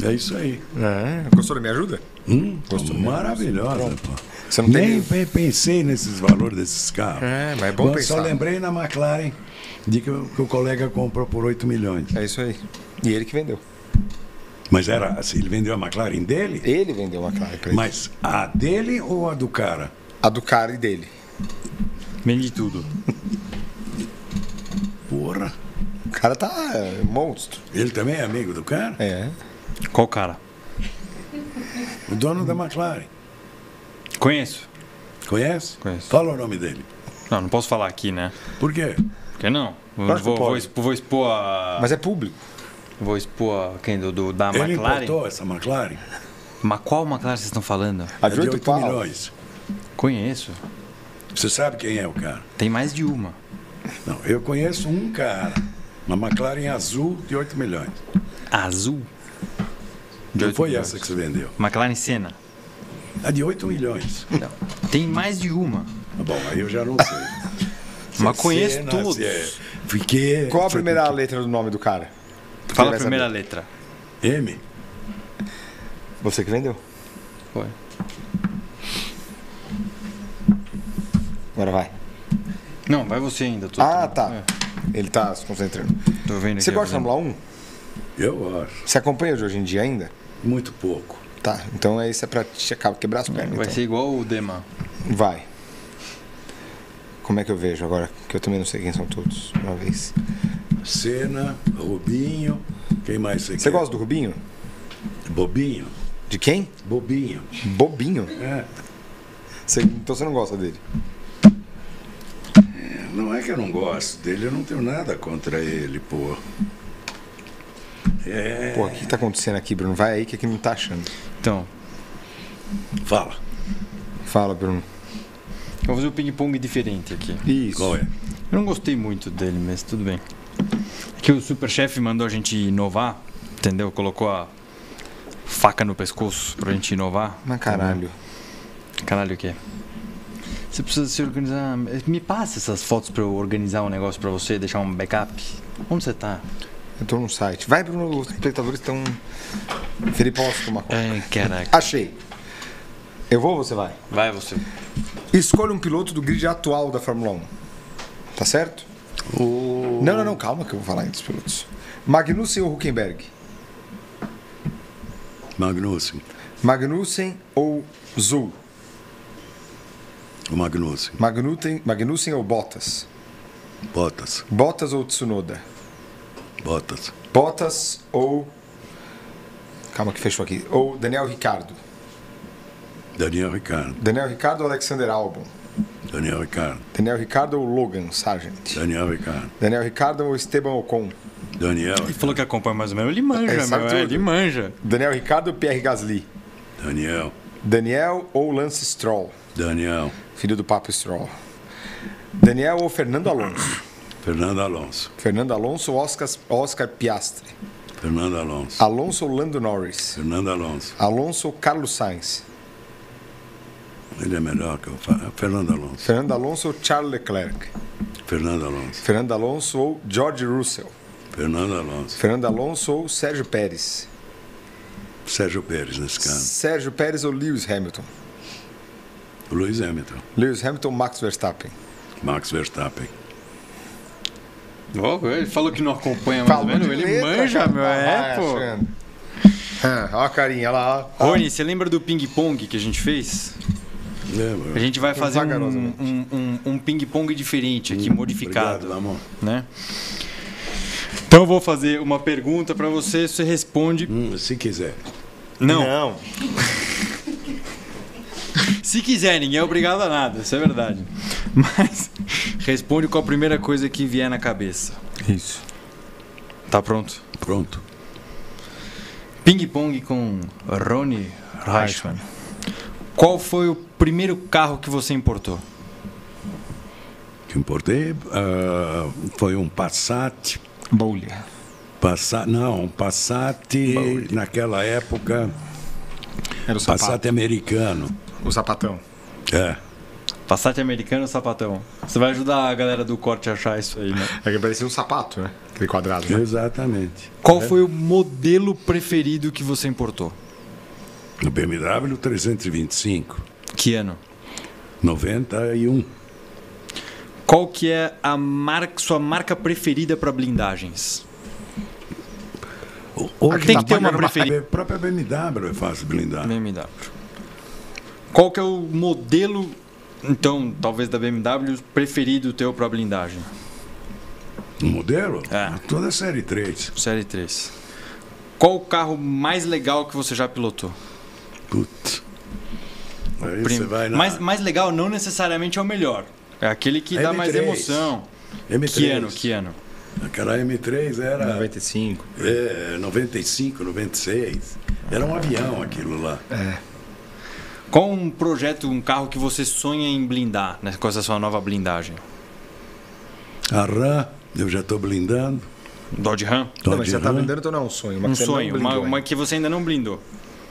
É isso aí. É, gostou da minha ajuda? Hum, Gostou maravilhosa, pô. Você não tem Nem pe- pensei nesses valores desses carros. É, mas é bom Eu pensar. Só lembrei na McLaren de que, o- que o colega comprou por 8 milhões. É isso aí. E ele que vendeu. Mas era assim, ele vendeu a McLaren dele? Ele vendeu uma McLaren pra ele. Mas a dele ou a do cara? A do cara e dele. Vende tudo. Porra. O cara tá é, monstro. Ele também é amigo do cara? É. Qual cara? O dono da McLaren. Conheço. Conhece? Conheço. Fala o nome dele. Não, não posso falar aqui, né? Por quê? Porque não. Vou, Claro que vou, vou, pode. expor, vou expor a. Mas é público. Vou expor a. Quem? Do, do- da Ele McLaren? importou essa McLaren? Mas qual McLaren vocês estão falando? A É de de 8 8 pau. milhões. Conheço. Você sabe quem é o cara? Tem mais de uma. Não, eu conheço um cara. Uma McLaren azul de 8 milhões. Azul. De Não foi milhões. essa que você vendeu. McLaren Senna. A de 8 milhões. Não. Tem mais de uma. Tá Bom, aí eu já não sei. Mas conheço Cena, todos. se é- Fiquei. Qual a primeira letra do nome do cara? Fala a primeira saber? letra. M? Você que vendeu. Foi. Agora vai. Não, vai você ainda. Tô, Ah, tô- tá. é, Ele tá se concentrando. tô vendo Você aqui, gosta de Fórmula 1? Eu acho. Você acompanha de hoje em dia ainda? Muito pouco. Tá, então é isso é pra te acabar- quebrar as pernas. Vai então. ser igual o Dema. Vai. Como é que eu vejo agora? Que eu também não sei quem são todos. Uma vez. Senna, Rubinho. Quem mais você Você quer? gosta do Rubinho? Bobinho. De quem? Bobinho. Bobinho? É. Você- então você não gosta dele? Não é que eu não gosto dele, eu não tenho nada contra ele, pô. É. Pô, o que tá acontecendo aqui, Bruno? Vai aí que aqui não tá achando. Então, Fala. Fala, Bruno. Eu vou fazer um ping-pong diferente aqui. Isso. Qual é? Eu não gostei muito dele, mas tudo bem. É que o Superchef mandou a gente inovar, entendeu? Colocou a faca no pescoço pra gente inovar. Mas caralho. Caralho, o quê? Você precisa se organizar. Me passa essas fotos pra eu organizar um negócio pra você, deixar um backup. Onde você tá? Eu tô no site. Vai, Bruno, os espectadores estão. Felipe, posso tomar conta? É, caraca. Achei. Eu vou ou você vai? Vai você. Escolha um piloto do grid atual da Fórmula 1. Tá certo? O Não, não, não, calma que eu vou falar entre os pilotos. Magnussen ou Huckenberg? Magnussen. Magnussen ou Zul? O Magnussen. Magnussen, Magnussen ou Bottas? Bottas. Bottas ou Tsunoda? Bottas. Bottas ou. Calma que fechou aqui. Ou Daniel Ricardo. Daniel Ricardo. Daniel Ricardo ou Alexander Albon? Daniel Ricardo. Daniel Ricardo ou Logan Sargent? Daniel Ricardo. Daniel Ricardo ou Esteban Ocon? Daniel. Ele falou que acompanha mais ou menos. Ele manja, É, meu. é, ele manja. Daniel Ricardo ou Pierre Gasly? Daniel. Daniel ou Lance Stroll? Daniel. Filho do Papo Stroll. Daniel ou Fernando Alonso? Fernando Alonso. Fernando Alonso ou Oscar, Oscar Piastri? Fernando Alonso. Alonso ou Lando Norris? Fernando Alonso. Alonso ou Carlos Sainz? Ele é melhor que eu falo. Fernando Alonso. Fernando Alonso ou Charles Leclerc? Fernando Alonso. Fernando Alonso ou George Russell? Fernando Alonso. Fernando Alonso ou Sérgio Pérez? Sérgio Pérez nesse caso. Sérgio Pérez ou Lewis Hamilton? Luiz Hamilton. Lewis Hamilton ou Max Verstappen? Max Verstappen. Ó, ele falou que não acompanha mais Falou menos. Ele letra, manja, meu. É, pô. achando. Ah, Ó a carinha lá. ó. Rony, você lembra do ping-pong que a gente fez? A Lembra? gente vai fazer um, Vagarosamente. um, um, um ping-pong diferente aqui, modificado. Obrigado, amor. né? Então eu vou fazer uma pergunta pra você, você responde. Hum, se quiser. Não. Não. Se quiser, ninguém é obrigado a nada, isso é verdade. Mas responde com a primeira coisa que vier na cabeça. Isso. Tá pronto? Pronto. Ping-pong com Rony Reichmann. Qual foi o primeiro carro que você importou? O que importei ah, foi um Passat. Bowley. Passat, não, um Passat naquela época, Era o sapato. Passat americano. O sapatão. É. Passat americano ou sapatão? Você vai ajudar a galera do corte a achar isso aí, né? É que parecia um sapato, né? Aquele quadrado. Né? Exatamente. Qual foi o modelo preferido que você importou? No BMW 325, Que ano? 91. Qual que é a marca, sua marca preferida para blindagens? Hoje Tem tá que ter uma preferida. A própria BMW é fácil blindar. BMW. Qual que é o modelo, então, talvez da BMW preferido teu para blindagem? O modelo? É. Toda a série 3. Série 3. Qual o carro mais legal que você já pilotou? Putz. Aí Prim- você vai na mais, mais legal não necessariamente é o melhor. É aquele que dá mais M3. emoção. M3. Que ano? Que ano? Aquela M3 era 95. é, 95, 96. Era um avião aquilo lá. Qual um projeto, um carro que você sonha em blindar né, com essa sua nova blindagem? A RAM, eu já estou blindando. Não, Dodge Ram? mas Dodge você tá Ram. vendendo, então não é um sonho. Uma Um que você não sonho, uma, uma ainda. que você ainda não blindou.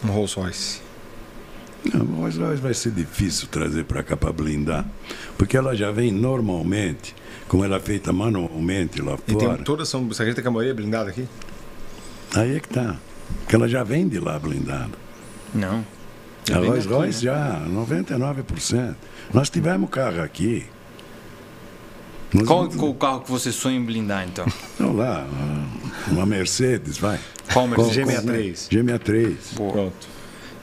Um Rolls Royce. Não, mas hoje vai ser difícil trazer para cá para blindar. Porque ela já vem normalmente, como ela é feita manualmente lá E fora. tem todas são. Você acredita que a maioria é blindada aqui? Aí é que tá. Porque ela já vem de lá blindada. Não. A Rolls Royce já, 99%. Nós tivemos carro aqui. Nós Qual, qual o carro que você sonha em blindar, então? Não, lá, uma Mercedes, vai. Qual Mercedes? G63. G63. Boa. Pronto.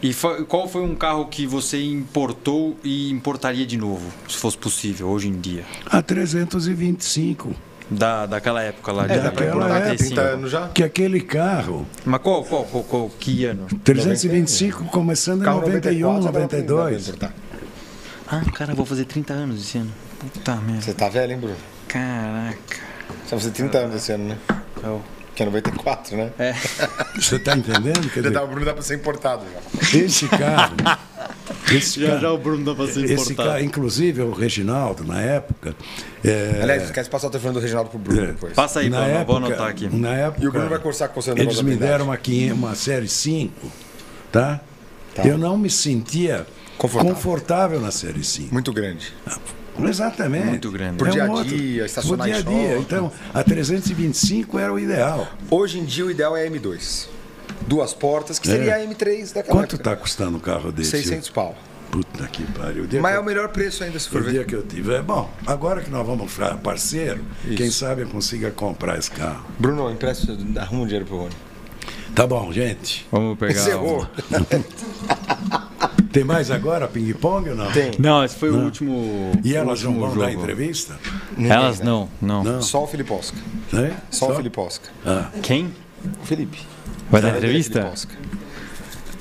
E foi- qual foi um carro que você importou e importaria de novo, se fosse possível, hoje em dia? A 325. Da, daquela época lá, É, de daquela importar época. 30 anos já? Que aquele carro, Mas qual, qual, qual, qual, que ano? 325, começando em Carro 91, 94, dá pra 92. importar. Ah, cara, vou fazer 30 anos esse ano. Puta merda. Você tá velho, hein, Bruno? Caraca. Você vai fazer 30 anos esse ano, né? Eu- Que é 94, né? É. Você está entendendo? Quer dizer, o Bruno dá pra ser importado já. esse carro. Esse Já carro, já o Bruno dá pra ser esse importado. carro, inclusive o Reginaldo, na época. é, Aliás, esquece de passar o telefone do Reginaldo pro Bruno É. depois. Passa aí, na Bruno, época, vou anotar aqui. Na época, E o Bruno vai conversar com você no Eles me deram uma, 500 uma série 5, tá? Tá. Eu não me sentia Confortável. confortável, na série 5. Muito grande. Exatamente. Muito grande. Pro É um dia a outro- dia, estacionar dia a dia. Então, a 325 era o ideal. Hoje em dia o ideal é a M2. Duas portas, que seria É. a M3 daquela Quanto está custando um carro desse? 600 pau. Puta que pariu. O dia Mas que é eu- o melhor preço ainda, se for O dia ver. que eu tiver. Bom, agora que nós vamos ficar parceiro, Isso. quem sabe eu consiga comprar esse carro. Bruno, empresta, arruma um dinheiro pro Rony. Tá bom, gente. Vamos pegar. Encerrou. Tem mais agora ping-pong ou não? Tem. Não, esse foi o último. E elas o não último vão dar jogo. entrevista? Elas né? não, não, Não. Só o Felipe Oscar. Né? Só, o Felipe Oscar. Ah, Quem? O Felipe. Vai dar é entrevista?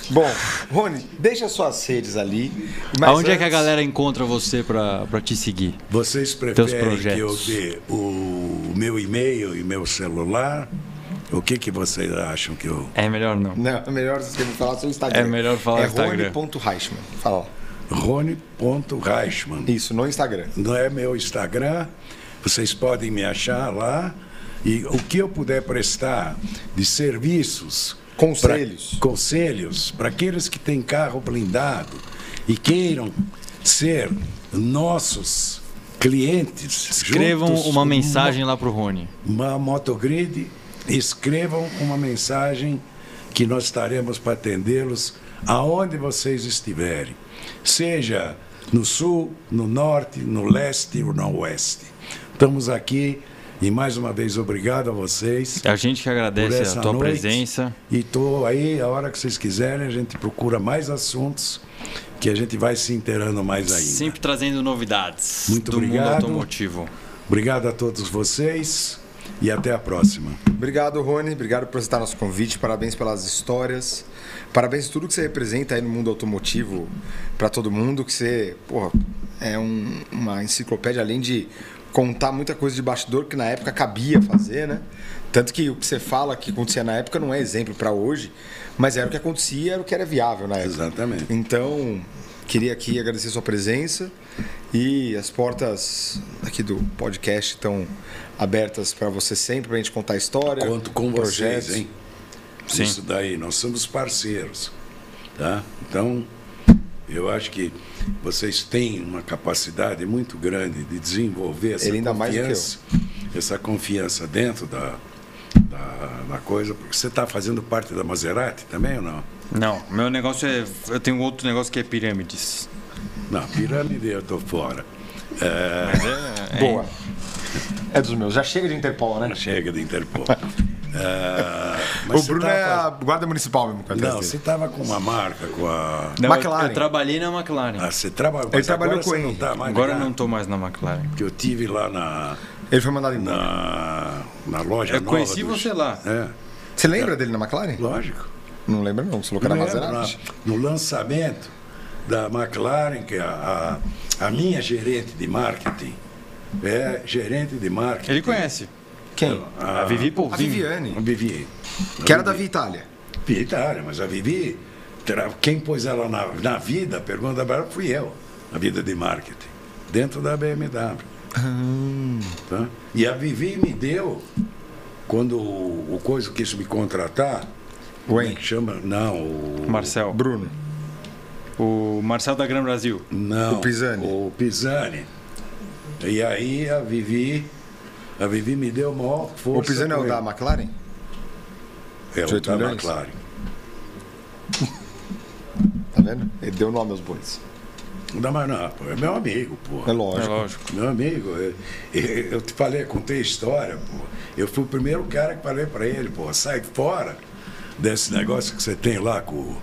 Bom, Rony, deixa suas redes ali. mas Aonde é que a antes- galera encontra você pra, pra te seguir? vocês preferem que eu dê o meu e-mail e meu celular? O que, que vocês acham que eu. É melhor não. Não, é melhor você falar seu Instagram. É melhor falar é Instagram. Rony.Reichmann. Fala. Rony.Reichmann. Isso, no Instagram. Não é meu Instagram. Vocês podem me achar lá. E o que eu puder prestar de serviços. Conselhos. pra- conselhos para aqueles que têm carro blindado e queiram ser nossos clientes. Escrevam juntos uma mensagem lá pro Rony. uma motogrid, escrevam uma mensagem que nós estaremos para atendê-los aonde vocês estiverem, seja no sul, no norte, no leste ou no oeste. Estamos aqui e mais uma vez obrigado a vocês. A gente que agradece a tua noite. presença. E estou aí, a hora que vocês quiserem, a gente procura mais assuntos que a gente vai se inteirando mais ainda. Sempre trazendo novidades Muito do obrigado. mundo automotivo. Obrigado a todos vocês e até a próxima. Obrigado, Rony. Obrigado por aceitar nosso convite. Parabéns pelas histórias. Parabéns por tudo que você representa aí no mundo automotivo para todo mundo. Que você, porra, é um- uma enciclopédia além de contar muita coisa de bastidor que na época cabia fazer, né? Tanto que o que você fala que acontecia na época não é exemplo para hoje, mas era o que acontecia, era o que era viável na época. Exatamente. Então, queria aqui agradecer sua presença e as portas aqui do podcast estão abertas para você sempre, para a gente contar a história. Conto com projetos. vocês, hein? Sim. Isso daí, nós somos parceiros, tá? Então, eu acho que vocês têm uma capacidade muito grande de desenvolver essa Ele confiança, essa confiança dentro da, da, da coisa, porque você está fazendo parte da Maserati também ou não? Não, meu negócio é. Eu tenho outro negócio que é pirâmides. Não, pirâmide eu tô fora. É, Mas é, é- Boa. É dos meus. Já chega de Interpol, né? chega de Interpol. É, mas O Bruno tava- é a guarda municipal mesmo. Com a Não, você estava com uma marca, com a. Não, eu- McLaren. Eu, trabalhei na McLaren. Ah, você trabalhou. Ele trabalhou com ele. não tá mais Agora eu não tô mais na McLaren. que eu tive lá na, Ele foi mandado embora. na, na loja Eu nova conheci do- você lá. É, Você lembra dele na McLaren? lógico. Não lembra não. Você falou que era Lembro, Maserati. na- no lançamento da McLaren, que a, a, a minha gerente de marketing é gerente de marketing. Ele conhece. Quem? A Vivi A Polvinho. Viviane. A Vivi. Que era da Via Itália. Vivi Itália, mas a Vivi, quem pôs ela na, na vida, pergunta para ela, fui eu, na vida de marketing, dentro da BMW. Tá? E a Vivi me deu, quando o, o coisa quis me contratar, como é chama? Não, o. Marcel. Bruno. O Marcel da Gran Brasil. Não. O Pisani. O Pisani. E aí a Vivi. A Vivi me deu maior força. O Pisani é o da. McLaren? É o 18 da milhões? McLaren. Tá vendo? Ele deu nome aos bois. Não dá mais não, pô. É meu amigo, pô. É É lógico. lógico. Meu amigo, eu, eu te falei, contei a história, pô. Eu fui o primeiro cara que falei pra ele, pô, sai fora desse negócio que você tem lá com,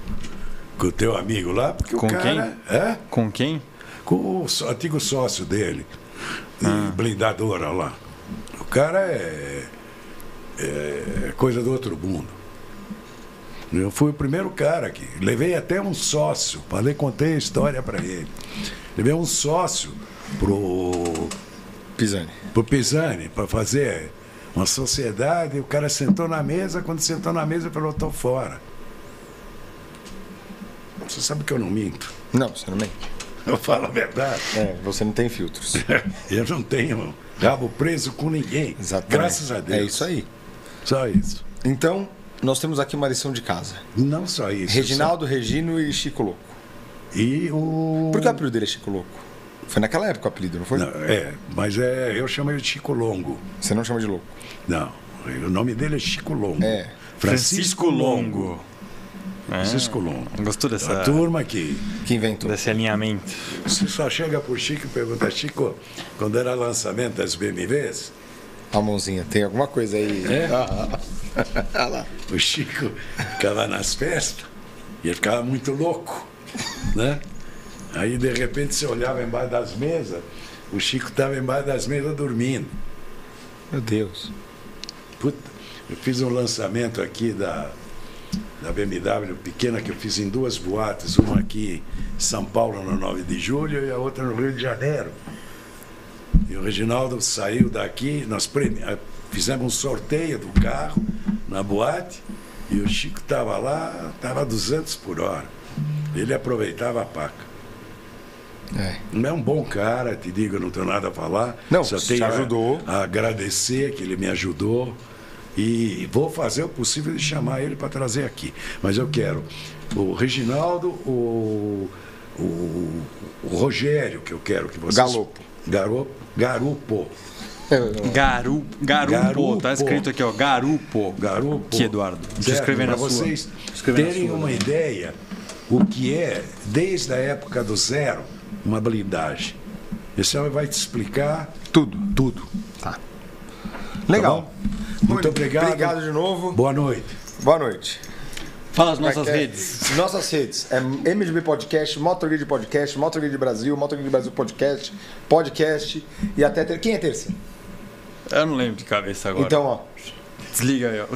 com o teu amigo lá, porque Com o cara. É? Com quem? Com o antigo sócio dele, de Ah. blindadora lá. O cara é, é coisa do outro mundo. Eu fui o primeiro cara que levei até um sócio, falei, contei a história para ele. Levei um sócio pro Pisani. pro Pisani para fazer uma sociedade. O cara sentou na mesa, quando sentou na mesa, falou: tô fora. Você sabe que eu não minto. Não, você não mente. Eu falo a verdade. É, você não tem filtros. Eu não tenho rabo preso com ninguém. Exatamente. Graças a Deus. É isso aí. Só isso. Então, nós temos aqui uma lição de casa. Não só isso. Reginaldo, Regino e Chico Louco. só- E o. Por que o apelido dele é Chico Louco? Foi naquela época o apelido, não foi? Não, é, mas é, eu chamo ele de Chico Longo. Você não chama de louco. Não, o nome dele é Chico Longo. É. Francisco Longo. É. Cisco Luma. Gostou dessa, A turma que Que inventou. desse alinhamento? você só chega pro Chico e pergunta, Chico, quando era lançamento das BMWs, A mãozinha, tem alguma coisa aí. É? Ah, ah, lá. o Chico ficava nas festas e ele ficava muito louco, né? Aí de repente você olhava embaixo das mesas, o Chico estava embaixo das mesas dormindo. Meu Deus. Puta, eu fiz um lançamento aqui da, da BMW pequena que eu fiz em duas boates, uma aqui em São Paulo no 9 de julho e a outra no Rio de Janeiro. E o Reginaldo saiu daqui, nós eh, fizemos um sorteio do carro na boate e o Chico estava lá, estava 200 por hora. Ele aproveitava a paca. É. Não é um bom cara, te digo, eu não tenho nada a falar. Não, Só te tenho a- ajudou. A, agradecer que ele me ajudou. E vou fazer o possível de chamar ele para trazer aqui. Mas eu quero o Reginaldo, o, o, o Rogério, que eu quero que vocês. Galopo. Garopo. Garupo. Garu, garupo, Garupo. tá escrito aqui, ó, garupo. Garupo. Aqui, Eduardo. Deixa eu escrever na Para sua. vocês Escrever terem sua. uma ideia o que é, desde a época do zero, uma blindagem. Esse homem vai te explicar Tudo. tudo. Tá. Legal. bom? Muito obrigado. Obrigado de novo. Boa noite. Boa noite. Fala as nossas é que é? redes. Nossas redes. É MGB Podcast, Motorgrid Podcast, Motorgrid Brasil, Motorgrid Brasil Podcast, Podcast e até ter... Quem é terça? Eu não lembro de cabeça agora. Então, ó. Desliga aí, ó.